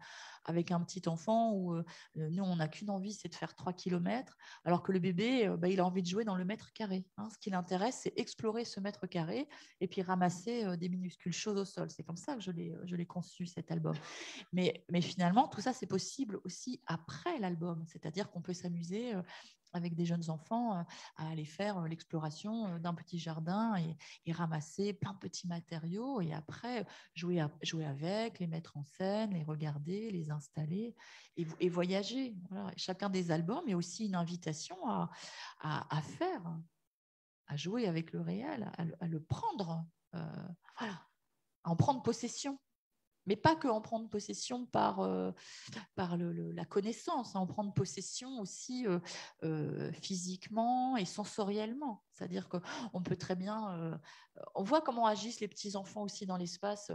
avec un petit enfant où euh, nous, on n'a qu'une envie, c'est de faire 3 km, alors que le bébé, bah, il a envie de jouer dans le mètre carré. Hein. Ce qui l'intéresse, c'est explorer ce mètre carré et puis ramasser des minuscules choses au sol. C'est comme ça que je l'ai conçu, album. Mais, finalement, tout ça, c'est possible aussi après l'album, c'est-à-dire qu'on peut s'amuser euh, avec des jeunes enfants euh, à aller faire euh, l'exploration d'un petit jardin et, ramasser plein de petits matériaux et après jouer, jouer avec, les mettre en scène, les regarder, les installer et, voyager. Chacun des albums est aussi une invitation à, à, faire, à jouer avec le réel, à, le prendre, à en prendre possession mais pas que en prendre possession par, euh, par la connaissance, hein, en prendre possession aussi euh, euh, physiquement et sensoriellement. C'est-à-dire qu'on peut très bien... on voit comment agissent les petits-enfants aussi dans l'espace.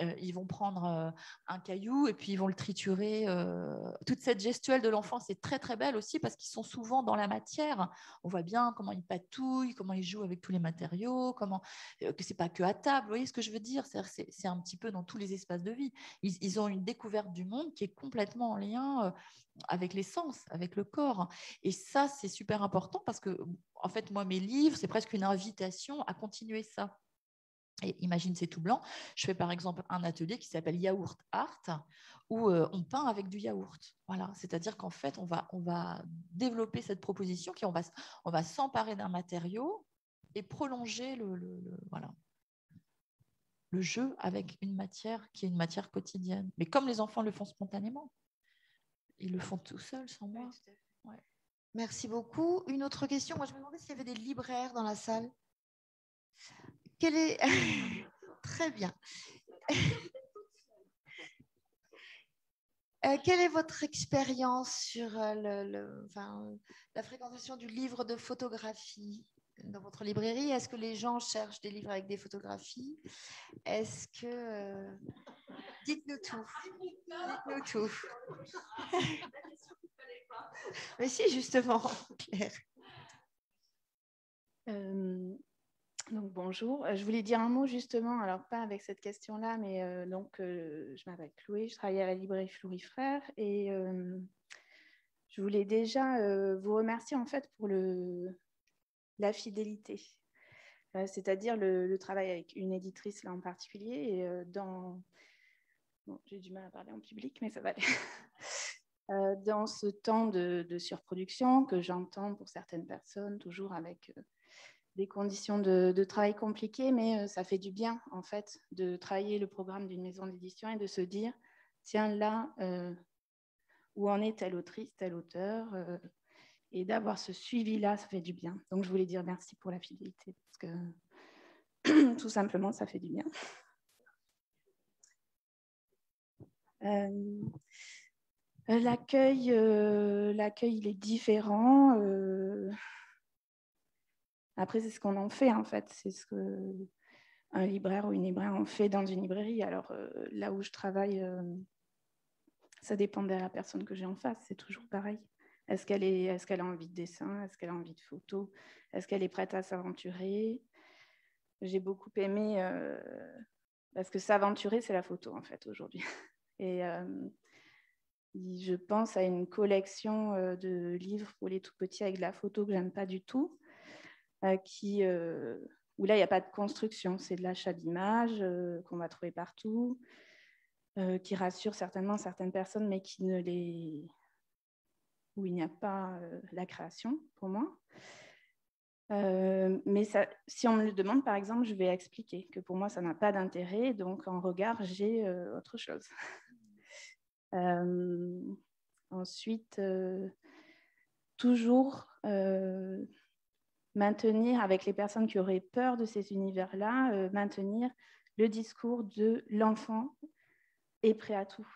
Euh, ils vont prendre euh, un caillou et puis ils vont le triturer. Euh, toute cette gestuelle de l'enfant, c'est très très belle aussi parce qu'ils sont souvent dans la matière. On voit bien comment ils patouillent, comment ils jouent avec tous les matériaux, comment que c'est pas que à table. Vous voyez ce que je veux dire? C'est un petit peu dans tous les espaces de vie. Ils, ont une découverte du monde qui est complètement en lien avec les sens, avec le corps. Et ça, c'est super important parce que, en fait, moi, mes livres, c'est presque une invitation à continuer ça. Et imagine, c'est tout blanc. Je fais par exemple un atelier qui s'appelle Yaourt Art, où euh, on peint avec du yaourt. Voilà, c'est-à-dire qu'en fait, on va, on va développer cette proposition qui on va, on va s'emparer d'un matériau et prolonger le, le, voilà, le jeu avec une matière qui est une matière quotidienne. Mais comme les enfants le font spontanément, ils le font tout seuls, sans moi. Merci beaucoup. Une autre question. Moi, je me demandais s'il y avait des libraires dans la salle. [LAUGHS] Très bien. Euh, quelle est votre expérience sur euh, le, la fréquentation du livre de photographie dans votre librairie? Est-ce que les gens cherchent des livres avec des photographies? Est-ce que... Euh, dites-nous tout. Dites-nous tout. [LAUGHS] Mais si, justement, Claire. Donc bonjour, euh, je voulais dire un mot justement, alors pas avec cette question-là, mais euh, donc euh, je m'appelle Chloé, je travaille à la librairie Fleury Frères et je voulais déjà vous remercier en fait pour la fidélité, c'est-à-dire le, travail avec une éditrice là en particulier et dans, j'ai du mal à parler en public, mais ça va aller. [LAUGHS] dans ce temps de, de surproduction que j'entends pour certaines personnes, toujours avec des conditions de, travail compliquées, mais euh, ça fait du bien, en fait, de travailler le programme d'une maison d'édition et de se dire, tiens, là, euh, où en est telle autrice, tel auteur, euh, et d'avoir ce suivi-là, ça fait du bien. Donc, je voulais dire merci pour la fidélité, parce que [COUGHS] tout simplement, ça fait du bien. L'accueil, l'accueil, il est différent. Après, c'est ce qu'on en fait, en fait. C'est ce que un libraire ou une libraire en fait dans une librairie. Alors, euh, là où je travaille, euh, ça dépend de la personne que j'ai en face. C'est toujours pareil. Est-ce qu'elle est, est qu'elle a envie de dessin? Est-ce qu'elle a envie de photo? Est-ce qu'elle est prête à s'aventurer? J'ai beaucoup aimé, euh, parce que s'aventurer, c'est la photo, en fait, aujourd'hui. [LAUGHS] Et je pense à une collection de livres pour les tout petits avec de la photo que j'aime pas du tout. Euh, euh, où là, il n'y a pas de construction, c'est de l'achat d'images euh, qu'on va trouver partout, qui rassure certainement certaines personnes, mais qui ne les... où il n'y a pas la création, pour moi. mais si on me le demande, par exemple, je vais expliquer que pour moi, ça n'a pas d'intérêt. Donc, en regard, j'ai autre chose. [LAUGHS] ensuite, toujours maintenir avec les personnes qui auraient peur de ces univers-là, euh, maintenir le discours de l'enfant est prêt à tout,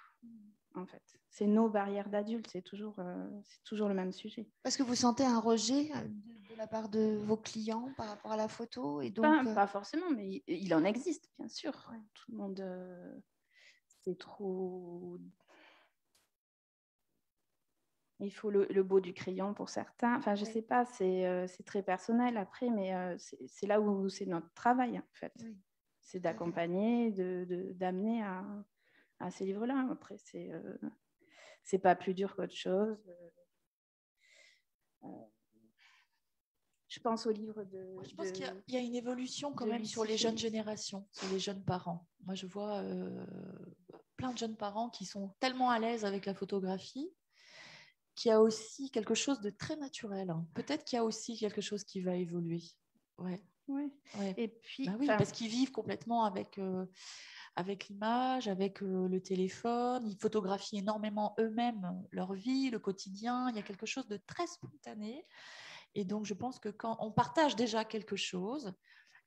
en fait. C'est nos barrières d'adultes, c'est toujours, euh, c'est toujours le même sujet. Parce que vous sentez un rejet euh, de, la part de vos clients par rapport à la photo et donc, pas, forcément, mais il, en existe, bien sûr. Tout le monde c'est trop. Il faut le, le, beau du crayon pour certains. Enfin, je ne sais pas, c'est très personnel après, mais c'est là où c'est notre travail, en fait. C'est d'accompagner, d'amener de, à, à, ces livres-là. Après, c'est c'est pas plus dur qu'autre chose. Je pense au livre de. Je pense qu'il y, y, a une évolution quand même sur les jeunes générations, sur les jeunes parents. Moi, je vois euh, plein de jeunes parents qui sont tellement à l'aise avec la photographie qu'il y a aussi quelque chose de très naturel. Hein. Peut-être qu'il y a aussi quelque chose qui va évoluer. Ouais. Ouais. ouais. Et puis, bah oui, parce qu'ils vivent complètement avec. Euh, avec l'image, avec euh, le téléphone. Ils photographient énormément eux-mêmes leur vie, le quotidien. Il y a quelque chose de très spontané. Et donc, je pense que quand on partage déjà quelque chose,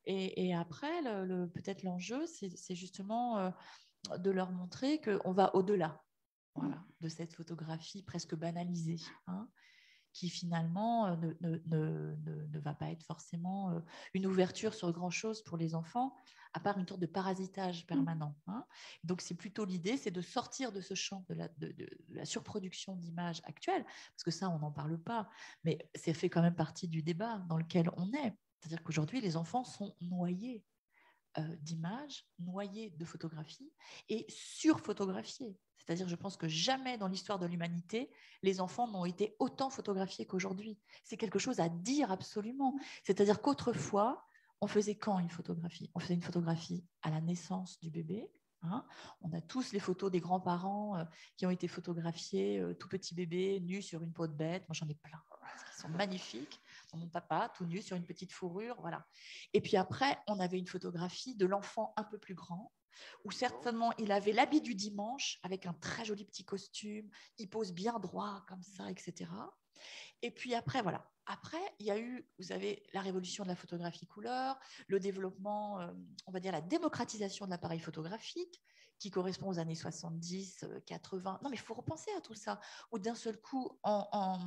et, après, le, peut-être l'enjeu, c'est justement euh, de leur montrer qu'on va au-delà voilà, de cette photographie presque banalisée. Hein qui finalement euh, ne, ne, ne, ne, va pas être forcément euh, une ouverture sur grand-chose pour les enfants, à part une sorte de parasitage mmh. permanent. Hein. Donc c'est plutôt l'idée, c'est de sortir de ce champ de la, de, de la surproduction d'images actuelles, parce que ça, on n'en parle pas, mais ça fait quand même partie du débat dans lequel on est. C'est-à-dire qu'aujourd'hui, les enfants sont noyés d'images, noyés de photographies et surphotographiés. C'est-à-dire, je pense que jamais dans l'histoire de l'humanité, les enfants n'ont été autant photographiés qu'aujourd'hui. C'est quelque chose à dire absolument. C'est-à-dire qu'autrefois, on faisait quand une photographie? On faisait une photographie à la naissance du bébé. Hein. on a tous les photos des grands-parents euh, qui ont été photographiés, euh, tout petit bébé, nu sur une peau de bête. Moi, j'en ai plein. Ils sont magnifiques. Mon papa, tout nu sur une petite fourrure. voilà. Et puis après, on avait une photographie de l'enfant un peu plus grand, où certainement il avait l'habit du dimanche avec un très joli petit costume, il pose bien droit comme ça, etc. Et puis après, voilà. Après, il y a eu, vous avez la révolution de la photographie couleur, le développement, euh, on va dire la démocratisation de l'appareil photographique, qui correspond aux années 70, 80. Euh, non, mais il faut repenser à tout ça. Où d'un seul coup, en,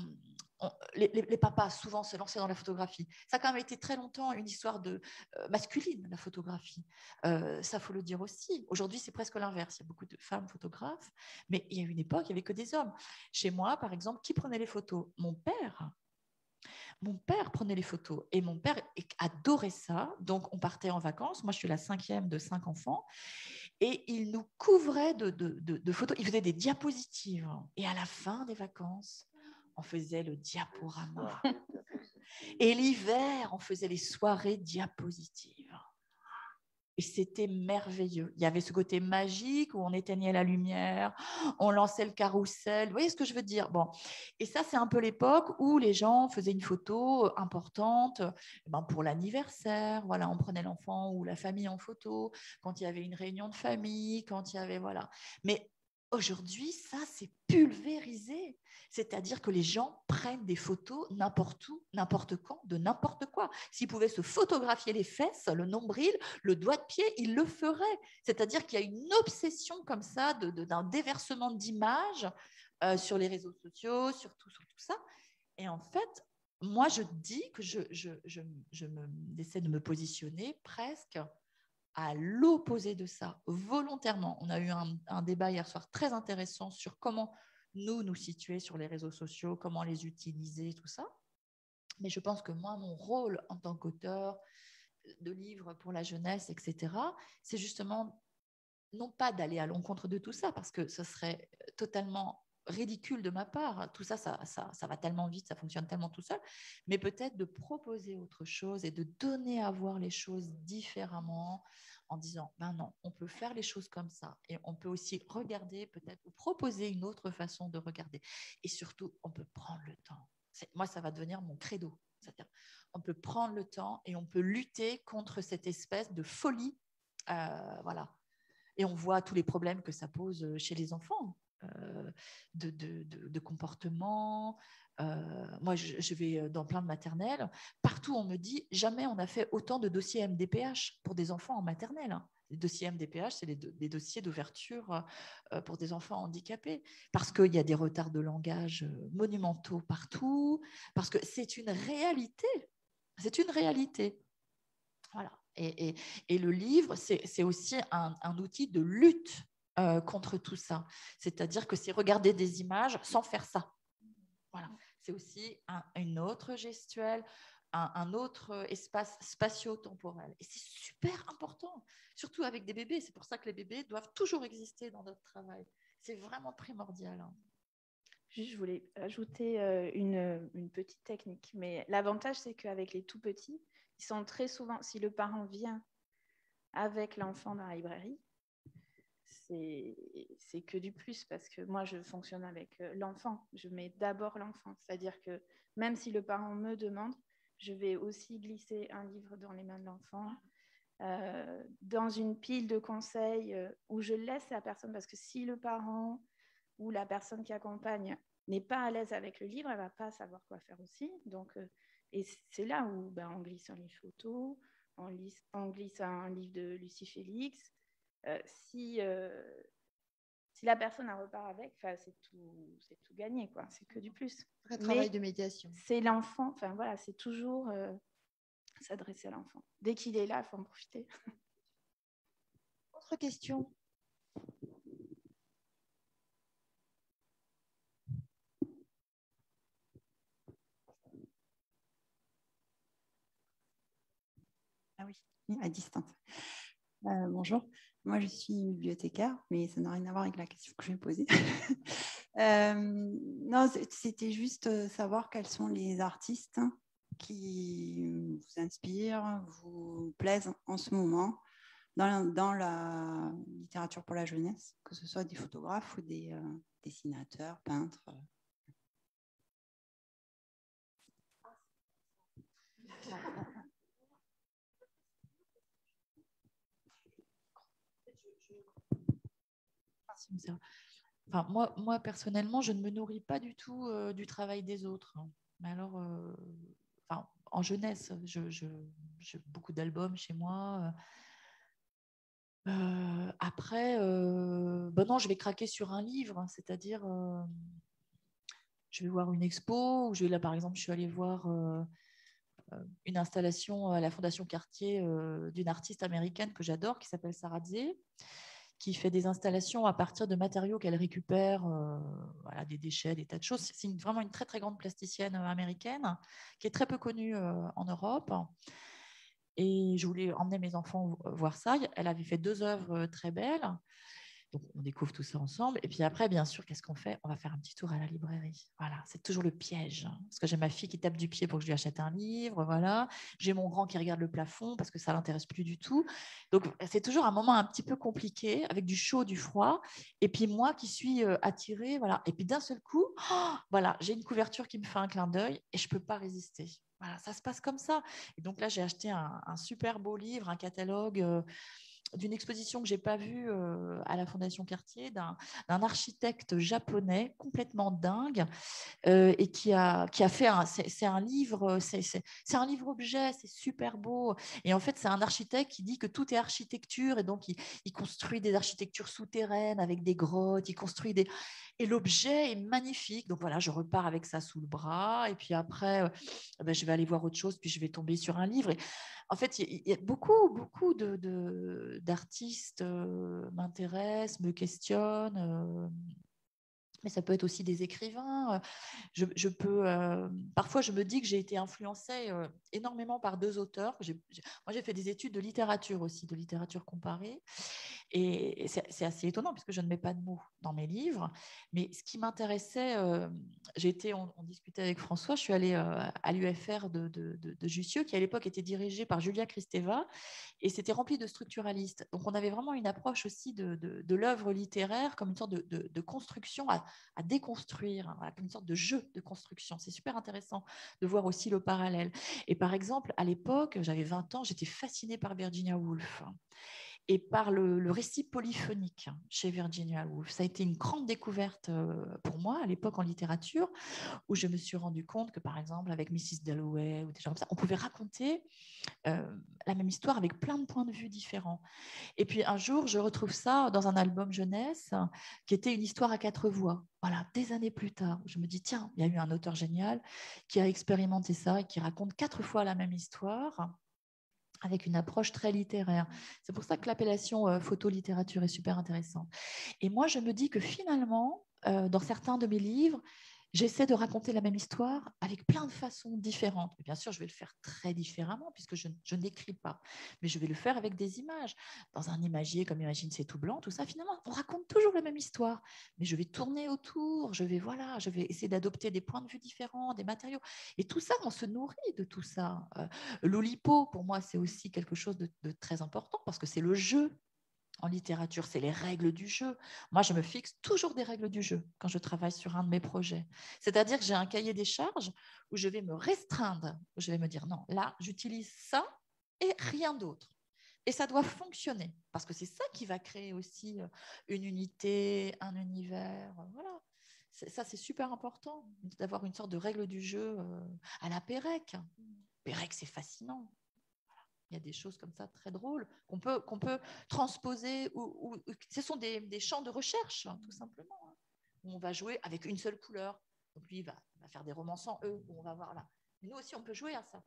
les, papas souvent se lançaient dans la photographie. Ça a quand même été très longtemps une histoire de euh, masculine, la photographie. Euh, ça, faut le dire aussi. Aujourd'hui, c'est presque l'inverse. Il y a beaucoup de femmes photographes, mais il y a une époque, il n'y avait que des hommes. Chez moi, par exemple, qui prenait les photos? Mon père. Mon père prenait les photos et mon père adorait ça. Donc, on partait en vacances. Moi, je suis la cinquième de cinq enfants. Et il nous couvrait de, de, photos. Il faisait des diapositives. Et à la fin des vacances, on faisait le diaporama. [LAUGHS] Et l'hiver, on faisait les soirées diapositives. Et c'était merveilleux. Il y avait ce côté magique où on éteignait la lumière, on lançait le carrousel. Vous voyez ce que je veux dire? Bon. Et ça, c'est un peu l'époque où les gens faisaient une photo euh, importante eh ben pour l'anniversaire. Voilà, on prenait l'enfant ou la famille en photo quand il y avait une réunion de famille, quand il y avait voilà. Mais Aujourd'hui, ça, c'est pulvérisé. C'est-à-dire que les gens prennent des photos n'importe où, n'importe quand, de n'importe quoi. S'ils pouvaient se photographier les fesses, le nombril, le doigt de pied, ils le feraient. C'est-à-dire qu'il y a une obsession comme ça d'un déversement d'images euh, sur les réseaux sociaux, sur tout, sur tout ça. Et en fait, moi, je dis que je, je, je, je me, essaie de me positionner presque à l'opposé de ça, volontairement. On a eu un, débat hier soir très intéressant sur comment nous nous situer sur les réseaux sociaux, comment les utiliser, tout ça. Mais je pense que moi, mon rôle en tant qu'auteur de livres pour la jeunesse, etc., c'est justement non pas d'aller à l'encontre de tout ça, parce que ce serait totalement ridicule de ma part. Tout ça ça, ça, ça, va tellement vite, ça fonctionne tellement tout seul. Mais peut-être de proposer autre chose et de donner à voir les choses différemment, en disant, ben non, on peut faire les choses comme ça. Et on peut aussi regarder peut-être ou proposer une autre façon de regarder. Et surtout, on peut prendre le temps. Moi, ça va devenir mon credo. On peut prendre le temps et on peut lutter contre cette espèce de folie. Euh, voilà. Et on voit tous les problèmes que ça pose euh, chez les enfants. Euh, de, de, de, comportement, euh, moi, je, vais euh, dans plein de maternelles. Partout, on me dit jamais on a fait autant de dossiers MDPH pour des enfants en maternelle. Hein. Les dossiers MDPH, c'est des dossiers d'ouverture pour des enfants handicapés, parce qu'il y a des retards de langage monumentaux partout, parce que c'est une réalité. C'est une réalité. Voilà. Et, et, le livre, c'est aussi un, un, outil de lutte euh, contre tout ça. C'est-à-dire que c'est regarder des images sans faire ça. Voilà. C'est aussi une autre gestuelle, un, autre espace spatio-temporel. Et c'est super important, surtout avec des bébés. C'est pour ça que les bébés doivent toujours exister dans notre travail. C'est vraiment primordial. Hein. je voulais ajouter euh, une, une petite technique. Mais l'avantage, c'est qu'avec les tout petits, ils sont très souvent, si le parent vient avec l'enfant dans la librairie, c'est que du plus parce que moi, je fonctionne avec euh, l'enfant. Je mets d'abord l'enfant. C'est-à-dire que même si le parent me demande, je vais aussi glisser un livre dans les mains de l'enfant, euh, dans une pile de conseils euh, où je laisse la personne, parce que si le parent ou la personne qui accompagne n'est pas à l'aise avec le livre, elle va pas savoir quoi faire aussi. Donc, et c'est là où ben, on glisse un livre photo, on, glisse un livre de Lucie Félix, si, euh, si la personne en repart avec, c'est tout, c'est tout gagné, quoi. C'est que du plus. Travail de médiation. C'est l'enfant, enfin voilà, c'est toujours euh, s'adresser à l'enfant. Dès qu'il est là, il faut en profiter. [LAUGHS] Autre question Ah oui, à distance. bonjour. Moi, je suis bibliothécaire, mais ça n'a rien à voir avec la question que je vais poser. [LAUGHS] Euh, non, c'était juste euh, savoir quels sont les artistes qui vous inspirent, vous plaisent en ce moment dans la, littérature pour la jeunesse, que ce soit des photographes ou des euh, dessinateurs, peintres. Moi, personnellement, je ne me nourris pas du tout euh, du travail des autres. Hein. Mais alors, euh, en jeunesse, j'ai beaucoup d'albums chez moi. Euh, après, ben non, je vais craquer sur un livre, hein. c'est-à-dire, je vais voir une expo, je vais là, par exemple, je suis allée voir une installation à la Fondation Cartier d'une artiste américaine que j'adore, qui s'appelle Sarah Zé qui fait des installations à partir de matériaux qu'elle récupère, euh, voilà, des déchets, des tas de choses. C'est vraiment une très très grande plasticienne euh, américaine qui est très peu connue euh, en Europe. Et je voulais emmener mes enfants voir ça. Elle avait fait deux œuvres très belles. Donc, on découvre tout ça ensemble. Et puis après, bien sûr, qu'est-ce qu'on fait? On va faire un petit tour à la librairie. Voilà, c'est toujours le piège. Hein. Parce que j'ai ma fille qui tape du pied pour que je lui achète un livre. Voilà, j'ai mon grand qui regarde le plafond parce que ça l'intéresse plus du tout. Donc, c'est toujours un moment un petit peu compliqué avec du chaud, du froid. Et puis moi qui suis euh, attirée, voilà. Et puis d'un seul coup, [GASPS] voilà, j'ai une couverture qui me fait un clin d'œil et je peux pas résister. Voilà, ça se passe comme ça. Et donc là, j'ai acheté un, super beau livre, un catalogue. Euh, d'une exposition que j'ai pas vue euh, à la Fondation Cartier d'un architecte japonais complètement dingue euh, et qui a, qui a fait un c'est un livre c'est un livre objet c'est super beau. Et en fait c'est un architecte qui dit que tout est architecture et donc il, il construit des architectures souterraines avec des grottes il construit des et l'objet est magnifique. Donc voilà je repars avec ça sous le bras et puis après euh, ben, je vais aller voir autre chose puis je vais tomber sur un livre en fait, il y, a beaucoup, beaucoup d'artistes euh, m'intéressent, me questionnent. Euh, mais ça peut être aussi des écrivains. Euh, je, peux, parfois, je me dis que j'ai été influencée énormément par deux auteurs. moi, j'ai fait des études de littérature aussi, de littérature comparée. Et c'est assez étonnant puisque je ne mets pas de mots dans mes livres. Mais ce qui m'intéressait, j'ai été, on, discutait avec François, je suis allée à l'UFR de, Jussieu, qui à l'époque était dirigé par Julia Kristeva, et c'était rempli de structuralistes. Donc, on avait vraiment une approche aussi de, l'œuvre littéraire comme une sorte de, construction à, à déconstruire, hein, comme une sorte de jeu de construction. C'est super intéressant de voir aussi le parallèle. Et par exemple, à l'époque, j'avais 20 ans, j'étais fascinée par Virginia Woolf et par le, récit polyphonique chez Virginia Woolf. Ça a été une grande découverte euh, pour moi à l'époque en littérature, où je me suis rendu compte que, par exemple, avec Mrs. Dalloway ou des gens comme ça, on pouvait raconter euh, la même histoire avec plein de points de vue différents. Et puis un jour, je retrouve ça dans un album jeunesse qui était une histoire à quatre voix. Voilà, des années plus tard, je me dis, tiens, il y a eu un auteur génial qui a expérimenté ça et qui raconte quatre fois la même histoire avec une approche très littéraire. C'est pour ça que l'appellation euh, photo-littérature est super intéressante. Et moi, je me dis que finalement, euh, dans certains de mes livres, J'essaie de raconter la même histoire avec plein de façons différentes. bien sûr, je vais le faire très différemment puisque je, n'écris pas, mais je vais le faire avec des images. Dans un imagier comme Imagine c'est tout blanc, tout ça, finalement, on raconte toujours la même histoire, mais je vais tourner autour, je vais voilà, je vais essayer d'adopter des points de vue différents, des matériaux, et tout ça, on se nourrit de tout ça. Euh, L'Olipo, pour moi, c'est aussi quelque chose de très important parce que c'est le jeu en littérature, c'est les règles du jeu. Moi, je me fixe toujours des règles du jeu quand je travaille sur un de mes projets. C'est-à-dire que j'ai un cahier des charges où je vais me restreindre, où je vais me dire non, là, j'utilise ça et rien d'autre. Et ça doit fonctionner, parce que c'est ça qui va créer aussi euh, une unité, un univers. Euh, voilà. Ça, c'est super important, d'avoir une sorte de règle du jeu euh, à la Pérec. Pérec, c'est fascinant il y a des choses comme ça très drôles qu'on peut, qu'on peut transposer. Ou, ce sont des, des, champs de recherche, hein, tout simplement. Hein, où on va jouer avec une seule couleur. Donc lui, il va, va faire des romans sans eux, où on va voir là. nous aussi, on peut jouer à ça.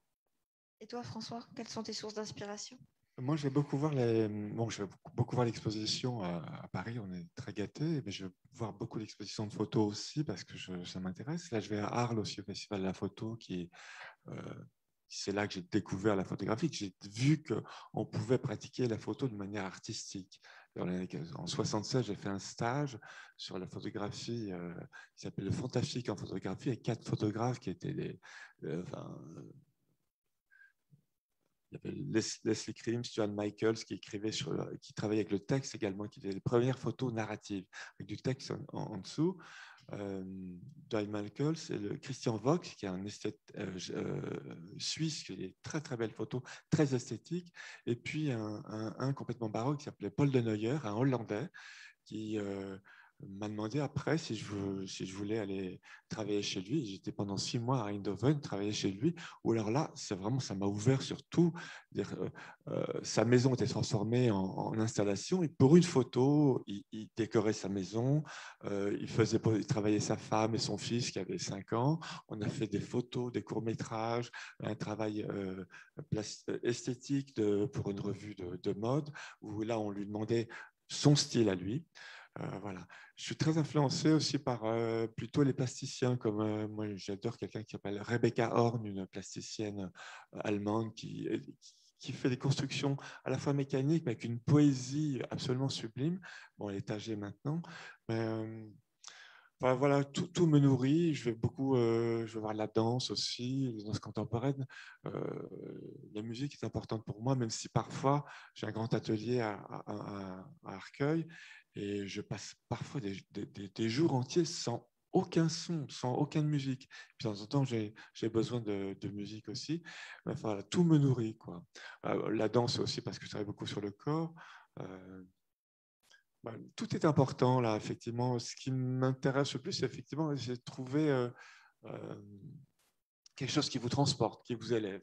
Et toi, François, quelles sont tes sources d'inspiration? Moi, je vais beaucoup voir les... bon, je vais beaucoup voir l'exposition à, Paris. On est très gâtés, mais je vais voir beaucoup d'expositions de photos aussi parce que je, ça m'intéresse. Là, je vais à Arles aussi au Festival de la photo, qui est euh, c'est là que j'ai découvert la photographie, que j'ai vu qu'on pouvait pratiquer la photo de manière artistique. En 76, j'ai fait un stage sur la photographie euh, qui s'appelle le fantastique en photographie, avec quatre photographes qui étaient des, euh, il y avait Leslie Cream, Stuart Michaels qui écrivait sur, qui travaillait avec le texte également, qui faisait les premières photos narratives avec du texte en dessous euh, Michaels et le Christian Vox, qui est un esthète euh, euh, suisse, qui a des très très belles photos, très esthétiques, et puis un, un, complètement baroque qui s'appelait Paul de Neuer, un Hollandais, qui m'a demandé après si je, si je, voulais aller travailler chez lui. J'étais pendant six mois à Eindhoven, travailler chez lui, où alors là, c'est vraiment, ça m'a ouvert sur tout. Euh, euh, sa maison était transformée en, installation et pour une photo, il, décorait sa maison, euh, il, faisait, il travaillait sa femme et son fils qui avait cinq ans. On a fait des photos, des courts-métrages, un travail esthétique de, pour une revue de, de mode, où là, on lui demandait son style à lui. Euh, voilà. Je suis très influencé aussi par euh, plutôt les plasticiens, comme euh, moi j'adore quelqu'un qui s'appelle Rebecca Horn, une plasticienne allemande qui, qui fait des constructions à la fois mécaniques, mais avec une poésie absolument sublime. Bon, elle est âgée maintenant, mais voilà, tout, me nourrit. Je vais beaucoup, je vais voir la danse aussi, la danse contemporaine. la musique est importante pour moi, même si parfois j'ai un grand atelier à, à, à Arcueil et je passe parfois des, des, jours entiers sans aucun son, sans aucune musique. Puis de temps en temps, j'ai besoin de, de, musique aussi. Enfin, tout me nourrit. Quoi. Euh, la danse aussi, parce que je travaille beaucoup sur le corps. Euh, bah, tout est important, là, effectivement. Ce qui m'intéresse le plus, c'est effectivement, de trouver euh, quelque chose qui vous transporte, qui vous élève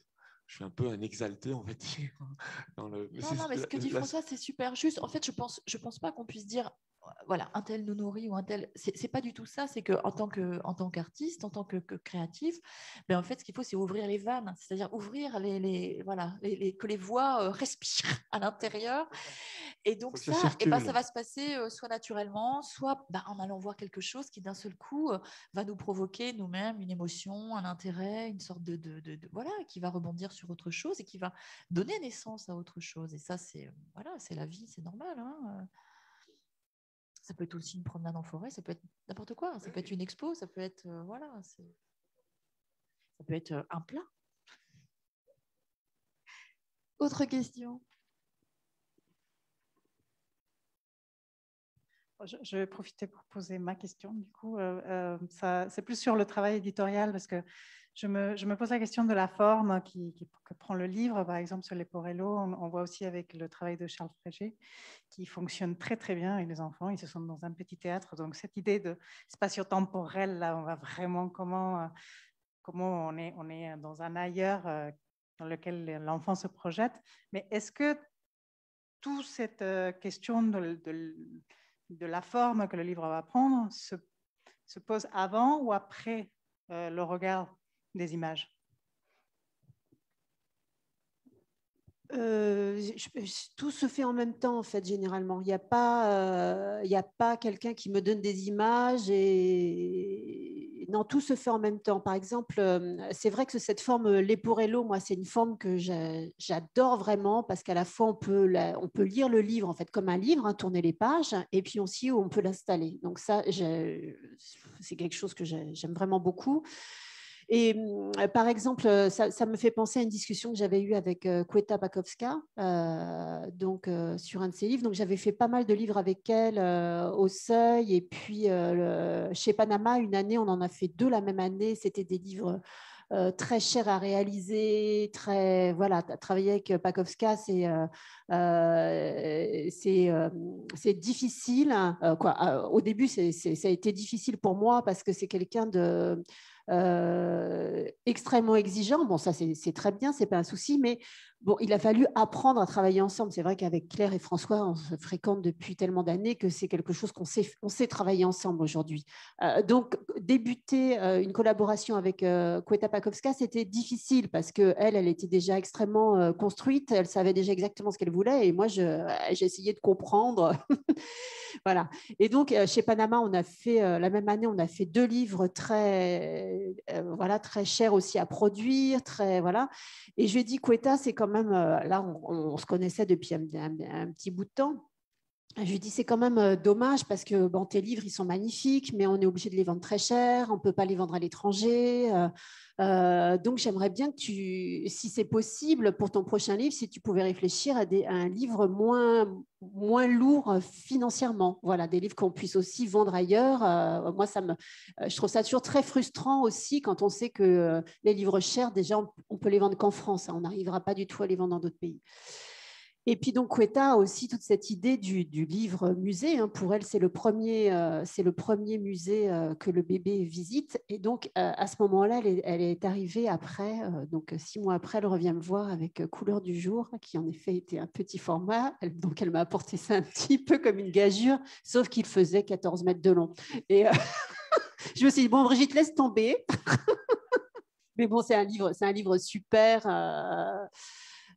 je suis un peu un exalté, on va dire. [LAUGHS] non, non, mais ce que dit François, c'est super juste. En fait, je pense, je pense pas qu'on puisse dire voilà, un tel nous nourrit ou un tel. C'est pas du tout ça. C'est qu'en tant qu'artiste, en tant que, créatif, ben en fait, ce qu'il faut, c'est ouvrir les vannes, c'est-à-dire ouvrir les, voilà, que les voix euh, [LAUGHS] respirent à l'intérieur. Et donc ça, et ben, ça va se passer euh, soit naturellement, soit ben, en allant voir quelque chose qui d'un seul coup euh, va nous provoquer nous-mêmes une émotion, un intérêt, une sorte de, de, voilà, qui va rebondir sur autre chose et qui va donner naissance à autre chose. Et ça, c'est voilà, c'est la vie, c'est normal. Hein ça peut être aussi une promenade en forêt, ça peut être n'importe quoi. Ça peut être une expo, ça peut être euh, voilà, ça peut être euh, un plat. Autre question je, vais profiter pour poser ma question. Du coup, euh, c'est plus sur le travail éditorial parce que je me, pose la question de la forme que prend le livre, par exemple sur les Porello. On, voit aussi avec le travail de Charles Frégé qui fonctionne très très bien avec les enfants. Ils se sont dans un petit théâtre. Donc cette idée de spatio-temporel, là, on va vraiment comment, comment on, est, on est dans un ailleurs euh, dans lequel l'enfant se projette. Mais est-ce que toute cette euh, question de, la forme que le livre va prendre se, se pose avant ou après euh, le regard images euh, tout se fait en même temps, en fait, généralement. Il n'y a pas, euh, il pas quelqu'un qui me donne des images et non, tout se fait en même temps. Par exemple, euh, c'est vrai que cette forme Leporello, moi, c'est une forme que j'adore vraiment parce qu'à la fois on peut, on peut lire le livre en fait comme un livre, hein, tourner les pages, et puis aussi on peut l'installer. Donc ça, c'est quelque chose que j'aime vraiment beaucoup. Et mmh, par exemple, ça, me fait penser à une discussion que j'avais eue avec Kweta Bakowska, donc sur un de ses livres. Donc j'avais fait pas mal de livres avec elle au Seuil, et puis chez Panama, une année, on en a fait deux la même année. C'était des livres très chers à réaliser, très voilà, travailler avec Pakowska, c'est c'est difficile. quoi. Au début, ça a été difficile pour moi parce que c'est quelqu'un de euh, extrêmement exigeant. Bon, ça, c'est très bien, c'est pas un souci, mais bon, il a fallu apprendre à travailler ensemble. C'est vrai qu'avec Claire et François, on se fréquente depuis tellement d'années que c'est quelque chose qu'on sait, travailler ensemble aujourd'hui. Euh, donc, débuter euh, une collaboration avec euh, Kweta Pakowska, c'était difficile parce que elle, était déjà extrêmement construite, elle savait déjà exactement ce qu'elle voulait, et moi, j'ai essayé de comprendre. [LAUGHS] voilà. Et donc, chez Panama, on a fait la même année, on a fait deux livres très, voilà, très chers aussi à produire, très voilà. Et je lui ai dit, Queta, c'est quand même, là, on, se connaissait depuis un, petit bout de temps. Je lui dit, c'est quand même dommage parce que tes livres, ils sont magnifiques, mais on est obligé de les vendre très cher, on ne peut pas les vendre à l'étranger. Euh, donc, j'aimerais bien que tu, si c'est possible, pour ton prochain livre, si tu pouvais réfléchir à, des, un livre moins, moins lourd financièrement. Voilà, des livres qu'on puisse aussi vendre ailleurs. Euh, moi, ça me, je trouve ça toujours très frustrant aussi quand on sait que les livres chers, déjà, on, on peut les vendre qu'en France. Hein. on n'arrivera pas du tout à les vendre dans d'autres pays. Et puis donc Quetta a aussi toute cette idée du, livre musée. Hein. Pour elle, c'est le premier, euh, c'est le premier musée euh, que le bébé visite. Et donc euh, à ce moment-là, elle, est, arrivée après, donc six mois après, elle revient me voir avec Couleur du jour, qui en effet était un petit format. donc elle m'a apporté ça un petit peu comme une gageure, sauf qu'il faisait 14 mètres de long. Et [LAUGHS] je me suis dit bon Brigitte, laisse tomber. [LAUGHS] Mais bon, c'est un livre, c'est un livre super.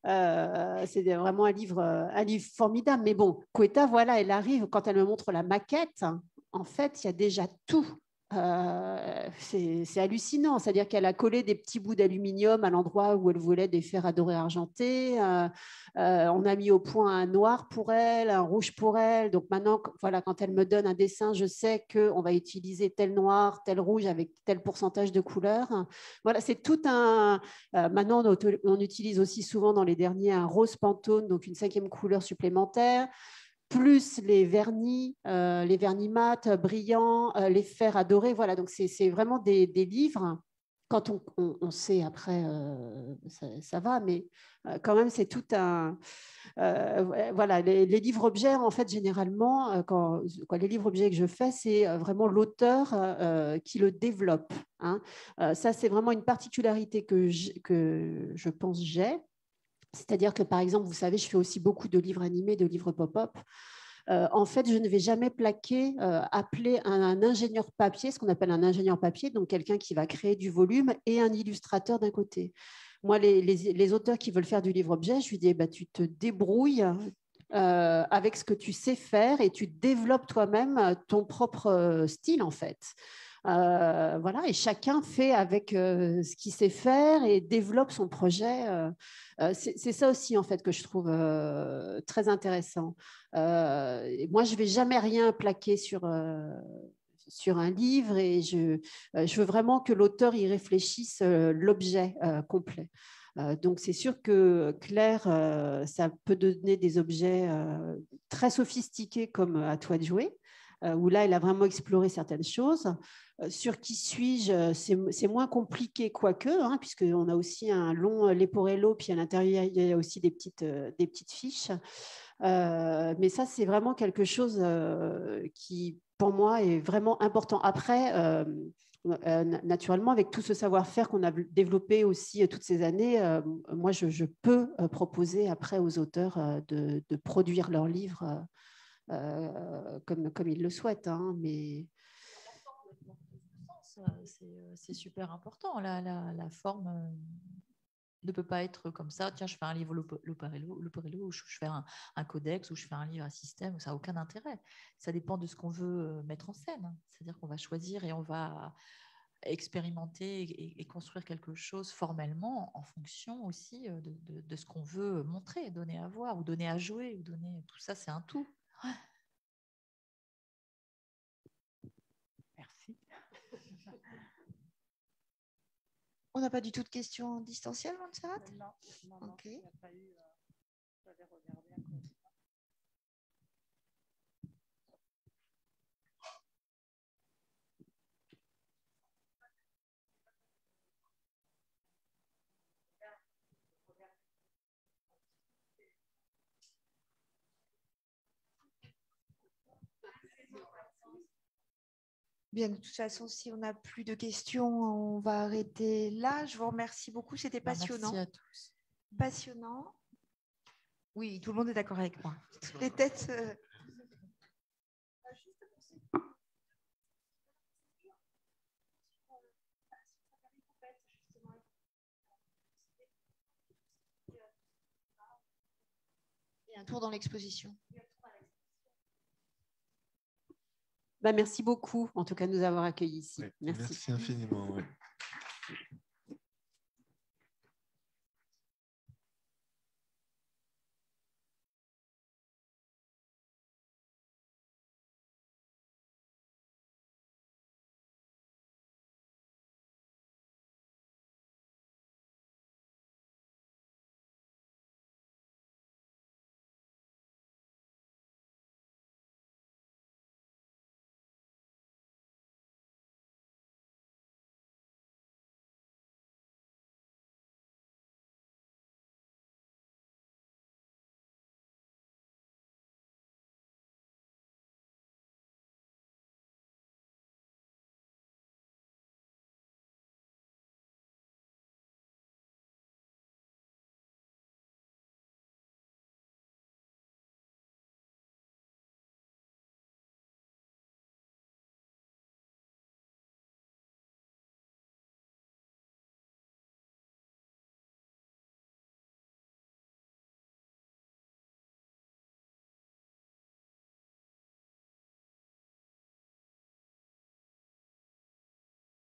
Euh, c'est vraiment un livre, euh, un livre formidable. Mais bon, Quetta, voilà, elle arrive, quand elle me montre la maquette, en fait, il y a déjà tout. Euh, c'est hallucinant, c'est-à-dire qu'elle a collé des petits bouts d'aluminium à l'endroit où elle voulait des fers à doré argentés. Euh, euh, on a mis au point un noir pour elle, un rouge pour elle. Donc maintenant, voilà, quand elle me donne un dessin, je sais qu'on va utiliser tel noir, tel rouge avec tel pourcentage de couleur. Voilà, c'est tout un. maintenant, on, on, utilise aussi souvent dans les derniers un rose pantone, donc une cinquième couleur supplémentaire plus les vernis, euh, les vernis mat, euh, brillants, euh, les fers adorés. Voilà, donc c'est vraiment des, livres. Quand on, sait après, ça, va, mais quand même, c'est tout un. voilà, les, livres objets, en fait, généralement, quand, les livres objets que je fais, c'est vraiment l'auteur qui le développe. Hein. ça, c'est vraiment une particularité que, que je pense j'ai c'est-à-dire que, par exemple, vous savez, je fais aussi beaucoup de livres animés, de livres pop-up. Euh, en fait, je ne vais jamais plaquer, euh, appeler un, ingénieur papier, ce qu'on appelle un ingénieur papier, donc quelqu'un qui va créer du volume, et un illustrateur d'un côté. Moi, les, auteurs qui veulent faire du livre-objet, je lui dis, bah, tu te débrouilles euh, avec ce que tu sais faire et tu développes toi-même ton propre style, en fait. Euh, voilà, et chacun fait avec euh, ce qu'il sait faire et développe son projet. Euh, c'est ça aussi, en fait, que je trouve très intéressant. moi, je vais jamais rien plaquer sur, sur un livre et je veux vraiment que l'auteur y réfléchisse l'objet complet. donc, c'est sûr que Claire, ça peut donner des objets très sophistiqués comme à toi de jouer, où là, elle a vraiment exploré certaines choses. Euh, sur qui suis-je, c'est moins compliqué quoique, hein, puisqu'on a aussi un long Leporello, puis à l'intérieur, il y a aussi des petites, euh, des petites fiches. Euh, mais ça, c'est vraiment quelque chose qui, pour moi, est vraiment important. Après, naturellement, avec tout ce savoir-faire qu'on a développé aussi toutes ces années, moi, je, peux proposer après aux auteurs de, produire leurs livres comme, comme ils le souhaitent. Hein, mais euh, c'est super important, la, la, forme. Euh, ne peut pas être comme ça. Tiens, je fais un livre Loparello, ou je fais un, codex, ou je fais un livre à système. Ça n'a aucun intérêt. Ça dépend de ce qu'on veut euh, mettre en scène. C'est-à-dire qu'on va choisir et on va expérimenter et, construire quelque chose formellement en fonction aussi euh, de, de, ce qu'on veut montrer, donner à voir, ou donner à jouer, ou donner. Tout ça, c'est un tout. On n'a pas du tout de questions en distanciel, Montserrat? Non, non, non okay. il n'y a pas eu. Euh, J'avais regardé Bien, de toute façon, si on n'a plus de questions, on va arrêter là. Je vous remercie beaucoup, c'était bah, passionnant. Merci à tous. Passionnant. Oui, tout le monde est d'accord avec moi. [LAUGHS] Toutes les têtes. Euh, Et un tour dans l'exposition. Bah, merci beaucoup, en tout cas, de nous avoir accueillis ici. merci. merci infiniment.